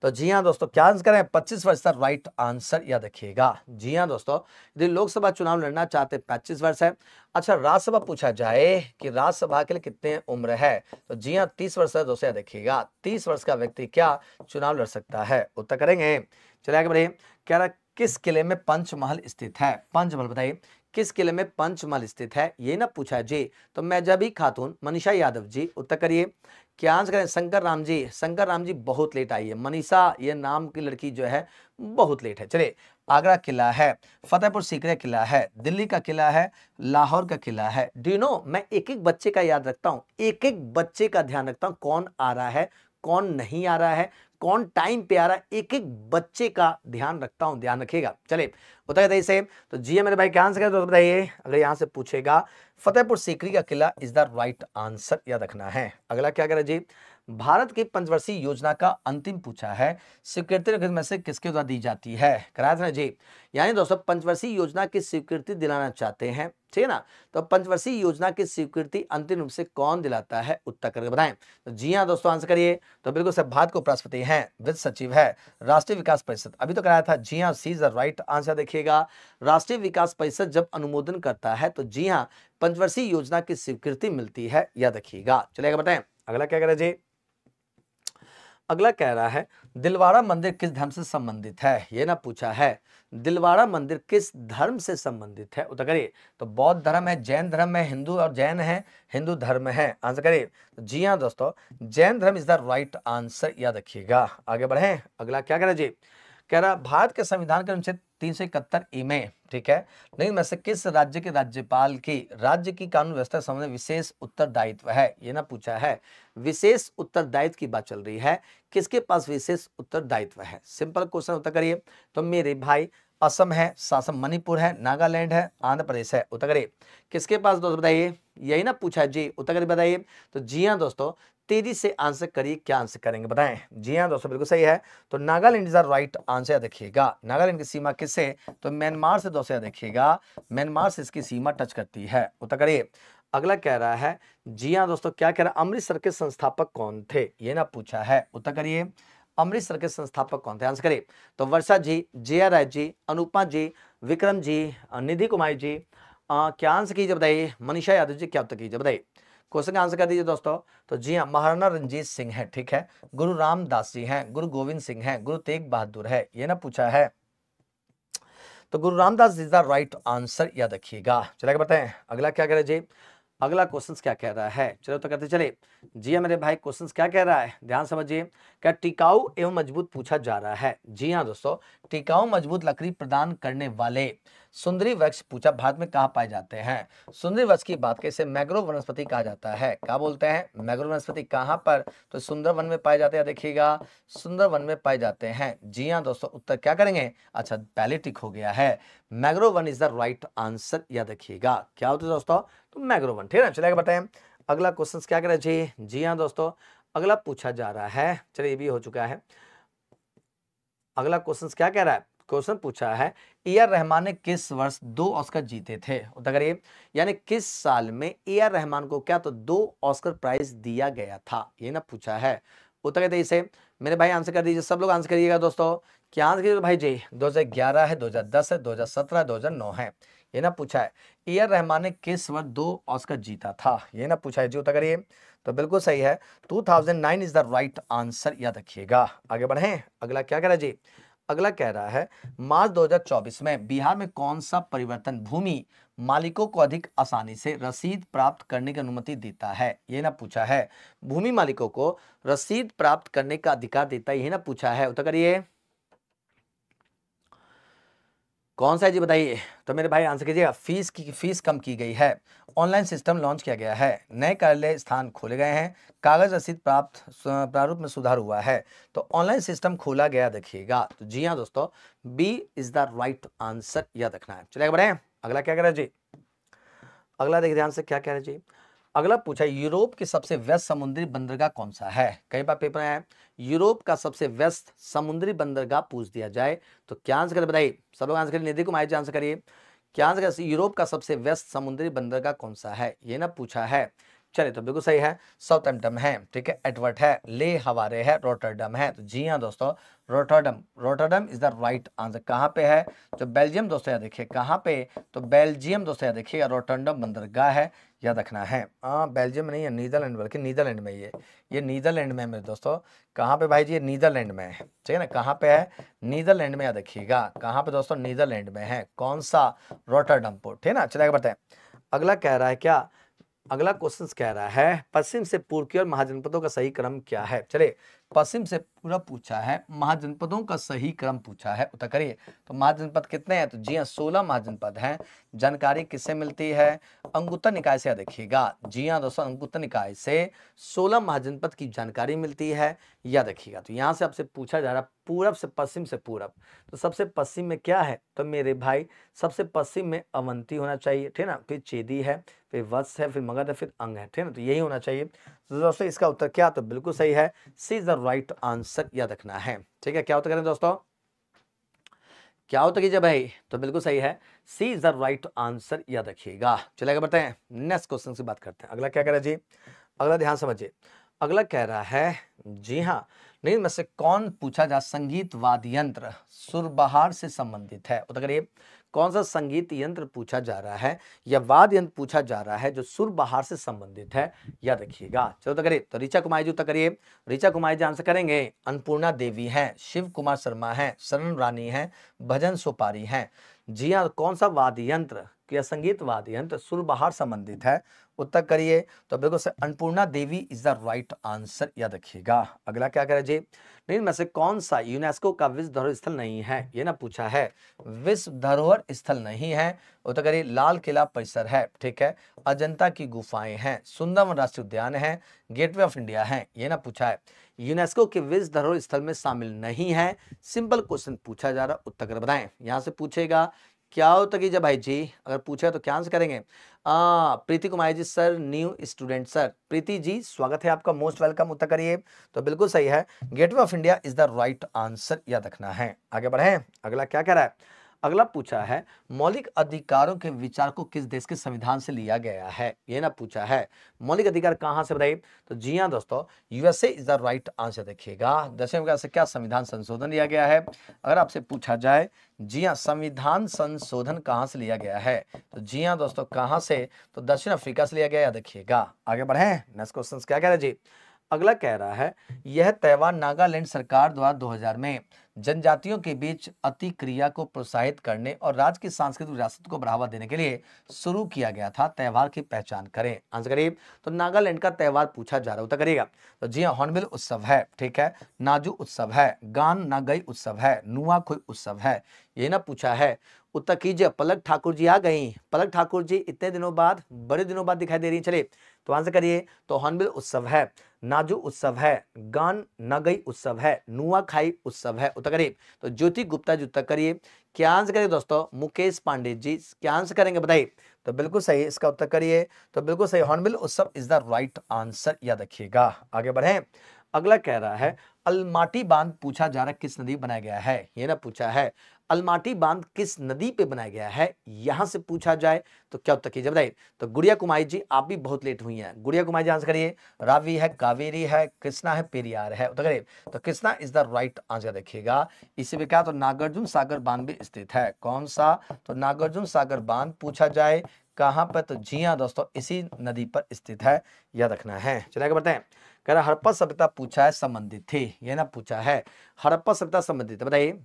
तो जी हाँ दोस्तों, क्या आंसर करें पच्चीस वर्ष का राइट आंसर याद रखिएगा जी हाँ दोस्तों, यदि लोकसभा चुनाव लड़ना चाहते पच्चीस वर्ष है। अच्छा राज्यसभा पूछा जाए कि राज्यसभा के लिए कितने उम्र है तो जी हाँ तीस वर्ष है दोस्तों याद रखिएगा तीस वर्ष का व्यक्ति क्या चुनाव लड़ सकता है? उत्तर करेंगे। चलिए आगे बढ़िए। कह रहा किस किले में पंचमहल स्थित है? पंचमहल बताइए, किस किले में पंचमहल स्थित है? ये ना पूछा जी। तो मैं जबी खातून, मनीषा यादव जी, उत्तर करिए। क्या आंसर करें? शंकर राम जी। शंकर राम जी बहुत लेट आई है। मनीषा, ये नाम की लड़की जो है, बहुत लेट है। चलिए, आगरा किला है, फतेहपुर सीकरे किला है, दिल्ली का किला है, लाहौर का किला है। डू नो मैं एक एक बच्चे का याद रखता हूँ। एक एक बच्चे का ध्यान रखता हूँ। कौन आ रहा है, कौन नहीं आ रहा है कौन टाइम पे आ रहा है? एक एक बच्चे का ध्यान रखता हूँ, ध्यान रखिएगा। चले बताइए बताइए से तो जी मेरे भाई क्या आंसर तो बताइए। अगर यहाँ से पूछेगा, फतेहपुर सीकरी का किला, इज़ द राइट आंसर याद रखना है। अगला क्या करें जी? भारत की पंचवर्षीय योजना का अंतिम पूछा है। स्वीकृति में से किसके द्वारा दी जाती है? कराया जी यानी दोस्तों, पंचवर्षीय योजना की स्वीकृति दिलाना चाहते हैं, ठीक है ना? तो पंचवर्षीय योजना की स्वीकृति अंतिम रूप से कौन दिलाता है? उत्तर करके बताएँ। तो जी हाँ दोस्तों, आंसर करिए। तो बिल्कुल सब भारत को उपराष्ट्रपति हैं, वित्त सचिव है, राष्ट्रीय विकास परिषद। अभी तो कराया था, जी हाँ सी द राइट आंसर देखिएगा। राष्ट्रीय विकास परिषद जब अनुमोदन करता है तो जी हाँ पंचवर्षीय योजना की स्वीकृति मिलती है, याद रखिएगा। चलेगा बताएँ। अगला क्या करें जी? अगला कह रहा है, दिलवाड़ा मंदिर किस धर्म से संबंधित है? ये ना पूछा है, दिलवाड़ा मंदिर किस धर्म से संबंधित है? उत्तर करिए। तो बौद्ध धर्म है, जैन धर्म है, हिंदू और जैन है, हिंदू धर्म है। आंसर करिए। जी हाँ दोस्तों, जैन धर्म इज़ द राइट आंसर, याद रखिएगा। आगे बढ़े। अगला क्या कह रहे जी, कह रहा भारत के संविधान के अनुच्छेद तीन सौ इकहत्तर ई ठीक है? लेकिन में से किस राज्य के राज्यपाल की, राज्य की कानून व्यवस्था संबंधी विशेष उत्तरदायित्व है? ये ना पूछा है। विशेष उत्तरदायित्व की बात चल रही है। किसके पास विशेष उत्तरदायित्व है? सिंपल क्वेश्चन उत्तर करिए। तो मेरे भाई असम है, सासम मणिपुर है, नागालैंड है, आंध्र प्रदेश है। उत्तर करिए। किसके पास दोस्तों बताइए? यही ना पूछा जी, उत्तर करिए, बताइए। तो जी हाँ दोस्तों तेज़ी से आंसर करिए क्या आंसर करेंगे? बताएँ। जी हाँ दोस्तों बिल्कुल सही है। तो Nagaland is the right answer देखिएगा। नागालैंड की सीमा किससे तो म्यांमार से दोस्तों देखिएगा। म्यांमार से इसकी सीमा टच करती है। उत्तर करिए। अगला कह रहा है जी हाँ दोस्तों क्या कह रहा है? अमृतसर के संस्थापक कौन थे? ये ना पूछा है। उत्तर करिए। अमृतसर के संस्थापक कौन थे? आंसर करिए। तो वर्षा जी जया राय जी अनुपमा जी विक्रम जी निधि कुमारी जी आ, क्या आंसर कीजिए बताइए? मनीषा यादव जी क्या उत्तर कीजिए बताइए? क्वेश्चन का आंसर कर दीजिए दोस्तों। तो जी हाँ महाराणा रंजीत सिंह है, ठीक है? गुरु रामदास जी हैं, गुरु गोविंद सिंह है, गुरु तेग बहादुर है, ये ना पूछा है। तो Guru Ramdas is the right answer याद रखिएगा। चले बताएँ अगला क्या कह रहे जी? अगला क्वेश्चन क्या कह रहा है? चलो तो कहते चले जी हाँ मेरे भाई क्वेश्चन क्या कह रहा है? ध्यान समझिए, क्या टिकाऊ एवं मज़बूत पूछा जा रहा है? जी हाँ दोस्तों, टिकाऊ, मज़बूत लकड़ी प्रदान करने वाले सुंदरी वृक्ष पूछा भारत में कहा पाए जाते हैं? सुंदरी वृक्ष की बात कैसे मैग्रो वनस्पति कहा जाता है। क्या बोलते हैं? मैग्रो वनस्पति कहाँ पर? तो सुंदर वन में पाए जाते हैं देखिएगा सुंदर वन में पाए जाते हैं। जी हाँ दोस्तों, उत्तर क्या करेंगे? अच्छा पहले टिक हो गया है। मैग्रो वन इज़ द राइट आंसर या देखिएगा क्या होता है, दोस्तों? तो मैग्रो वन, ठीक है चलेगा बताएँ। अगला क्वेश्चन क्या करें जी जी हाँ दोस्तों, अगला पूछा जा रहा है। चलिए, ये भी हो चुका है। अगला क्वेश्चन क्या कह रहा है? क्वेश्चन पूछा है, ए आर रहमान ने किस वर्ष दो ऑस्कर जीते थे? यानी किस साल में ए आर रहमान को क्या तो दो ऑस्कर प्राइज दिया गया था? ये ना पूछा है। उत्तर कहते इसे। मेरे भाई आंसर कर दीजिए, सब लोग आंसर करिएगा दोस्तों। क्या आंसर करिए? भाई जी 2011 है 2010 है 2017 है 2009 है। ये ना पूछा है, ए आर रहमान ने किस वर्ष दो ऑस्कर जीता था? ये ना पूछा है जी उत्तर करिए तो बिल्कुल सही है। 2009 इज़ द राइट आंसर याद रखिएगा। आगे बढ़े, अगला क्या करा जी? अगला कह रहा है, मार्च 2024 में बिहार में कौन सा परिवर्तन भूमि मालिकों को अधिक आसानी से रसीद प्राप्त करने की अनुमति देता है? ये ना पूछा है, भूमि मालिकों को रसीद प्राप्त करने का अधिकार देता है, ये ना पूछा है। उत्तर करिए। कौन सा है जी बताइए? तो मेरे भाई आंसर कीजिएगा फ़ीस की फ़ीस कम की गई है। ऑनलाइन सिस्टम लॉन्च किया गया है। नए कार्यालय स्थान खोले गए हैं। कागज़ रसीद प्राप्त, प्रारूप में सुधार हुआ है। तो ऑनलाइन सिस्टम खोला गया, देखिएगा। तो जी हाँ दोस्तों B is the right answer याद रखना है। चलिए बढ़े अगला क्या कह रहा है जी? अगला देखिए ध्यान से क्या कह रहे हैं जी। अगला पूछा, यूरोप की सबसे व्यस्त समुद्री बंदरगाह कौन सा है? कई बार पेपर आया, यूरोप का सबसे व्यस्त समुद्री बंदरगाह पूछ दिया जाए तो क्या आंसर करें? बताइए, सब लोग आंसर करिए निधि कुमार जी आंसर करिए। क्या आंसर करिए यूरोप का सबसे व्यस्त समुद्री बंदरगाह कौन सा है? ये ना पूछा है। चलिए तो बिल्कुल सही है साउथ एम्पटम है, ठीक है एडवर्ट है, ले हवारे है, रोटरडम है तो जी हाँ दोस्तों, Rotterdam Rotterdam is the right answer. कहाँ पे है? जो बेल्जियम दोस्तों याद देखिए, कहाँ पे? तो बेल्जियम दोस्तों याद देखिए, रोटरडम बंदरगाह है याद रखना है। हाँ बेल्जियम नहीं है नीदरलैंड बल्कि नीदरलैंड में ये। ये नीदरलैंड में है मेरे दोस्तों। कहाँ पे भाई जी ये नीदरलैंड में है। ठीक है ना? कहाँ पे है? नीदरलैंड में याद रखिएगा। कहाँ पे दोस्तों? नीदरलैंड में है। कौन सा? रोटरडम पोर्ट ठीक है ना? चलेगा बताए अगला कह रहा है क्या? अगला क्वेश्चन कह रहा है, पश्चिम से पूर्व की ओर महाजनपदों का सही क्रम क्या है? चले पश्चिम से पूरा पूछा है, महाजनपदों का सही क्रम पूछा है, उत्तर करिए। तो महाजनपद कितने हैं? तो जी हाँ सोलह महाजनपद हैं। जानकारी किससे मिलती है? अंगुत्तर निकाय से देखिएगा। जी हाँ दोस्तों, अंगुत्तर निकाय से सोलह महाजनपद की जानकारी मिलती है या देखिएगा तो यहाँ से आपसे पूछा जा रहा पूरब से पश्चिम से पूरब। तो सबसे पश्चिम में क्या है? तो मेरे भाई, सबसे पश्चिम में अवंती होना चाहिए, ठीक है ना? फिर चेदी है, फिर वत्स है, फिर मगध है, फिर अंग है, ठीक है ना? तो यही होना चाहिए। तो दोस्तों, इसका उत्तर क्या? तो बिल्कुल सही है, C is the right answer, याद रखना है। ठीक है, क्या उत्तर करें दोस्तों? क्या उत्तर कीजिए भाई? तो बिल्कुल सही है, C is the right answer, याद रखिएगा। चलेगा बढ़ते हैं। नेक्स्ट क्वेश्चन से बात करते हैं। अगला क्या कह रहा है जी? अगला ध्यान समझिए। अगला कह रहा है, जी हाँ नहीं में से कौन पूछा जा संगीत वाद्य यंत्र सुरबहार से संबंधित है? उत्तर करिए कौन सा संगीत यंत्र पूछा जा रहा है या वाद्य यंत्र पूछा जा रहा है जो सुर बहार से संबंधित है? याद रखिएगा। चलो तो करिए तो ऋचा कुमारी जी उत्तर करिए। ऋचा कुमारी जी आंसर करेंगे, अन्नपूर्णा देवी हैं, शिव कुमार शर्मा हैं, शरण रानी हैं, भजन सोपारी हैं। जी हाँ कौन सा वाद्य यंत्र? या संगीत वाद्य यंत्र सुर बहार संबंधित है? उत्तर करिए। तो बिल्कुल से Annapurna Devi is the right answer, याद रखिएगा। अगला क्या करें जी, नहीं में से कौन सा यूनेस्को का विश्व धरोहर स्थल नहीं है? ये ना पूछा है। विश्व धरोहर स्थल नहीं है। उत्तर करिए, लाल किला परिसर है, ठीक है? अजंता की गुफाएँ हैं, सुंदरवन राष्ट्रीय उद्यान है, गेटवे ऑफ़ इंडिया है, ये ना पूछा है। यूनेस्को के विश्व धरोहर स्थल में शामिल नहीं है। सिंपल क्वेश्चन पूछा जा रहा, उत्तर कर बताएँ, यहाँ से पूछेगा, क्या होता कीजिए भाई? जी, अगर पूछे तो क्या आंसर करेंगे? Preeti Kumar ji, sir, new student, sir. Preeti ji, स्वागत है आपका, मोस्ट वेलकम, उत्तर करिए। तो बिल्कुल सही है, Gateway of India is the right answer याद रखना है। आगे बढ़े, अगला क्या कह रहा है? अगला पूछा है, मौलिक अधिकारों के विचार को किस देश के संविधान से लिया गया है? ये ना पूछा है, मौलिक अधिकार कहाँ से बताइए? तो जी हाँ दोस्तों USA is the right answer देखिएगा। दसवें से क्या संविधान संशोधन लिया गया है? अगर आपसे पूछा जाए, जी हाँ संविधान संशोधन कहाँ से लिया गया है? तो जी हाँ दोस्तों, कहाँ से? तो दक्षिण अफ्रीका से लिया गया, देखिएगा। आगे बढ़े नेक्स्ट क्वेश्चन क्या कह रहे जी, अगला कह रहा है, यह त्यौहार नागालैंड सरकार द्वारा 2000 में जनजातियों के बीच अति क्रिया को प्रोत्साहित करने और राज्य की सांस्कृतिक विरासत को बढ़ावा देने के लिए शुरू किया गया था त्यौहार की पहचान करें। आंसर करिए। तो नागालैंड का त्यौहार पूछा जा रहा होता करिएगा। तो जी हाँ हॉर्नबिल उत्सव है, ठीक है? नाजू उत्सव है, गान नागई उत्सव है नुआखोई उत्सव है, ये ना पूछा है। उत्तर कीजिए, पलक ठाकुर जी आ गई। पलक ठाकुर जी इतने दिनों बाद, बड़े दिनों बाद दिखाई दे रही चले तो आंसर करिए तो हॉर्नबिल उत्सव है। नाजू उत्सव है, गान नगई उत्सव है नुआखाई उत्सव है, उत्तर करिए तो ज्योति गुप्ता जी उत्तर करिए। क्या आंसर करिए दोस्तों? मुकेश पांडे जी, क्या आंसर करेंगे बताइए? तो बिल्कुल सही, इसका उत्तर करिए। तो बिल्कुल सही, हॉर्नबिल उत्सव इज़ द राइट आंसर, याद रखिएगा। आगे बढ़े। अगला कह रहा है, अलमाटी बाँध पूछा जा रहा किस नदी बनाया गया है? ये ना पूछा है अलमाटी बाँध किस नदी पे बनाया गया है, यहाँ से पूछा जाए तो क्या उत्तर कीजिए? बताइए। तो गुड़िया कुमारी जी, आप भी बहुत लेट हुई हैं। गुड़िया कुमारी जी, आंसर करिए। रावी है, कावेरी है, कृष्णा है, पेरियार है। उत्तर करिए। तो Krishna is the right answer देखिएगा। इसी में क्या? तो नागार्जुन सागर बाँध भी स्थित है। कौन सा? तो नागार्जुन सागर बाँध पूछा जाए, कहाँ पर? तो जी हाँ दोस्तों, इसी नदी पर स्थित है। याद रखना है। चलिए आगे बढ़ते हैं। कह रहा हड़प्पा सभ्यता पूछा है, संबंधित थी। ये ना पूछा है। हड़प्पा सभ्यता संबंधित बताइए।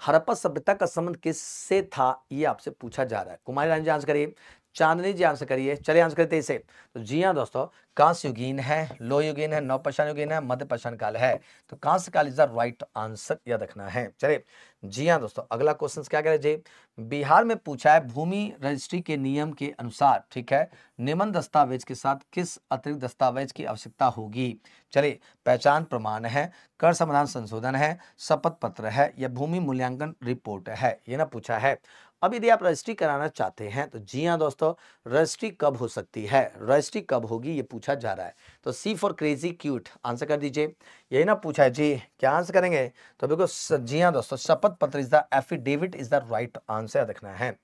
हड़प्पा सभ्यता का संबंध किससे था, ये आपसे पूछा जा रहा है। कुमारी रानी जी, आंसर करिए। चांदनी जी, आंसर करिए। चलिए आंसर करते इसे। तो जी हाँ दोस्तों, कांस्य युगीन है लो युगीन है नवपशान युगीन है मध्य पाषाण काल है। तो कांस्य काल इज़ द राइट आंसर याद रखना है। चलिए जी हाँ दोस्तों, अगला क्वेश्चन क्या कह रहे जी, बिहार में पूछा है भूमि रजिस्ट्री के नियम के अनुसार, ठीक है निम्न दस्तावेज़ के साथ किस अतिरिक्त दस्तावेज़ की आवश्यकता होगी? चलिए, पहचान प्रमाण है, कर समाधान संशोधन है, शपथ पत्र है, या भूमि मूल्यांकन रिपोर्ट है, ये ना पूछा है। अब यदि आप रजिस्ट्री कराना चाहते हैं तो जी हाँ दोस्तों, रजिस्ट्री कब हो सकती है? रजिस्ट्री कब होगी? ये पूछा जा रहा है। तो C for crazy cute answer कर दीजिए। यही ना पूछा है, जी क्या आंसर करेंगे? तो बिल्कुल जी हाँ दोस्तों, शपथ पत्र is the affidavit is the right answer देखना है।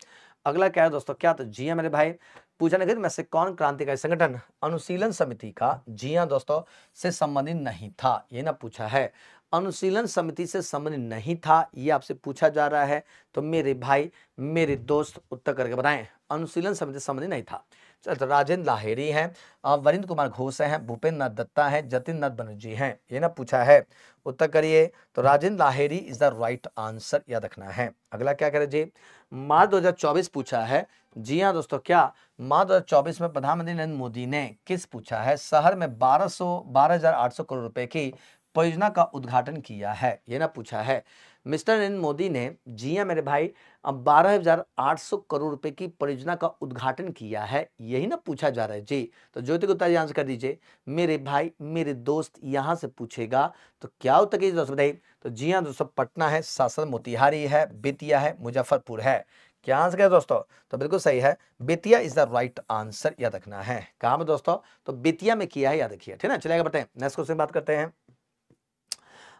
अगला क्या है दोस्तों, क्या तो जी हाँ मेरे भाई, पूछा नहीं मैं से कौन क्रांतिकारी संगठन, अनुशीलन समिति का जी हाँ दोस्तों से संबंधित नहीं था, ये ना पूछा है। अनुशीलन समिति से संबंधित नहीं था, ये आपसे पूछा जा रहा है। तो मेरे भाई, मेरे दोस्त उत्तर करके बताएँ, अनुशीलन समिति से संबंधित नहीं था। चल तो राजेंद्र लाहेरी हैं वरिंद्र कुमार घोष हैं, भूपेंद्र नाथ दत्ता हैं, जतिन नाथ बनर्जी हैं, ये ना पूछा है। उत्तर करिए तो Rajendra Lahiri is the right answer याद रखना है। अगला क्या करें जी? मार्च 2024 पूछा है। जी हाँ दोस्तों, क्या मार्च 2024 में प्रधानमंत्री नरेंद्र मोदी ने किस पूछा है? शहर में 1200 12800 करोड़ रुपए की परियोजना का उद्घाटन किया है, ये ना पूछा है। मिस्टर नरेंद्र मोदी ने, जी हाँ मेरे भाई बारह हज़ार आठ सौ करोड़ रुपए की परियोजना का उद्घाटन किया है, यही ना पूछा जा रहा है। जी तो ज्योति गुप्ता जी आंसर कर दीजिए। मेरे भाई, मेरे दोस्त यहाँ से पूछेगा तो क्या उत्तर कीजिए दोस्त बताइए तो जी हाँ दोस्तों, पटना है सासन मोतिहारी है, बेतिया है, मुजफ्फरपुर है। क्या आंसर है दोस्तों? तो बिल्कुल सही है, Bettiah is the right answer याद रखना है। कहा दोस्तों? तो बेतिया में किया है, याद रखिए, ठीक है चलेगा बताएँ नेक्स्ट क्वेश्चन बात करते हैं।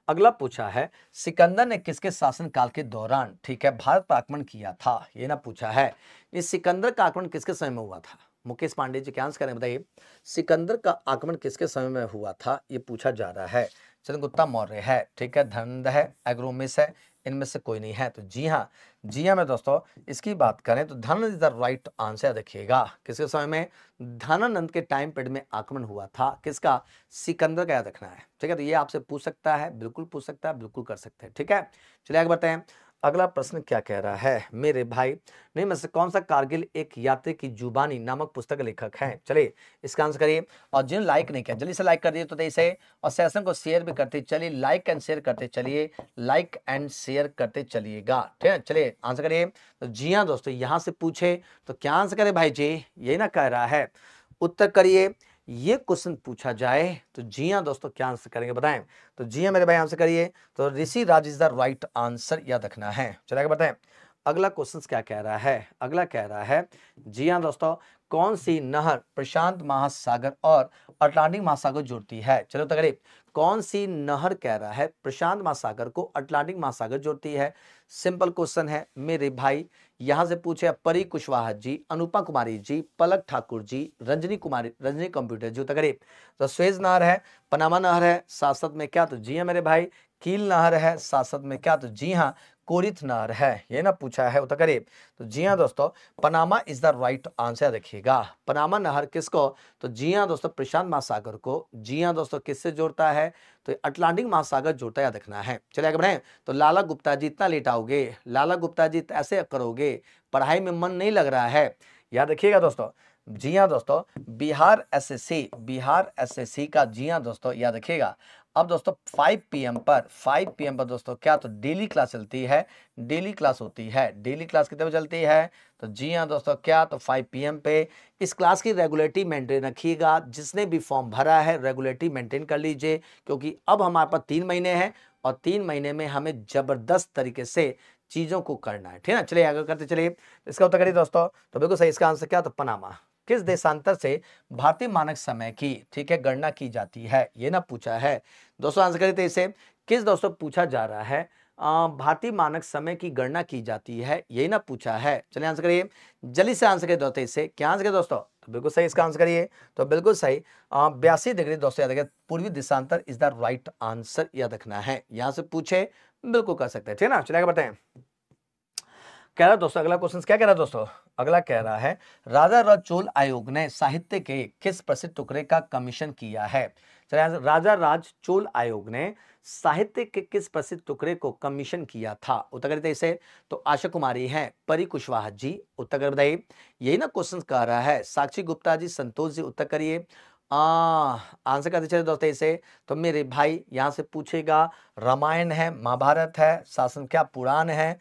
अगला पूछा है, सिकंदर ने किसके शासन काल के दौरान, ठीक है, भारत पर आक्रमण किया था? ये ना पूछा है, ये सिकंदर का आक्रमण किसके समय में हुआ था? मुकेश पांडे जी क्या करें, बताइए। सिकंदर का आक्रमण किसके समय में हुआ था? ये पूछा जा रहा है। चंद्रगुप्ता मौर्य है, ठीक है धनंद है एग्रोमिस है इनमें से कोई नहीं है। तो जी हाँ जी हाँ मैं दोस्तों, इसकी बात करें तो Dhanananda is the right answer देखिएगा। किसके समय में? धनानंद के टाइम पीरियड में आक्रमण हुआ था। किसका? सिकंदर का याद रखना है। ठीक है तो ये आपसे पूछ सकता है, बिल्कुल पूछ सकता है, बिल्कुल कर सकते हैं। ठीक है, चलिए आगे बताएँ अगला प्रश्न क्या कह रहा है? मेरे भाई, नहीं, मैं कौन सा कारगिल एक यात्री की जुबानी नामक पुस्तक लेखक है? चलिए, इसका आंसर करिए। और जिन लाइक नहीं किया, जल्दी से लाइक कर दिए तो इसे और सेशन को शेयर भी करते चलिए, लाइक एंड शेयर करते चलिए, लाइक एंड शेयर करते चलिएगा। ठीक है, चलिए, आंसर करिए। तो जी हाँ दोस्तों, यहाँ से पूछे तो क्या आंसर करे भाई जी? यही ना कह रहा है। उत्तर करिए ये क्वेश्चन पूछा जाए तो जी हाँ दोस्तों, क्या आंसर करेंगे बताएँ? तो जी हाँ मेरे भाई, आंसर करिए। तो Rishi Raj is the right answer याद रखना है। चलेगा बताएँ। अगला क्वेश्चन क्या कह रहा है? अगला कह रहा है, जी हाँ दोस्तों, कौन सी नहर प्रशांत महासागर और अटलांटिक महासागर जोड़ती है? चलो तो करीब कौन सी नहर कह रहा है, प्रशांत महासागर को अटलांटिक महासागर जोड़ती है? सिंपल क्वेश्चन है, मेरे भाई यहाँ से पूछे परी कुशवाहा जी अनुपा कुमारी जी, पलक ठाकुर जी, रंजनी कुमारी, रंजनी कंप्यूटर जी करीब तो स्वेज नहर है, पनामा नहर है, सासत में क्या? तो जी हाँ मेरे भाई, कील नहर है, सासत में क्या? तो जी हाँ कोरिथ नहर है ये ना पूछा है उत्तर करीब। तो जी हाँ दोस्तों Panama is the right answer देखिएगा। पनामा नहर किसको? तो जी हाँ दोस्तों प्रशांत महासागर को। जी हाँ दोस्तों किससे जोड़ता है? तो अटलांटिक महासागर जोड़ता है देखना है। चलिए आगे बढ़े। तो लाला गुप्ता जी इतना लेट आओगे? लाला गुप्ता जी ऐसे करोगे पढ़ाई में मन नहीं लग रहा है। याद रखिएगा दोस्तों जी हाँ दोस्तों बिहार एसएससी बिहार एसएससी का जी हाँ दोस्तों याद रखिएगा। अब दोस्तों 5 पीएम पर 5 पीएम पर दोस्तों, क्या तो डेली क्लास चलती है डेली क्लास होती है। डेली क्लास कितने बजे चलती है? तो जी हाँ दोस्तों, क्या तो 5 पीएम पे इस क्लास की रेगुलेटरी मेंटेन रखिएगा। जिसने भी फॉर्म भरा है रेगुलेटरी मेंटेन कर लीजिए, क्योंकि अब हमारे पास तीन महीने हैं और तीन महीने में हमें ज़बरदस्त तरीके से चीज़ों को करना है। ठीक है ना? चलिए, आगे करते चलिए। इसका उत्तर करिए दोस्तों। तो बिल्कुल सही, इसका आंसर क्या? तो पनामा। किस देशांतर से भारतीय मानक समय की, ठीक है, गणना की जाती है? ये ना पूछा है। दोस्तों आंसर करिए थे इसे, किस दोस्तों पूछा जा रहा है? भारतीय मानक समय की गणना की जाती है, यही ना पूछा है। चलिए आंसर करिए। जल्दी से आंसर करिए दोस्तों इसे। क्या आंसर करिए दोस्तों? तो बिल्कुल सही इसका आंसर करिए। तो बिल्कुल सही बयासी डिग्री दोस्तों याद रखिए, पूर्वी दिशांतर इज़ द राइट आंसर याद रखना है। यहाँ से पूछे, बिल्कुल कर सकते हैं, ठीक है ना? चलिए बताएँ कह रहा दोस्तों, अगला क्वेश्चन क्या कह रहा है दोस्तों? अगला कह रहा है, राजा राजचोल आयोग ने साहित्य के किस प्रसिद्ध टुकड़े का कमीशन किया है? राजा राज चोल आयोग ने साहित्य के किस प्रसिद्ध टुकड़े को कमीशन किया था? उत्तर इसे। तो आशा कुमारी है, परी कुशवाहा जी, उत्तर कर बताइए। यही ना क्वेश्चन कह रहा है। साक्षी गुप्ता जी, संतोष जी, उत्तर करिए। आंसर करते चले दोस्तों इसे। तो मेरे भाई यहाँ से पूछेगा, रामायण है, महाभारत है, शासन क्या पुराण है?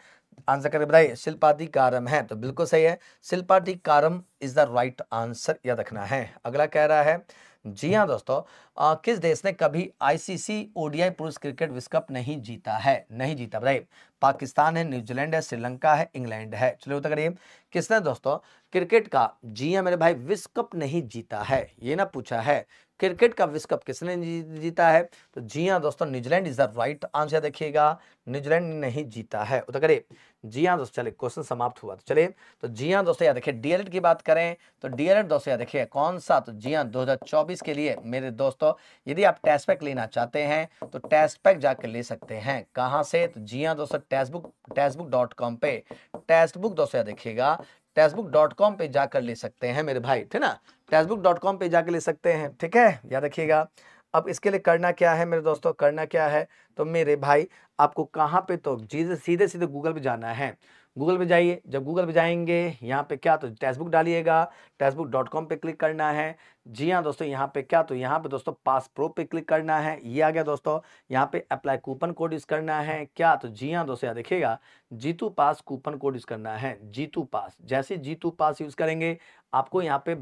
आंसर करके बताइए शिल्पादि कारम है तो बिल्कुल सही है। Silappatikaram is the right answer याद रखना है। अगला कह रहा है जी हाँ दोस्तों आ, किस देश ने कभी आईसीसी ओडीआई पुरुष क्रिकेट विश्व कप नहीं जीता है? नहीं जीता बताइए। पाकिस्तान है न्यूजीलैंड है श्रीलंका है इंग्लैंड है। चलिए उत्तर करिए। किसने दोस्तों क्रिकेट का जी हाँ मेरे भाई विश्व कप नहीं जीता है? ये ना पूछा है क्रिकेट का विश्व कप किसने जीता है? तो जी हाँ दोस्तों, New Zealand is the right answer देखिएगा। न्यूजीलैंड नहीं जीता है। उत्तर करिए, जी हाँ दोस्तों, चलिए, क्वेश्चन समाप्त हुआ। तो चलिए तो जी हाँ दोस्तों याद देखिए डीएलएड की बात करें तो डीएलएड दोस्तों याद देखिए, कौन सा? तो जी हाँ 2024 के लिए मेरे दोस्तों, यदि आप टेस्ट पैक लेना चाहते हैं तो टेस्ट पैक जाकर ले सकते हैं। कहाँ से? तो जी हाँ दोस्तों, test book test book dot com पे। टेस्ट बुक दोस्तों याद देखिएगा टेक्सटबुक डॉट कॉम पर जाकर ले सकते हैं मेरे भाई, ठीक ना? टेक्सटबुक डॉट कॉम पर जाकर ले सकते हैं, ठीक है? याद रखिएगा। अब इसके लिए करना क्या है मेरे दोस्तों? करना क्या है? तो मेरे भाई, आपको कहाँ पे तो सीधे सीधे गूगल पे जाना है। गूगल पे जाइए। जब गूगल पे जाएँगे, यहाँ पे क्या तो टेक्सटबुक डालिएगा। टेक्सटबुक डॉट कॉम पर क्लिक करना है। जी हाँ दोस्तों, यहाँ पे क्या तो यहाँ पे दोस्तों पास प्रो पे क्लिक करना है। ये आ गया दोस्तों, यहाँ पे अप्लाई कूपन कोड यूज़ करना है। क्या तो जी हाँ दोस्तों यहाँ देखिएगा जीतू पास कूपन कोड यूज़ करना है। जीतू पास, जैसे जीतू पास यूज़ करेंगे, आपको यहाँ पे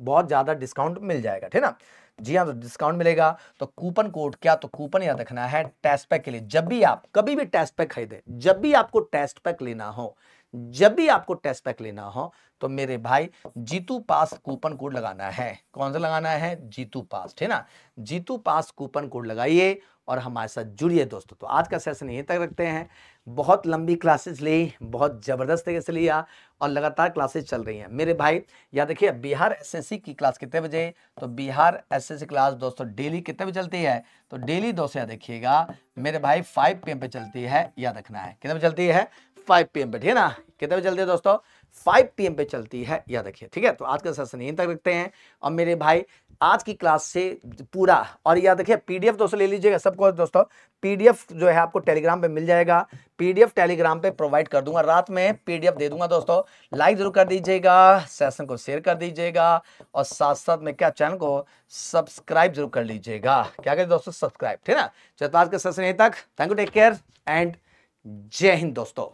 बहुत ज़्यादा डिस्काउंट मिल जाएगा, ठीक ना? जी हाँ तो डिस्काउंट मिलेगा तो कूपन कोड क्या तो कूपन याद रखना है टेस्ट पैक के लिए। जब भी आप कभी भी टेस्ट पैक खरीदे, जब भी आपको टेस्ट पैक लेना हो, जब भी आपको टेस्ट पैक लेना हो तो मेरे भाई जीतू पास कूपन कोड लगाना है। कौन सा लगाना है? जीतू पास, ठीक ना? जीतू पास कूपन कोड लगाइए और हमारे साथ जुड़िए दोस्तों। तो आज का सेशन यहीं तक रखते हैं। बहुत लंबी क्लासेस ली, बहुत ज़बरदस्त तरीके से लिया और लगातार क्लासेस चल रही हैं। मेरे भाई या देखिए बिहार एसएससी की क्लास कितने बजे? तो बिहार एसएससी क्लास दोस्तों डेली कितने बजे चलती है? तो डेली दोस्तों याद देखिएगा मेरे भाई फाइव पी पे चलती है, याद रखना है। कितने बजे चलती है? फाइव पी पे, ठीक है ना? कितने बजे चलती है दोस्तों? फाइव पी पे चलती है याद देखिए, ठीक है? तो आज का सेशन यहीं तक रखते हैं। और मेरे भाई, आज की क्लास से पूरा, और याद रखिए पीडीएफ दोस्तों ले लीजिएगा सबको, दोस्तों। पीडीएफ जो है आपको टेलीग्राम पे मिल जाएगा। पीडीएफ टेलीग्राम पे प्रोवाइड कर दूँगा। रात में पीडीएफ दे दूँगा दोस्तों। लाइक ज़रूर कर दीजिएगा सेशन को शेयर कर दीजिएगा, और साथ साथ में क्या चैनल को सब्सक्राइब ज़रूर कर लीजिएगा। क्या करें दोस्तों? सब्सक्राइब ठीक है ना? चलो आज के सेशन यहीं तक। Thank you take care and जय हिंद दोस्तों।